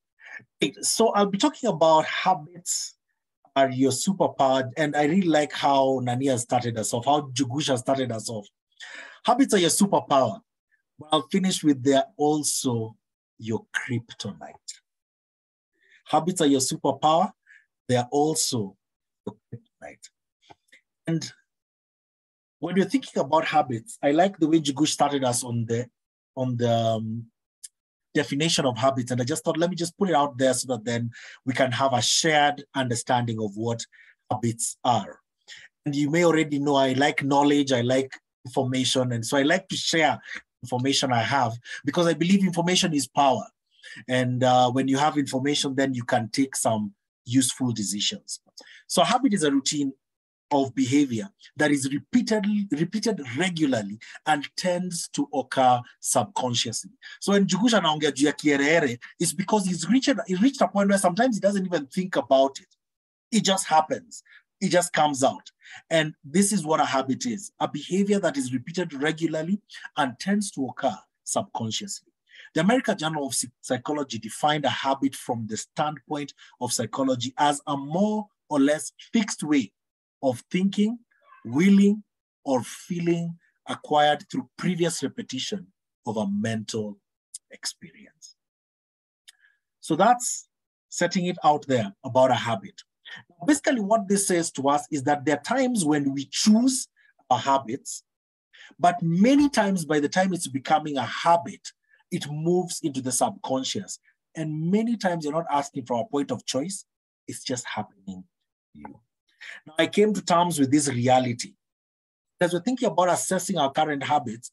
So I'll be talking about habits are your superpower. And I really like how Nania started us off, how Jugusha started us off. Habits are your superpower. But I'll finish with they're also your kryptonite. Habits are your superpower. They're also your kryptonite. And when you're thinking about habits, I like the way Njugush started us on the on the um, definition of habits. And I just thought, let me just put it out there so that then we can have a shared understanding of what habits are. And you may already know I like knowledge, I like information. And so I like to share information I have because I believe information is power. And uh, when you have information, then you can take some useful decisions. So habit is a routine of behavior that is repeatedly repeated regularly and tends to occur subconsciously. So when Jugusha anaongea juu ya kierere, it's because he's reached, he's reached a point where sometimes he doesn't even think about it. It just happens. It just comes out. And this is what a habit is, a behavior that is repeated regularly and tends to occur subconsciously. The American Journal of Psychology defined a habit from the standpoint of psychology as a more or less fixed way of thinking, willing, or feeling acquired through previous repetition of a mental experience. So that's setting it out there about a habit. Basically, what this says to us is that there are times when we choose our habits, but many times by the time it's becoming a habit, it moves into the subconscious. And many times you're not asking for a point of choice, it's just happening to you. Now, I came to terms with this reality. As we're thinking about assessing our current habits,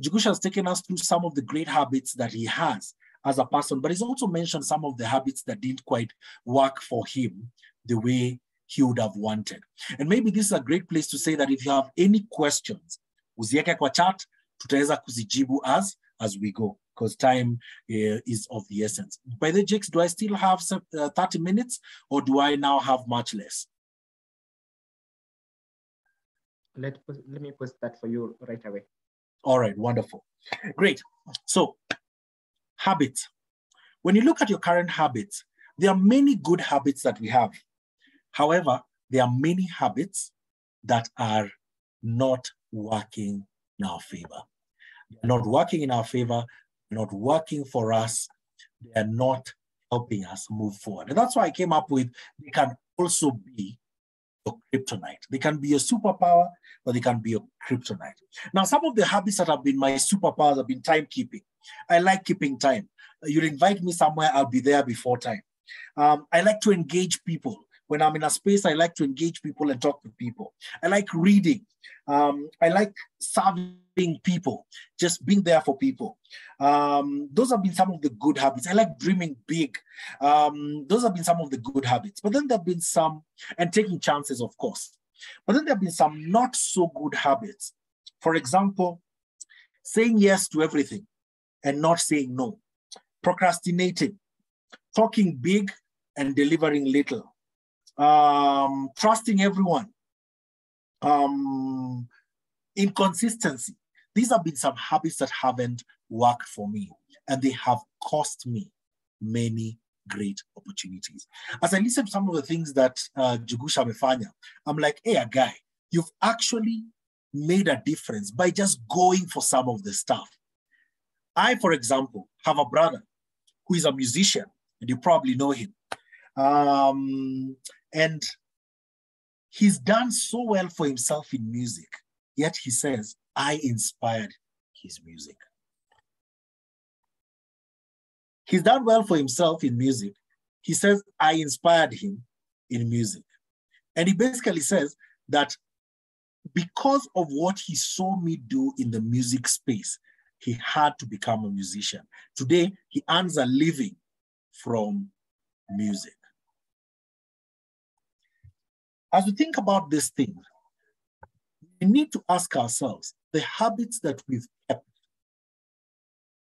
Jigusha has taken us through some of the great habits that he has as a person, but he's also mentioned some of the habits that didn't quite work for him the way he would have wanted. And maybe this is a great place to say that if you have any questions, uzieke kwa chat, tutaweza kuzijibu as, as we go because time uh, is of the essence. By the Jakes, do I still have uh, 30 minutes or do I now have much less? Let, let me post that for you right away. All right, wonderful. Great. So, habits. When you look at your current habits, there are many good habits that we have. However, there are many habits that are not working in our favor. They're not working in our favor, not working for us. They are not helping us move forward. And that's why I came up with they can also be your kryptonite. They can be your superpower, but they can be your kryptonite. Now, some of the habits that have been my superpowers have been timekeeping. I like keeping time. You'll invite me somewhere, I'll be there before time. Um, I like to engage people. When I'm in a space, I like to engage people and talk with people. I like reading. Um, I like serving people, just being there for people. Um, those have been some of the good habits. I like dreaming big. Um, those have been some of the good habits. But then there have been some, and taking chances, of course. But then there have been some not so good habits. For example, saying yes to everything and not saying no, procrastinating, talking big and delivering little, um, trusting everyone, um, inconsistency. These have been some habits that haven't worked for me, and they have cost me many great opportunities. As I listen to some of the things that uh, Jugusha Mefanya, I'm like, hey, a guy, you've actually made a difference by just going for some of the stuff. I, for example, have a brother who is a musician, and you probably know him. Um, and he's done so well for himself in music, yet he says, I inspired his music. He's done well for himself in music. He says, I inspired him in music. And he basically says that because of what he saw me do in the music space, he had to become a musician. Today, he earns a living from music. As we think about this thing, we need to ask ourselves the habits that we've kept,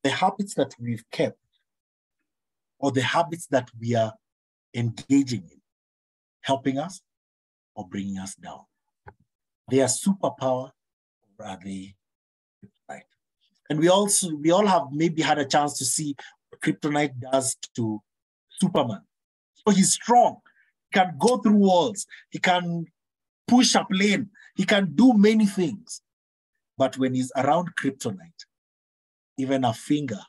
the habits that we've kept, or the habits that we are engaging in, helping us or bringing us down. They are superpower or are they kryptonite? And we also we all have maybe had a chance to see what kryptonite does to Superman. So he's strong, can go through walls, he can push a plane, he can do many things. But when he's around kryptonite, even a finger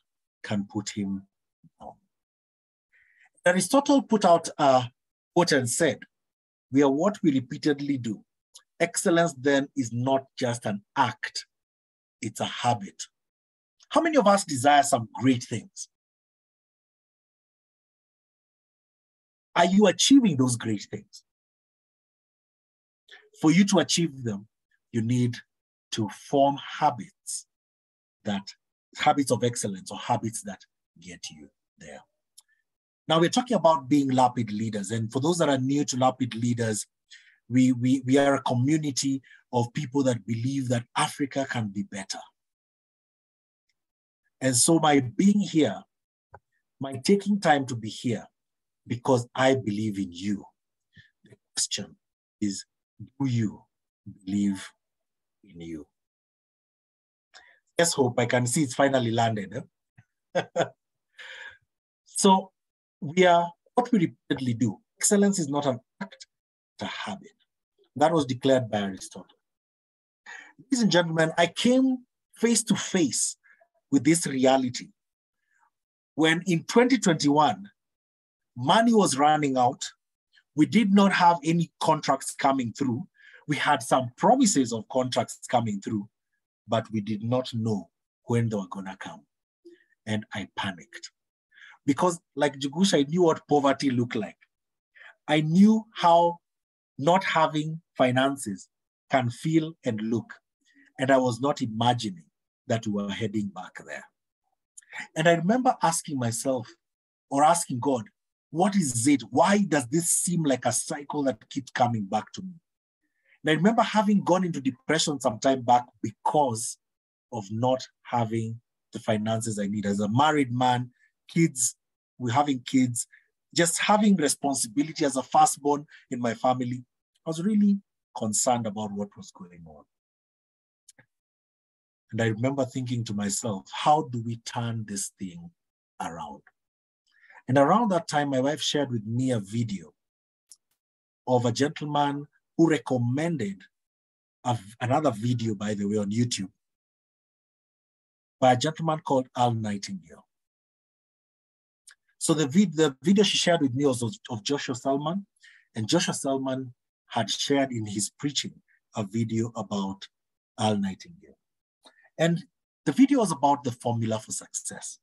can put him down. Aristotle put out a quote and said, We are what we repeatedly do. Excellence then is not just an act, it's a habit. How many of us desire some great things? Are you achieving those great things? For you to achieve them, you need to form habits that, habits of excellence or habits that get you there. Now we're talking about being Lapid leaders. And for those that are new to Lapid leaders, we, we, we are a community of people that believe that Africa can be better. And so my being here, my taking time to be here because I believe in you. The question is, do you believe in you? Let's hope I can see it's finally landed. Eh? so we are what we repeatedly do. Excellence is not an act, it's a habit. That was declared by Aristotle. Ladies and gentlemen, I came face to face with this reality when in 2021, money was running out. We did not have any contracts coming through. We had some promises of contracts coming through, but we did not know when they were going to come. And I panicked because, like Njugush, I knew what poverty looked like. I knew how not having finances can feel and look. And I was not imagining that we were heading back there. And I remember asking myself or asking God, what is it? Why does this seem like a cycle that keeps coming back to me? And I remember having gone into depression some time back because of not having the finances I need as a married man, kids, we're having kids, just having responsibility as a firstborn in my family. I was really concerned about what was going on. And I remember thinking to myself, how do we turn this thing around? And around that time, my wife shared with me a video of a gentleman who recommended a, another video, by the way, on YouTube by a gentleman called Earl Nightingale. So the, vid the video she shared with me was of, of Joshua Selman, and Joshua Selman had shared in his preaching a video about Earl Nightingale. And the video was about the formula for success.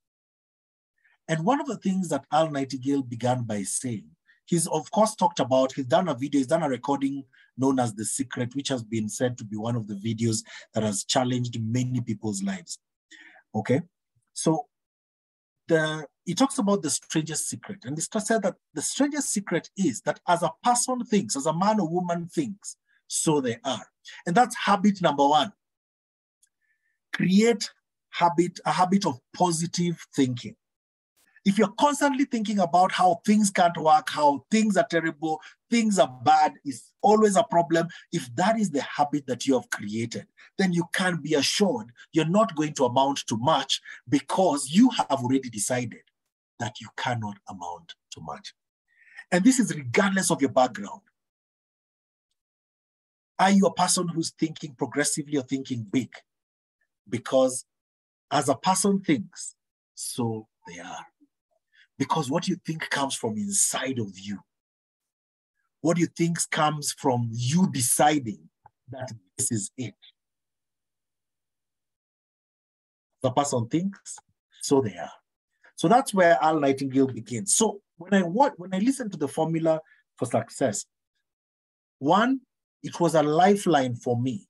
And one of the things that Earl Nightingale began by saying, he's of course talked about, he's done a video, he's done a recording known as The Secret, which has been said to be one of the videos that has challenged many people's lives. Okay, so the he talks about the strangest secret, and he said that the strangest secret is that as a person thinks, as a man or woman thinks, so they are, and that's habit number one. Create habit a habit of positive thinking if you're constantly thinking about how things can't work, how things are terrible, things are bad, is always a problem, if that is the habit that you have created, then you can be assured you're not going to amount to much because you have already decided that you cannot amount to much. And this is regardless of your background. Are you a person who's thinking progressively or thinking big? Because as a person thinks, so they are. Because what you think comes from inside of you. What you think comes from you deciding that this is it. The person thinks, so they are. So that's where Earl Nightingale begins. So when I what when I listen to the formula for success, one, it was a lifeline for me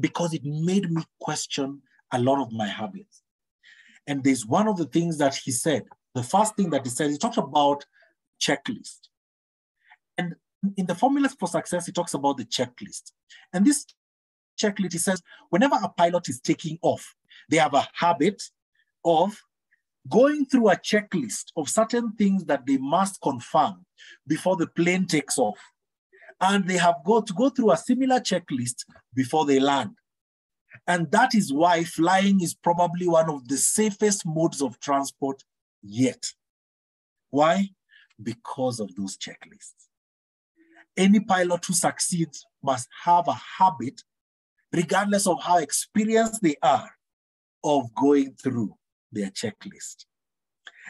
because it made me question a lot of my habits. And there's one of the things that he said the first thing that he says, he talks about checklist. And in the formulas for success, he talks about the checklist. And this checklist, he says, whenever a pilot is taking off, they have a habit of going through a checklist of certain things that they must confirm before the plane takes off. And they have got to go through a similar checklist before they land. And that is why flying is probably one of the safest modes of transport yet. Why? Because of those checklists. Any pilot who succeeds must have a habit, regardless of how experienced they are, of going through their checklist.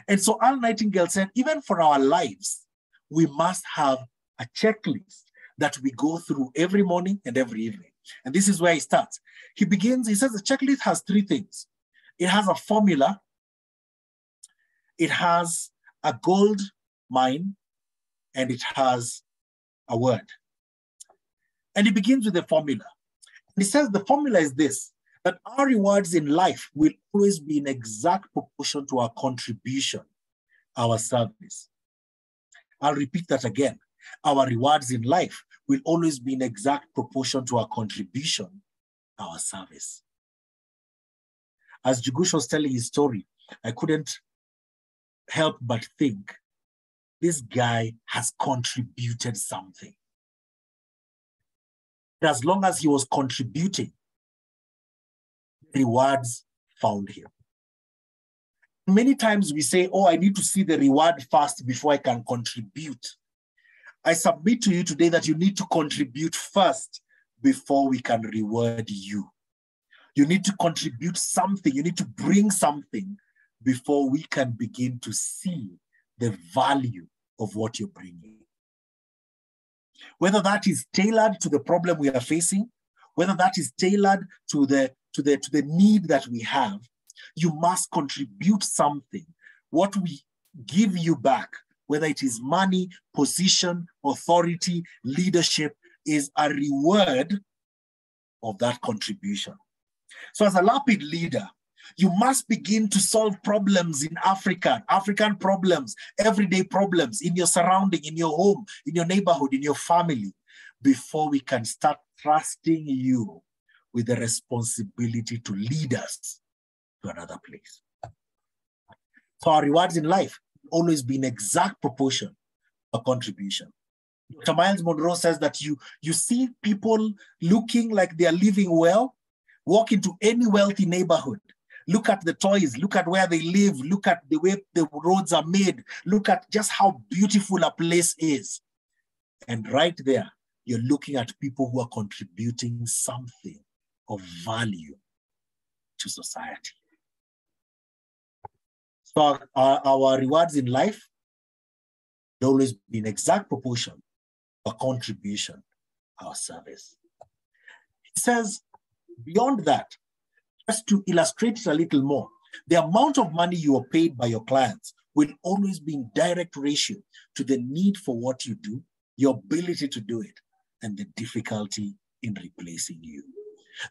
And so Earl Nightingale said, even for our lives, we must have a checklist that we go through every morning and every evening. And this is where he starts. He begins, he says the checklist has three things. It has a formula it has a gold mine and it has a word. And it begins with a formula. And it says the formula is this that our rewards in life will always be in exact proportion to our contribution, our service. I'll repeat that again. Our rewards in life will always be in exact proportion to our contribution, our service. As Njugush was telling his story, I couldn't help but think this guy has contributed something. As long as he was contributing, rewards found him. Many times we say, Oh, I need to see the reward first before I can contribute. I submit to you today that you need to contribute first before we can reward you. You need to contribute something, you need to bring something before we can begin to see the value of what you're bringing. Whether that is tailored to the problem we are facing, whether that is tailored to the, to the, to the need that we have, you must contribute something. What we give you back, whether it is money, position, authority, leadership, is a reward of that contribution. So, as a Lapid leader, you must begin to solve problems in Africa, African problems, everyday problems in your surrounding, in your home, in your neighborhood, in your family, before we can start trusting you with the responsibility to lead us to another place. So our rewards in life always be in exact proportion of contribution. Dr. Myles Munroe says that you, you see people looking like they are living well, walk into any wealthy neighborhood. Look at the toys, look at where they live, look at the way the roads are made, look at just how beautiful a place is. And right there, you're looking at people who are contributing something of value to society. So our, our rewards in life, they always be in exact proportion to our contribution, our service. It says, beyond that, just to illustrate it a little more, the amount of money you are paid by your clients will always be in direct ratio to the need for what you do, your ability to do it, and the difficulty in replacing you.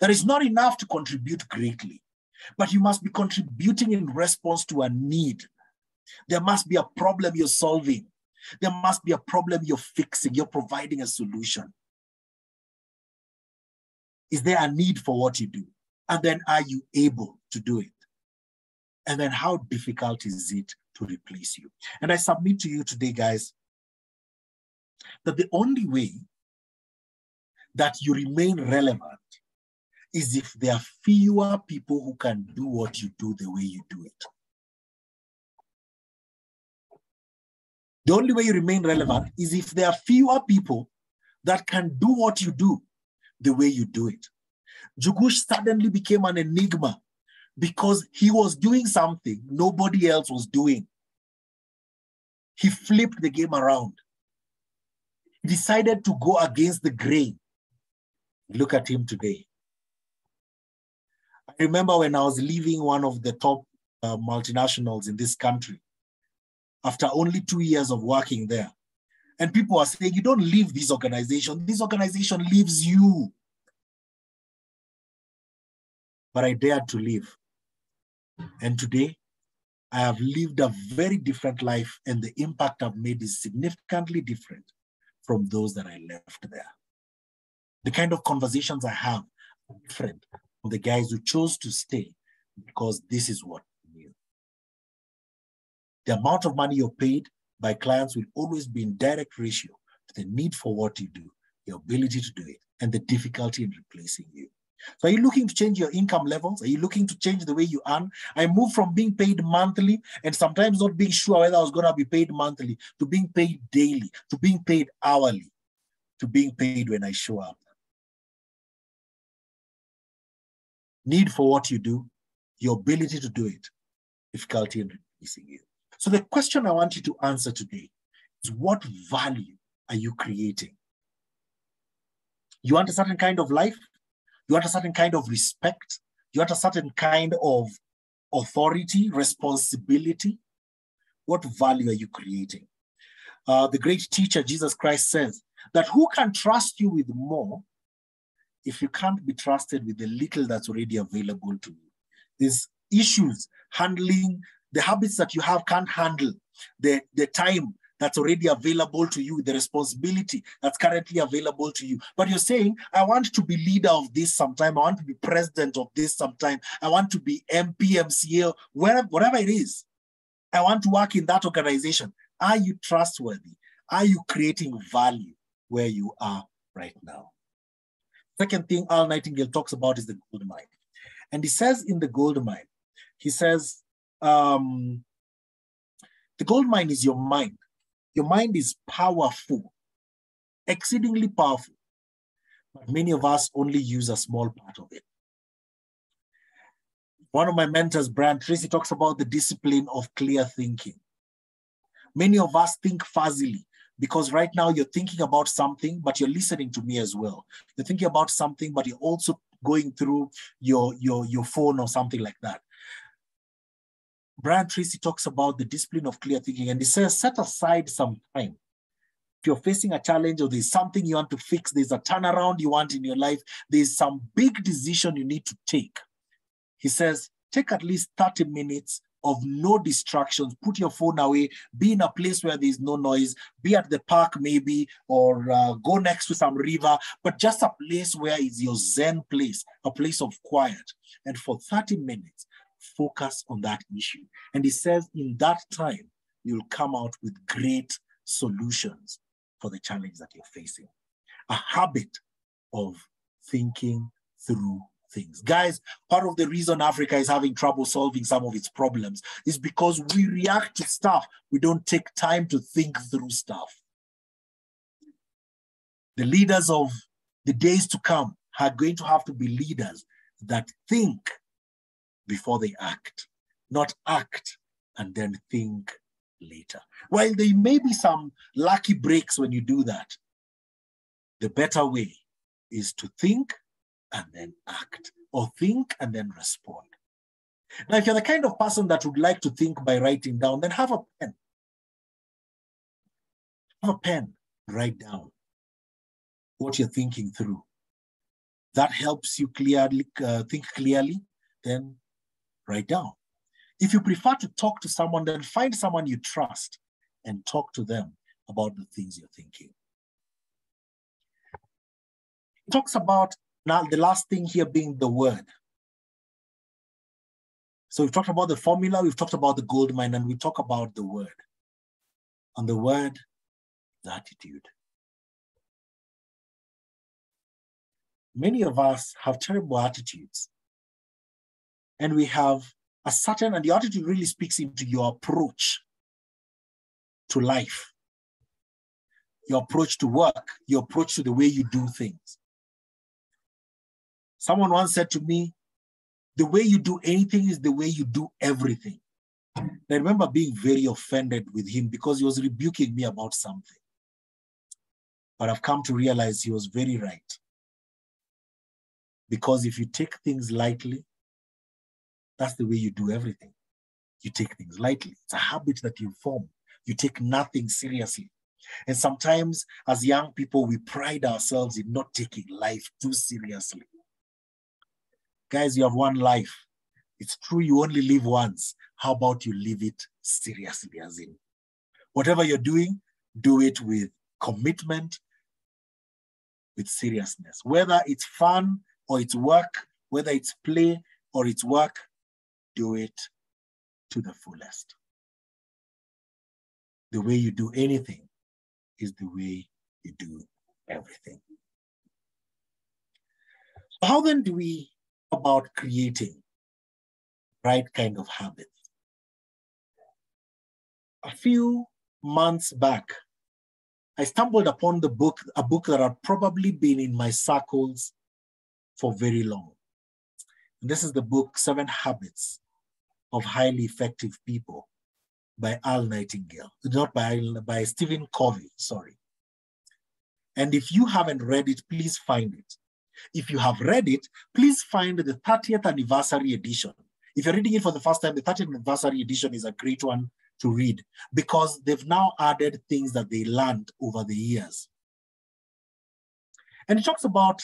There is not enough to contribute greatly, but you must be contributing in response to a need. There must be a problem you're solving. There must be a problem you're fixing. You're providing a solution. Is there a need for what you do? And then are you able to do it? And then how difficult is it to replace you? And I submit to you today, guys, that the only way that you remain relevant is if there are fewer people who can do what you do the way you do it. The only way you remain relevant is if there are fewer people that can do what you do the way you do it. Njugush suddenly became an enigma because he was doing something nobody else was doing. He flipped the game around. He decided to go against the grain. Look at him today. I remember when I was leaving one of the top uh, multinationals in this country after only two years of working there. And people are saying, you don't leave this organization. This organization leaves you. But I dared to live. And today, I have lived a very different life, and the impact I've made is significantly different from those that I left there. The kind of conversations I have different from the guys who chose to stay because this is what new. The amount of money you're paid by clients will always be in direct ratio to the need for what you do, your ability to do it, and the difficulty in replacing you. So are you looking to change your income levels? Are you looking to change the way you earn? I moved from being paid monthly and sometimes not being sure whether I was going to be paid monthly to being paid daily, to being paid hourly, to being paid when I show up. Need for what you do, your ability to do it, difficulty in replacing you. So the question I want you to answer today is what value are you creating? You want a certain kind of life? You want a certain kind of respect. You want a certain kind of authority, responsibility. What value are you creating? Uh, the great teacher, Jesus Christ, says that who can trust you with more if you can't be trusted with the little that's already available to you? These issues handling the habits that you have can't handle the, the time that's already available to you, the responsibility that's currently available to you. But you're saying, I want to be leader of this sometime. I want to be president of this sometime. I want to be MP, MCA, wherever, whatever it is. I want to work in that organization. Are you trustworthy? Are you creating value where you are right now? Second thing Earl Nightingale talks about is the gold mine. And he says in the gold mine, he says, um, the gold mine is your mind. Your mind is powerful, exceedingly powerful. But many of us only use a small part of it. One of my mentors, Brian Tracy, talks about the discipline of clear thinking. Many of us think fuzzily because right now you're thinking about something, but you're listening to me as well. You're thinking about something, but you're also going through your, your, your phone or something like that. Brian Tracy talks about the discipline of clear thinking, and he says, set aside some time. If you're facing a challenge or there's something you want to fix, there's a turnaround you want in your life, there's some big decision you need to take. He says, take at least 30 minutes of no distractions. Put your phone away. Be in a place where there's no noise. Be at the park, maybe, or uh, go next to some river, but just a place where is your Zen place, a place of quiet. And for 30 minutes, focus on that issue. And he says, in that time, you'll come out with great solutions for the challenge that you're facing. A habit of thinking through things. Guys, part of the reason Africa is having trouble solving some of its problems is because we react to stuff. We don't take time to think through stuff. The leaders of the days to come are going to have to be leaders that think before they act, not act and then think later. While there may be some lucky breaks when you do that, the better way is to think and then act, or think and then respond. Now, if you're the kind of person that would like to think by writing down, then have a pen. Have a pen, write down what you're thinking through. That helps you clearly uh, think clearly, then write down. If you prefer to talk to someone, then find someone you trust and talk to them about the things you're thinking. It talks about now the last thing here being the word. So we've talked about the formula, we've talked about the gold mine, and we talk about the word. And the word, the attitude. Many of us have terrible attitudes. And we have a certain, and the attitude really speaks into your approach to life, your approach to work, your approach to the way you do things. Someone once said to me, the way you do anything is the way you do everything. I remember being very offended with him because he was rebuking me about something. But I've come to realize he was very right. Because if you take things lightly, that's the way you do everything. You take things lightly. It's a habit that you form. You take nothing seriously. And sometimes, as young people, we pride ourselves in not taking life too seriously. Guys, you have one life. It's true you only live once. How about you live it seriously, as in whatever you're doing, do it with commitment, with seriousness. Whether it's fun or it's work, whether it's play or it's work, do it to the fullest. The way you do anything is the way you do everything. So how then do we about creating right kind of habits? A few months back, I stumbled upon the book, a book that had probably been in my circles for very long. And this is the book, Seven Habits of Highly Effective People by Earl Nightingale, not by, by Stephen Covey, sorry. And if you haven't read it, please find it. If you have read it, please find the 30th anniversary edition. If you're reading it for the first time, the 30th anniversary edition is a great one to read because they've now added things that they learned over the years. And it talks about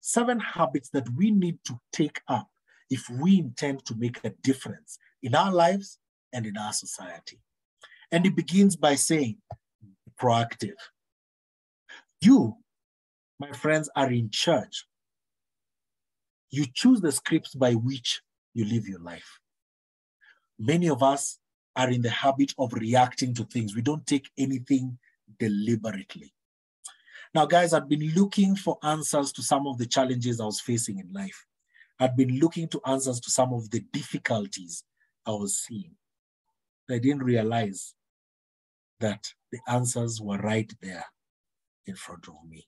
seven habits that we need to take up if we intend to make a difference in our lives and in our society. And it begins by saying, proactive. You, my friends, are in church. You choose the scripts by which you live your life. Many of us are in the habit of reacting to things. We don't take anything deliberately. Now, guys, I've been looking for answers to some of the challenges I was facing in life. I'd been looking to answers to some of the difficulties I was seeing. I didn't realize that the answers were right there in front of me.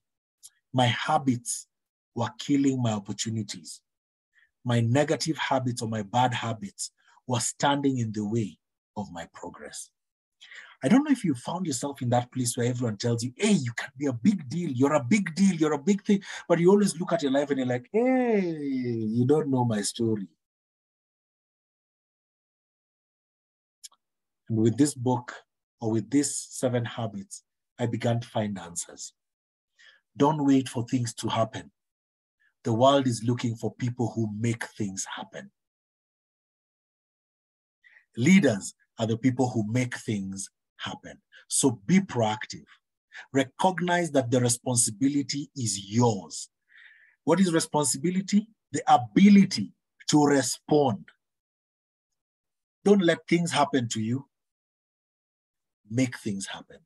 My habits were killing my opportunities. My negative habits or my bad habits were standing in the way of my progress. I don't know if you found yourself in that place where everyone tells you, hey, you can be a big deal, you're a big deal, you're a big thing, but you always look at your life and you're like, hey, you don't know my story. And with this book, or with these seven habits, I began to find answers. Don't wait for things to happen. The world is looking for people who make things happen. Leaders are the people who make things happen. So be proactive. Recognize that the responsibility is yours. What is responsibility? The ability to respond. Don't let things happen to you. Make things happen.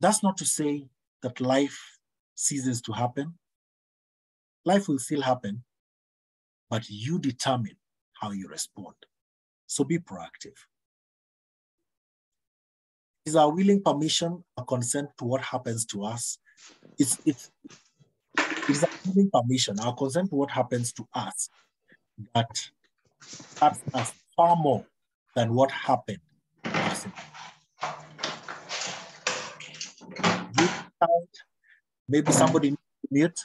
That's not to say that life ceases to happen. Life will still happen, but you determine how you respond. So be proactive. Is our willing permission a consent to what happens to us? It's, it's, it's a willing permission, our consent to what happens to us that hurts us far more than what happened. Maybe somebody needs to mute.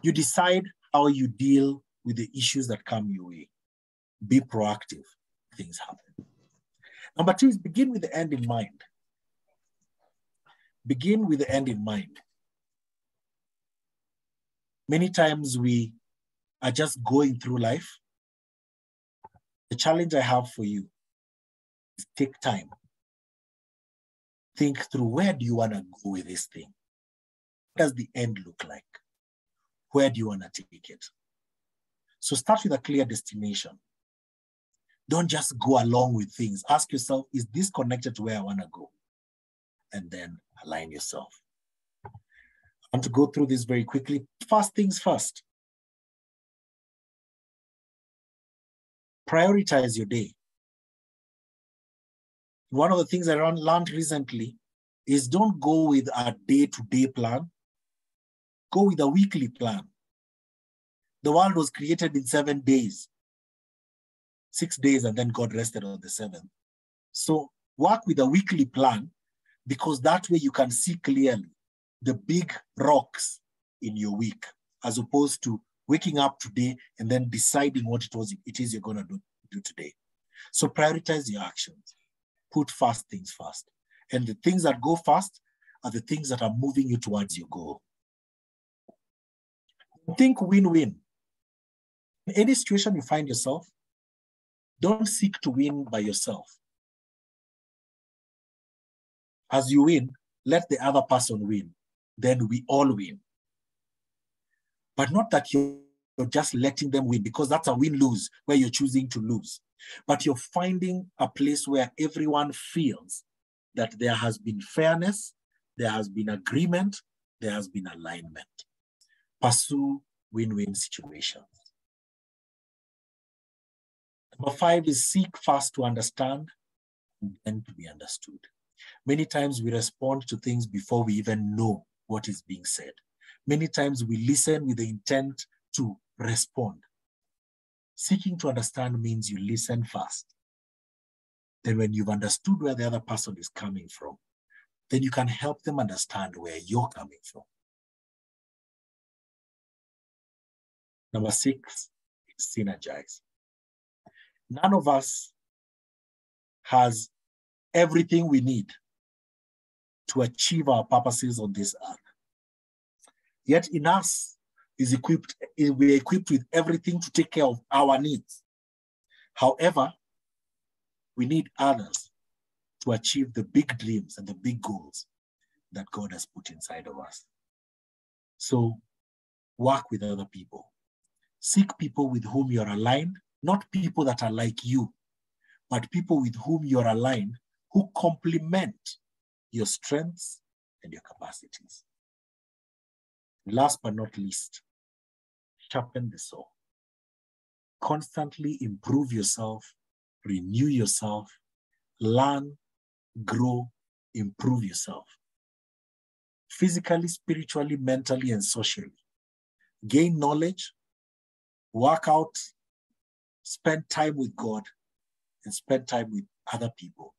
You decide how you deal with the issues that come your way. Be proactive, things happen. Number two is begin with the end in mind. Begin with the end in mind. Many times we are just going through life. The challenge I have for you is take time. Think through where do you want to go with this thing? What does the end look like? Where do you want to take it? So start with a clear destination. Don't just go along with things. Ask yourself, is this connected to where I want to go? And then align yourself. I want to go through this very quickly. First things first. Prioritize your day. One of the things I learned recently is don't go with a day to day plan, go with a weekly plan. The world was created in seven days six days and then God rested on the seventh. So work with a weekly plan because that way you can see clearly the big rocks in your week as opposed to waking up today and then deciding what it was it is you're going to do, do today. So prioritize your actions. Put fast things first. And the things that go fast are the things that are moving you towards your goal. Think win-win. In any situation you find yourself, don't seek to win by yourself. As you win, let the other person win. Then we all win. But not that you're just letting them win because that's a win lose where you're choosing to lose. But you're finding a place where everyone feels that there has been fairness, there has been agreement, there has been alignment. Pursue win win situations. Number five is seek first to understand and then to be understood. Many times we respond to things before we even know what is being said. Many times we listen with the intent to respond. Seeking to understand means you listen first. Then, when you've understood where the other person is coming from, then you can help them understand where you're coming from. Number six synergize none of us has everything we need to achieve our purposes on this earth. Yet in us is equipped, we're equipped with everything to take care of our needs. However, we need others to achieve the big dreams and the big goals that God has put inside of us. So work with other people. Seek people with whom you're aligned not people that are like you, but people with whom you're aligned who complement your strengths and your capacities. Last but not least, sharpen the saw. Constantly improve yourself, renew yourself, learn, grow, improve yourself. Physically, spiritually, mentally, and socially. Gain knowledge, work out spend time with God and spend time with other people,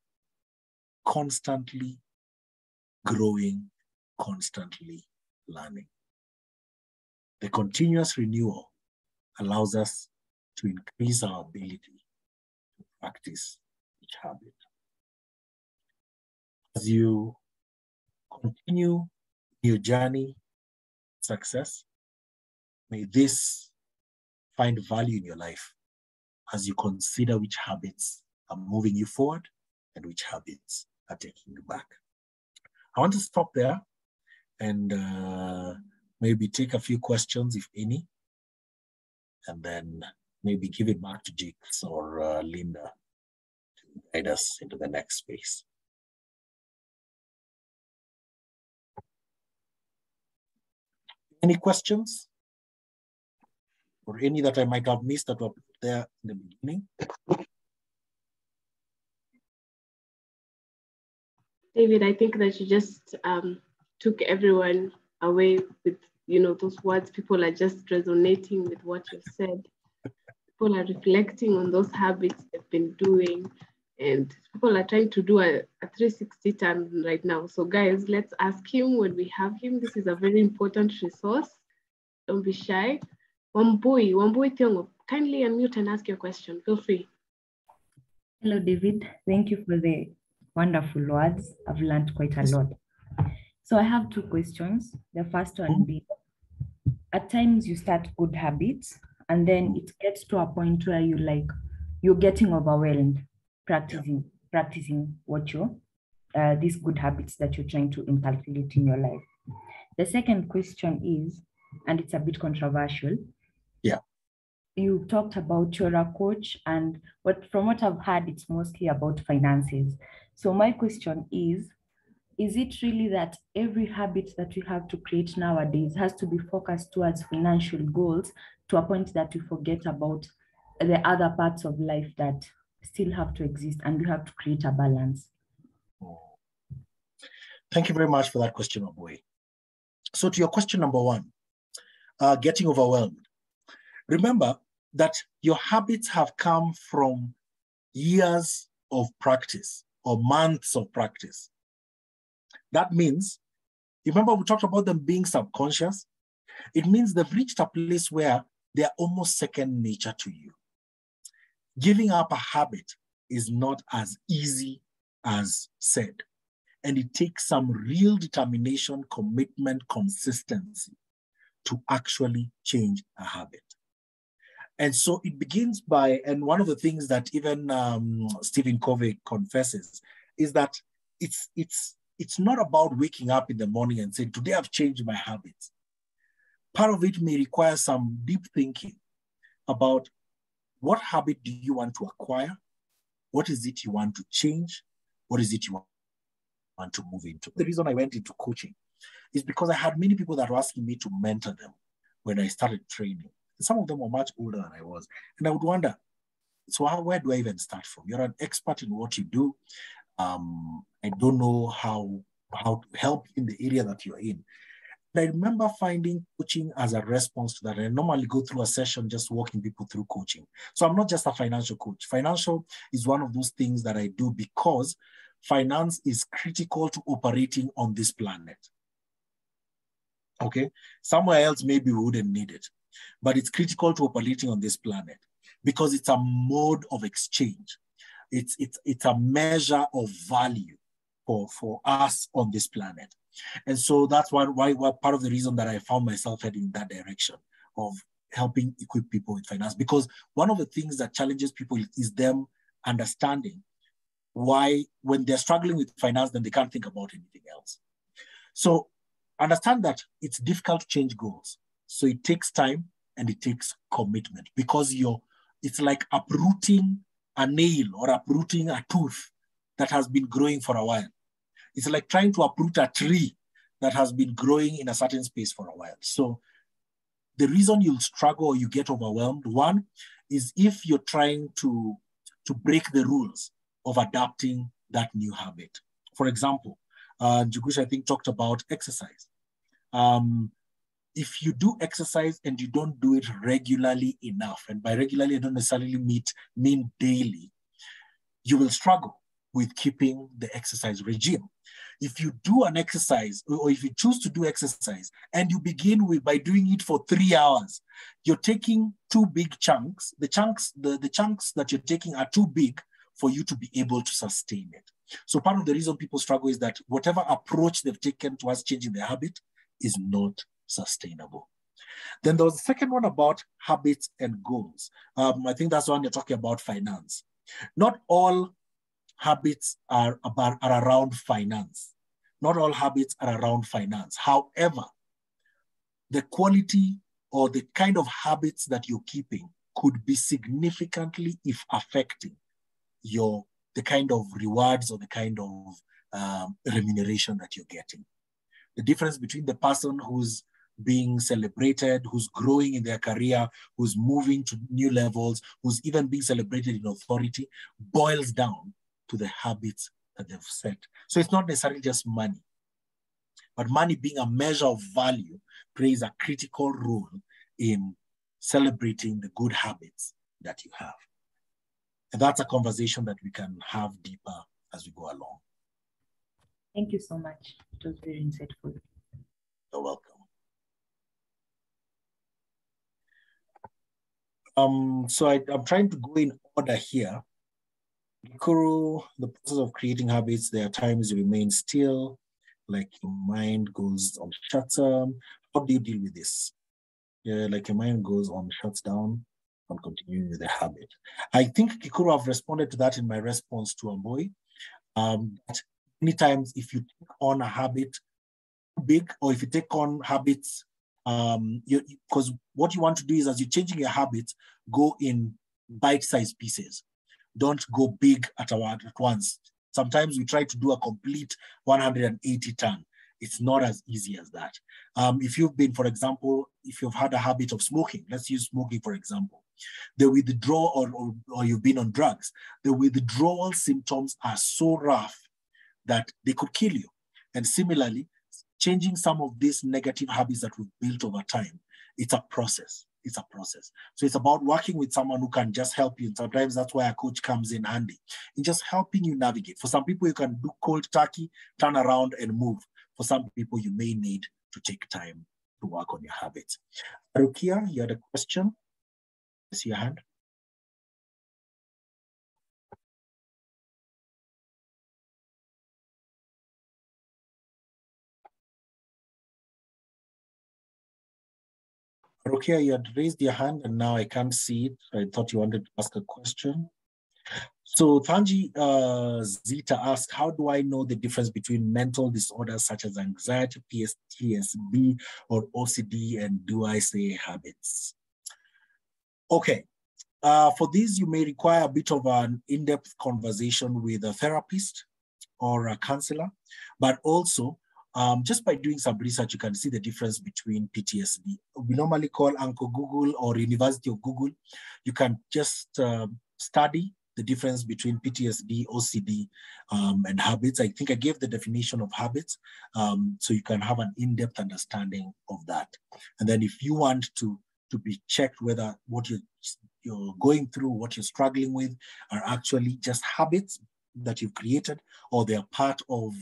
constantly growing, constantly learning. The continuous renewal allows us to increase our ability to practice each habit. As you continue your journey success, may this find value in your life as you consider which habits are moving you forward and which habits are taking you back. I want to stop there and uh, maybe take a few questions, if any, and then maybe give it back to Jigs or uh, Linda to guide us into the next space. Any questions? Or any that I might have missed that were there in the beginning? David, I think that you just um, took everyone away with, you know, those words. People are just resonating with what you've said. People are reflecting on those habits they've been doing. And people are trying to do a, a 360 turn right now. So guys, let's ask him when we have him. This is a very important resource. Don't be shy. Wambui, Wambui Thiongo, kindly unmute and ask your question. Feel free. Hello, David. Thank you for the wonderful words. I've learned quite a lot. So I have two questions. The first one be at times you start good habits and then it gets to a point where you like you're getting overwhelmed practicing practicing what you're uh, these good habits that you're trying to inculcate in your life. The second question is, and it's a bit controversial. You talked about you're a coach, and what from what I've heard, it's mostly about finances. So my question is, is it really that every habit that we have to create nowadays has to be focused towards financial goals to a point that we forget about the other parts of life that still have to exist and we have to create a balance? Thank you very much for that question, Oboy. So to your question number one, uh, getting overwhelmed. Remember that your habits have come from years of practice or months of practice. That means, remember we talked about them being subconscious? It means they've reached a place where they're almost second nature to you. Giving up a habit is not as easy as said. And it takes some real determination, commitment, consistency to actually change a habit. And so it begins by, and one of the things that even um, Stephen Covey confesses is that it's it's it's not about waking up in the morning and saying, today I've changed my habits. Part of it may require some deep thinking about what habit do you want to acquire? What is it you want to change? What is it you want to move into? The reason I went into coaching is because I had many people that were asking me to mentor them when I started training. Some of them were much older than I was. And I would wonder, so how, where do I even start from? You're an expert in what you do. Um, I don't know how, how to help in the area that you're in. And I remember finding coaching as a response to that. I normally go through a session just walking people through coaching. So I'm not just a financial coach. Financial is one of those things that I do because finance is critical to operating on this planet. Okay, somewhere else maybe we wouldn't need it, but it's critical to operating on this planet because it's a mode of exchange. It's, it's, it's a measure of value for, for us on this planet. And so that's why, why, why part of the reason that I found myself heading in that direction of helping equip people with finance. Because one of the things that challenges people is them understanding why when they're struggling with finance, then they can't think about anything else. So understand that it's difficult to change goals. So it takes time and it takes commitment because you're it's like uprooting a nail or uprooting a tooth that has been growing for a while. It's like trying to uproot a tree that has been growing in a certain space for a while. So the reason you'll struggle or you get overwhelmed, one, is if you're trying to, to break the rules of adapting that new habit. For example, uh, Njugush, I think, talked about exercise. Um, if you do exercise and you don't do it regularly enough, and by regularly, I don't necessarily meet, mean daily, you will struggle with keeping the exercise regime. If you do an exercise, or if you choose to do exercise, and you begin with by doing it for three hours, you're taking two big chunks. The chunks, the, the chunks that you're taking are too big for you to be able to sustain it. So part of the reason people struggle is that whatever approach they've taken towards changing their habit is not sustainable. Then there was the second one about habits and goals. Um, I think that's one you're talking about finance. Not all habits are, about, are around finance. Not all habits are around finance. However, the quality or the kind of habits that you're keeping could be significantly if affecting your the kind of rewards or the kind of um, remuneration that you're getting. The difference between the person who's being celebrated, who's growing in their career, who's moving to new levels, who's even being celebrated in authority, boils down to the habits that they've set. So it's not necessarily just money, but money being a measure of value plays a critical role in celebrating the good habits that you have. And that's a conversation that we can have deeper as we go along. Thank you so much. It was very insightful. You're welcome. Um, so I, am trying to go in order here. Gikuru, the process of creating habits, there are times you remain still, like your mind goes on shutdown. How do you deal with this? Yeah, like your mind goes on shuts down on continuing with the habit. I think Kikuru have responded to that in my response to Amboy. Um, that many times if you take on a habit big or if you take on habits um because what you want to do is as you're changing your habits go in bite-sized pieces. Don't go big at, our, at once. Sometimes we try to do a complete 180 turn. It's not as easy as that. Um, if you've been for example if you've had a habit of smoking let's use smoking for example the withdrawal or, or, or you've been on drugs the withdrawal symptoms are so rough that they could kill you. And similarly changing some of these negative habits that we've built over time, it's a process. It's a process. So it's about working with someone who can just help you. And sometimes that's why a coach comes in handy in just helping you navigate. For some people, you can do cold turkey, turn around and move. For some people, you may need to take time to work on your habits. Rukia, you had a question? I see your hand. Rukia, you had raised your hand and now I can't see it. I thought you wanted to ask a question. So Thanji uh, Zita asked, how do I know the difference between mental disorders such as anxiety, PTSD, or OCD, and do I say habits? Okay, uh, for these, you may require a bit of an in-depth conversation with a therapist or a counselor, but also um, just by doing some research, you can see the difference between PTSD. We normally call Uncle Google or University of Google. You can just uh, study the difference between PTSD, OCD, um, and habits. I think I gave the definition of habits, um, so you can have an in-depth understanding of that. And then if you want to, to be checked whether what you're, you're going through, what you're struggling with are actually just habits that you've created, or they're part of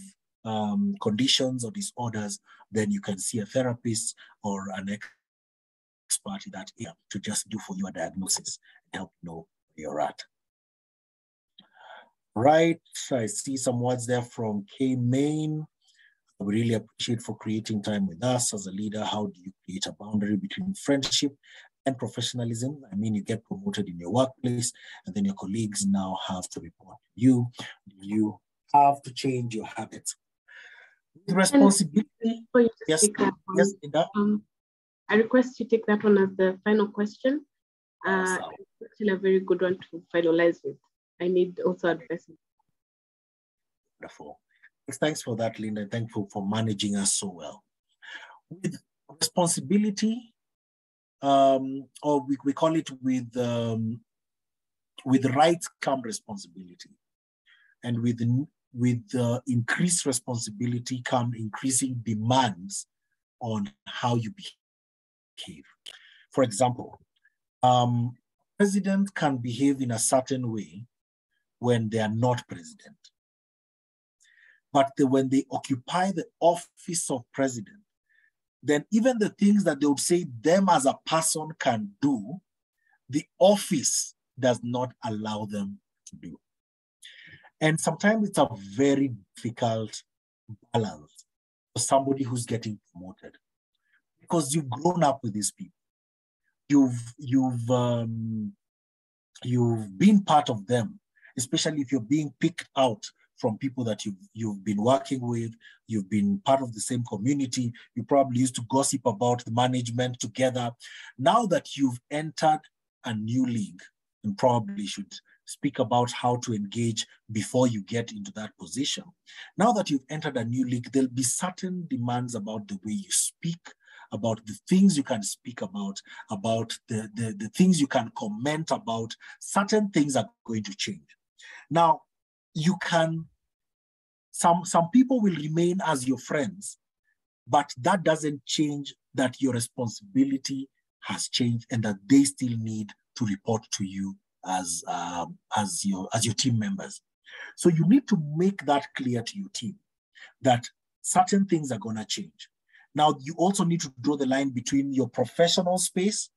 um, conditions or disorders, then you can see a therapist or an expert in that area to just do for you a diagnosis and help know where you're at. Right, I see some words there from K Main. I really appreciate for creating time with us as a leader. How do you create a boundary between friendship and professionalism? I mean, you get promoted in your workplace and then your colleagues now have to report you. You have to change your habits responsibility. yes, yes, um, I request you take that one as the final question. Uh, it's actually a very good one to finalize with. I need also advice. Wonderful. Thanks for that, Linda. Thank you for managing us so well. With responsibility, um, or we, we call it with um, with rights come responsibility, and with with the increased responsibility come increasing demands on how you behave. For example, um, president can behave in a certain way when they are not president. But the, when they occupy the office of president, then even the things that they would say them as a person can do, the office does not allow them to do. And sometimes it's a very difficult balance for somebody who's getting promoted because you've grown up with these people. You've you've um, you've been part of them, especially if you're being picked out from people that you've you've been working with, you've been part of the same community, you probably used to gossip about the management together. Now that you've entered a new league, and probably should speak about how to engage before you get into that position. Now that you've entered a new league, there'll be certain demands about the way you speak, about the things you can speak about, about the, the, the things you can comment about, certain things are going to change. Now, you can, some, some people will remain as your friends, but that doesn't change that your responsibility has changed and that they still need to report to you as, um, as, your, as your team members. So you need to make that clear to your team that certain things are going to change. Now, you also need to draw the line between your professional space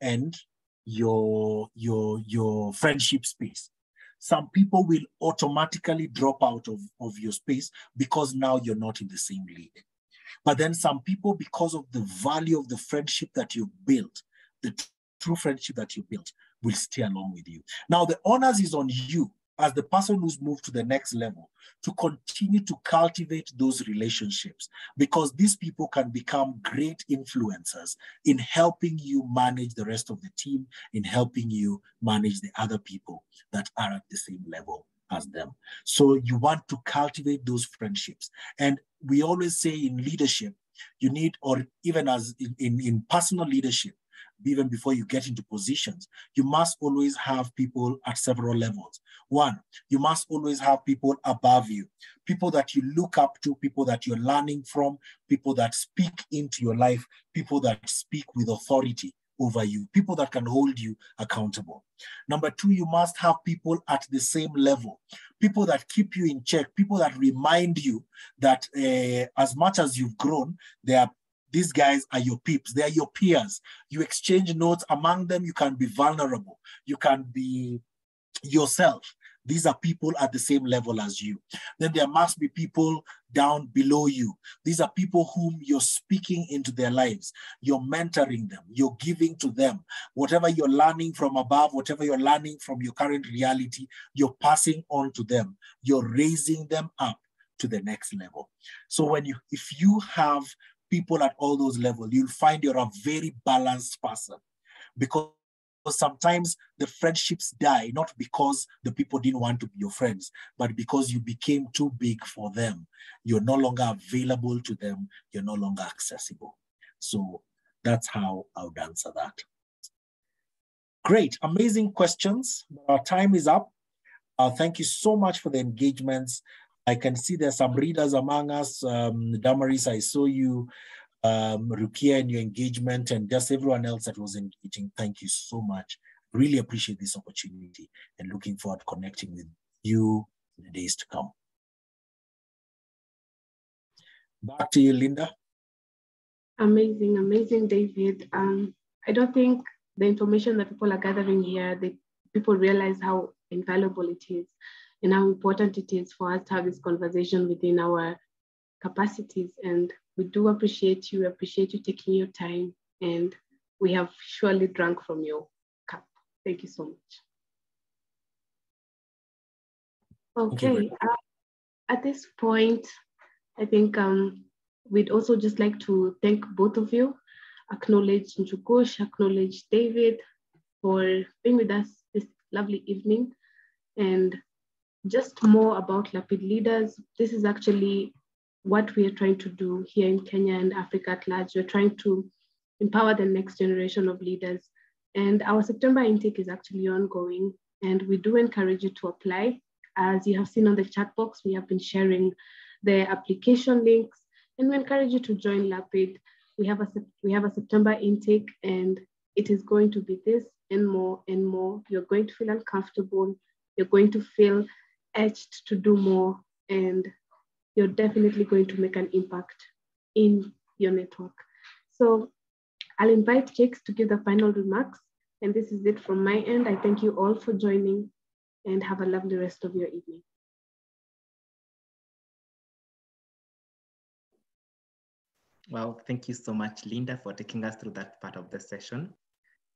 and your, your, your friendship space. Some people will automatically drop out of, of your space because now you're not in the same league. But then some people, because of the value of the friendship that you built, the true friendship that you built, will stay along with you. Now, the honors is on you as the person who's moved to the next level to continue to cultivate those relationships because these people can become great influencers in helping you manage the rest of the team, in helping you manage the other people that are at the same level as them. So you want to cultivate those friendships. And we always say in leadership, you need, or even as in, in, in personal leadership, even before you get into positions, you must always have people at several levels. One, you must always have people above you, people that you look up to, people that you're learning from, people that speak into your life, people that speak with authority over you, people that can hold you accountable. Number two, you must have people at the same level, people that keep you in check, people that remind you that uh, as much as you've grown, there are these guys are your peeps, they are your peers. You exchange notes among them, you can be vulnerable, you can be yourself. These are people at the same level as you. Then there must be people down below you. These are people whom you're speaking into their lives. You're mentoring them. You're giving to them. Whatever you're learning from above, whatever you're learning from your current reality, you're passing on to them. You're raising them up to the next level. So when you, if you have people at all those levels, you'll find you're a very balanced person because sometimes the friendships die, not because the people didn't want to be your friends, but because you became too big for them. You're no longer available to them. You're no longer accessible. So that's how I would answer that. Great, amazing questions. Our time is up. Uh, thank you so much for the engagements. I can see there's some readers among us. Um, Damaris, I saw you, um, Rukia, and your engagement, and just everyone else that was engaging. Thank you so much. Really appreciate this opportunity and looking forward to connecting with you in the days to come. Back to you, Linda. Amazing, amazing, David. Um, I don't think the information that people are gathering here, the people realize how invaluable it is and how important it is for us to have this conversation within our capacities. And we do appreciate you, appreciate you taking your time, and we have surely drunk from your cup. Thank you so much. Okay, uh, at this point, I think um, we'd also just like to thank both of you, acknowledge Njugush, acknowledge David for being with us this lovely evening. And just more about Lapid leaders. This is actually what we are trying to do here in Kenya and Africa at large. We're trying to empower the next generation of leaders. And our September intake is actually ongoing. And we do encourage you to apply. As you have seen on the chat box, we have been sharing the application links. And we encourage you to join Lapid. We have a, we have a September intake, and it is going to be this and more and more. You're going to feel uncomfortable. You're going to feel edged to do more and you're definitely going to make an impact in your network. So I'll invite Jakes to give the final remarks. And this is it from my end. I thank you all for joining and have a lovely rest of your evening. Well, thank you so much, Linda, for taking us through that part of the session.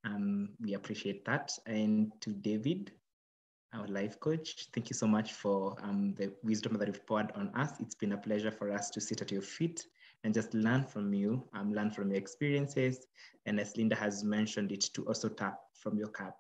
Um, we appreciate that. And to David, our life coach. Thank you so much for um, the wisdom that you've poured on us. It's been a pleasure for us to sit at your feet and just learn from you, um, learn from your experiences. And as Linda has mentioned it, to also tap from your cup.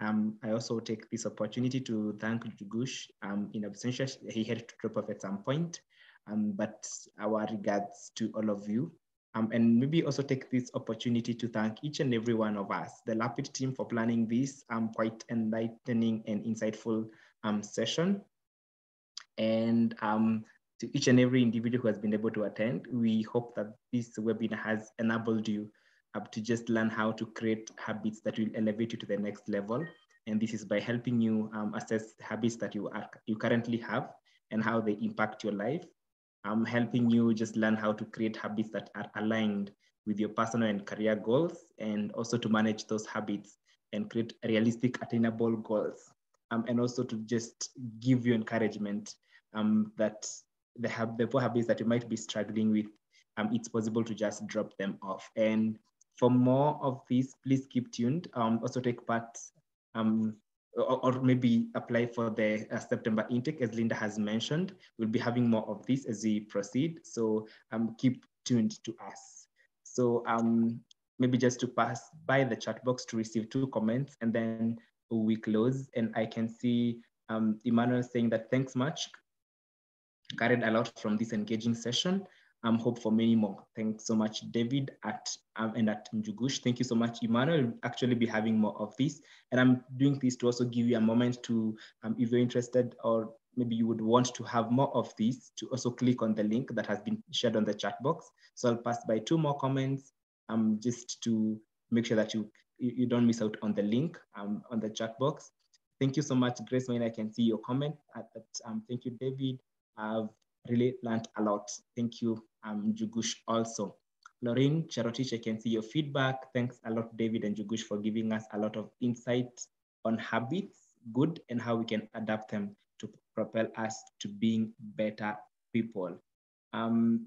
Um, I also take this opportunity to thank Njugush. Um, in absentia, he had to drop off at some point, um, but our regards to all of you Um, and maybe also take this opportunity to thank each and every one of us, the LAPID team for planning this um, quite enlightening and insightful um, session. And um, to each and every individual who has been able to attend, we hope that this webinar has enabled you up to just learn how to create habits that will elevate you to the next level. And this is by helping you um, assess habits that you, are, you currently have and how they impact your life. I'm helping you just learn how to create habits that are aligned with your personal and career goals and also to manage those habits and create realistic attainable goals. Um, and also to just give you encouragement um, that the, the poor habits that you might be struggling with, um, it's possible to just drop them off. And for more of this, please keep tuned. Um, also take part um, or, or, maybe apply for the uh, September intake, as Linda has mentioned. We'll be having more of this as we proceed. So um, keep tuned to us. So um, maybe just to pass by the chat box to receive two comments and then we close. And I can see um, Emmanuel saying that thanks much. Carried a lot from this engaging session um, hope for many more. Thanks so much, David at um, and at Njugush. Thank you so much, Emmanuel. We'll actually be having more of this. And I'm doing this to also give you a moment to, um, if you're interested or maybe you would want to have more of this, to also click on the link that has been shared on the chat box. So I'll pass by two more comments um, just to make sure that you, you don't miss out on the link um, on the chat box. Thank you so much, Grace, when I can see your comment. At that, um, thank you, David. I've really learned a lot. Thank you, um, Njugush also. Lorraine Cherotich, I can see your feedback. Thanks a lot, David and Njugush, for giving us a lot of insight on habits, good, and how we can adapt them to propel us to being better people. Um,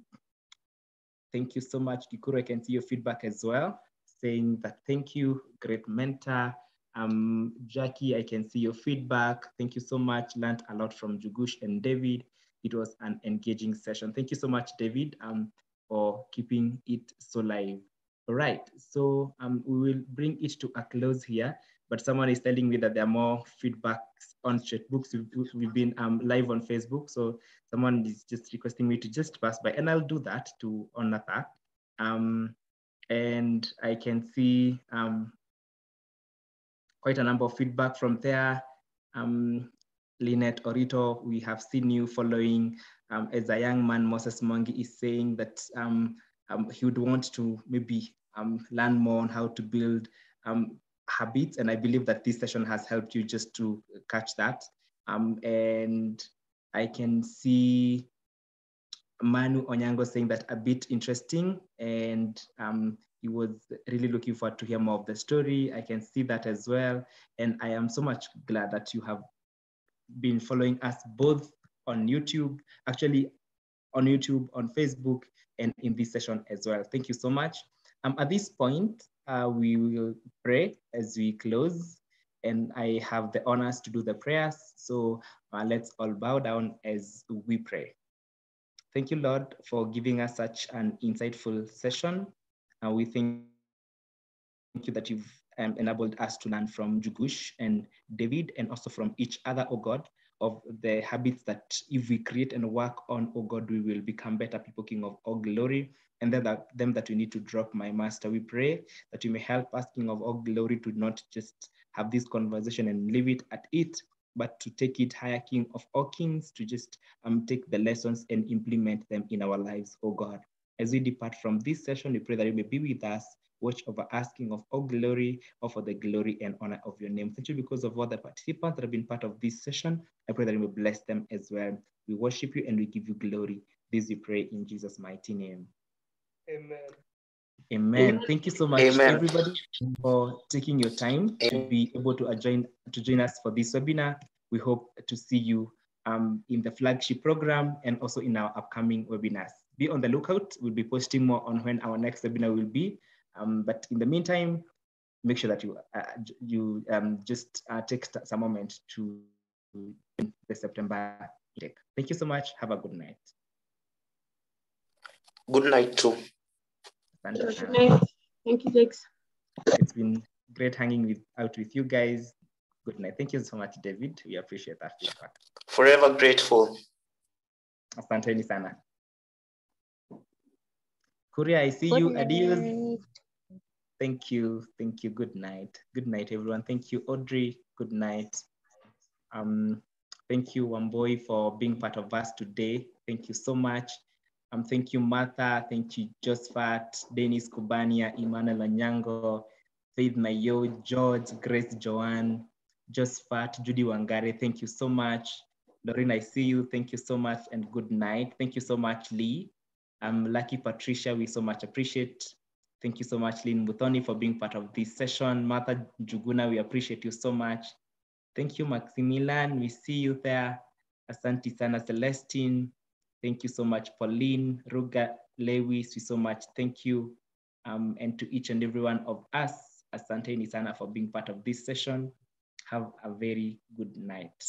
thank you so much, Kikuro. I can see your feedback as well, saying that thank you, great mentor. Um, Jackie, I can see your feedback. Thank you so much. Learned a lot from Njugush and David it was an engaging session. Thank you so much, David, um, for keeping it so live. All right, so um, we will bring it to a close here, but someone is telling me that there are more feedbacks on chatbooks. We've, we've been um, live on Facebook, so someone is just requesting me to just pass by, and I'll do that to honor that. Um, and I can see um, quite a number of feedback from there. Um, Lynette Orito, we have seen you following um, as a young man, Moses Mwangi is saying that um, um, he would want to maybe um, learn more on how to build um, habits. And I believe that this session has helped you just to catch that. Um, and I can see Manu Onyango saying that a bit interesting and he was really looking forward to hear more of the story. I can see that as well. And I am so much glad that you have been following us both on YouTube, actually on YouTube, on Facebook, and in this session as well. Thank you so much. Um, at this point, uh, we will pray as we close, and I have the honors to do the prayers. So uh, let's all bow down as we pray. Thank you, Lord, for giving us such an insightful session. Uh, we thank you that you've um, enabled us to learn from Njugush and David and also from each other, oh God, of the habits that if we create and work on, oh God, we will become better people, King of all glory. And then that them that we need to drop, my master. We pray that you may help us, King of all glory, to not just have this conversation and leave it at it, but to take it higher, King of all kings, to just um, take the lessons and implement them in our lives, oh God. As we depart from this session, we pray that you may be with us watch over asking of all glory, or for the glory and honor of your name. Thank you because of all the participants that have been part of this session. I pray that you will bless them as well. We worship you and we give you glory. This we pray in Jesus' mighty name. Amen. Amen. Thank you so much, Amen. everybody, for taking your time to be able to join to join us for this webinar. We hope to see you um, in the flagship program and also in our upcoming webinars. Be on the lookout. We'll be posting more on when our next webinar will be. Um, but in the meantime, make sure that you uh, you um, just uh, take some moment to the September intake. Thank you so much. Have a good night. Good night too. Good night. Thank you, Jakes. It's been great hanging with, out with you guys. Good night. Thank you so much, David. We appreciate that feedback. Forever grateful. Asanteni sana. Kuria, I see Good you. Adios. Thank you. Thank you. Good night. Good night, everyone. Thank you, Audrey. Good night. Um, thank you, Wambui, for being part of us today. Thank you so much. Um, thank you, Martha. Thank you, Josephat, Dennis Kubania, Emmanuel Anyango, Faith Mayo, George, Grace Joanne, Josephat, Judy Wangare. Thank you so much. Doreen, I see you. Thank you so much and good night. Thank you so much, Lee. Um, Lucky Patricia, we so much appreciate. Thank you so much, Lynn Muthoni, for being part of this session. Martha Njuguna, we appreciate you so much. Thank you, Maximilian. We see you there. Asante sana, Celestine. Thank you so much, Pauline, Ruga, Lewis. We so much thank you. Um, and to each and every one of us, Asante Nisana for being part of this session. Have a very good night.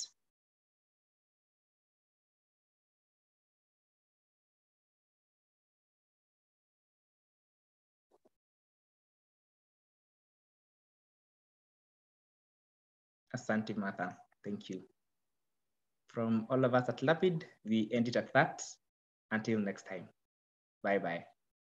Asante Martha. Thank you. From all of us at Lapid, we end it at that. Until next time. Bye bye.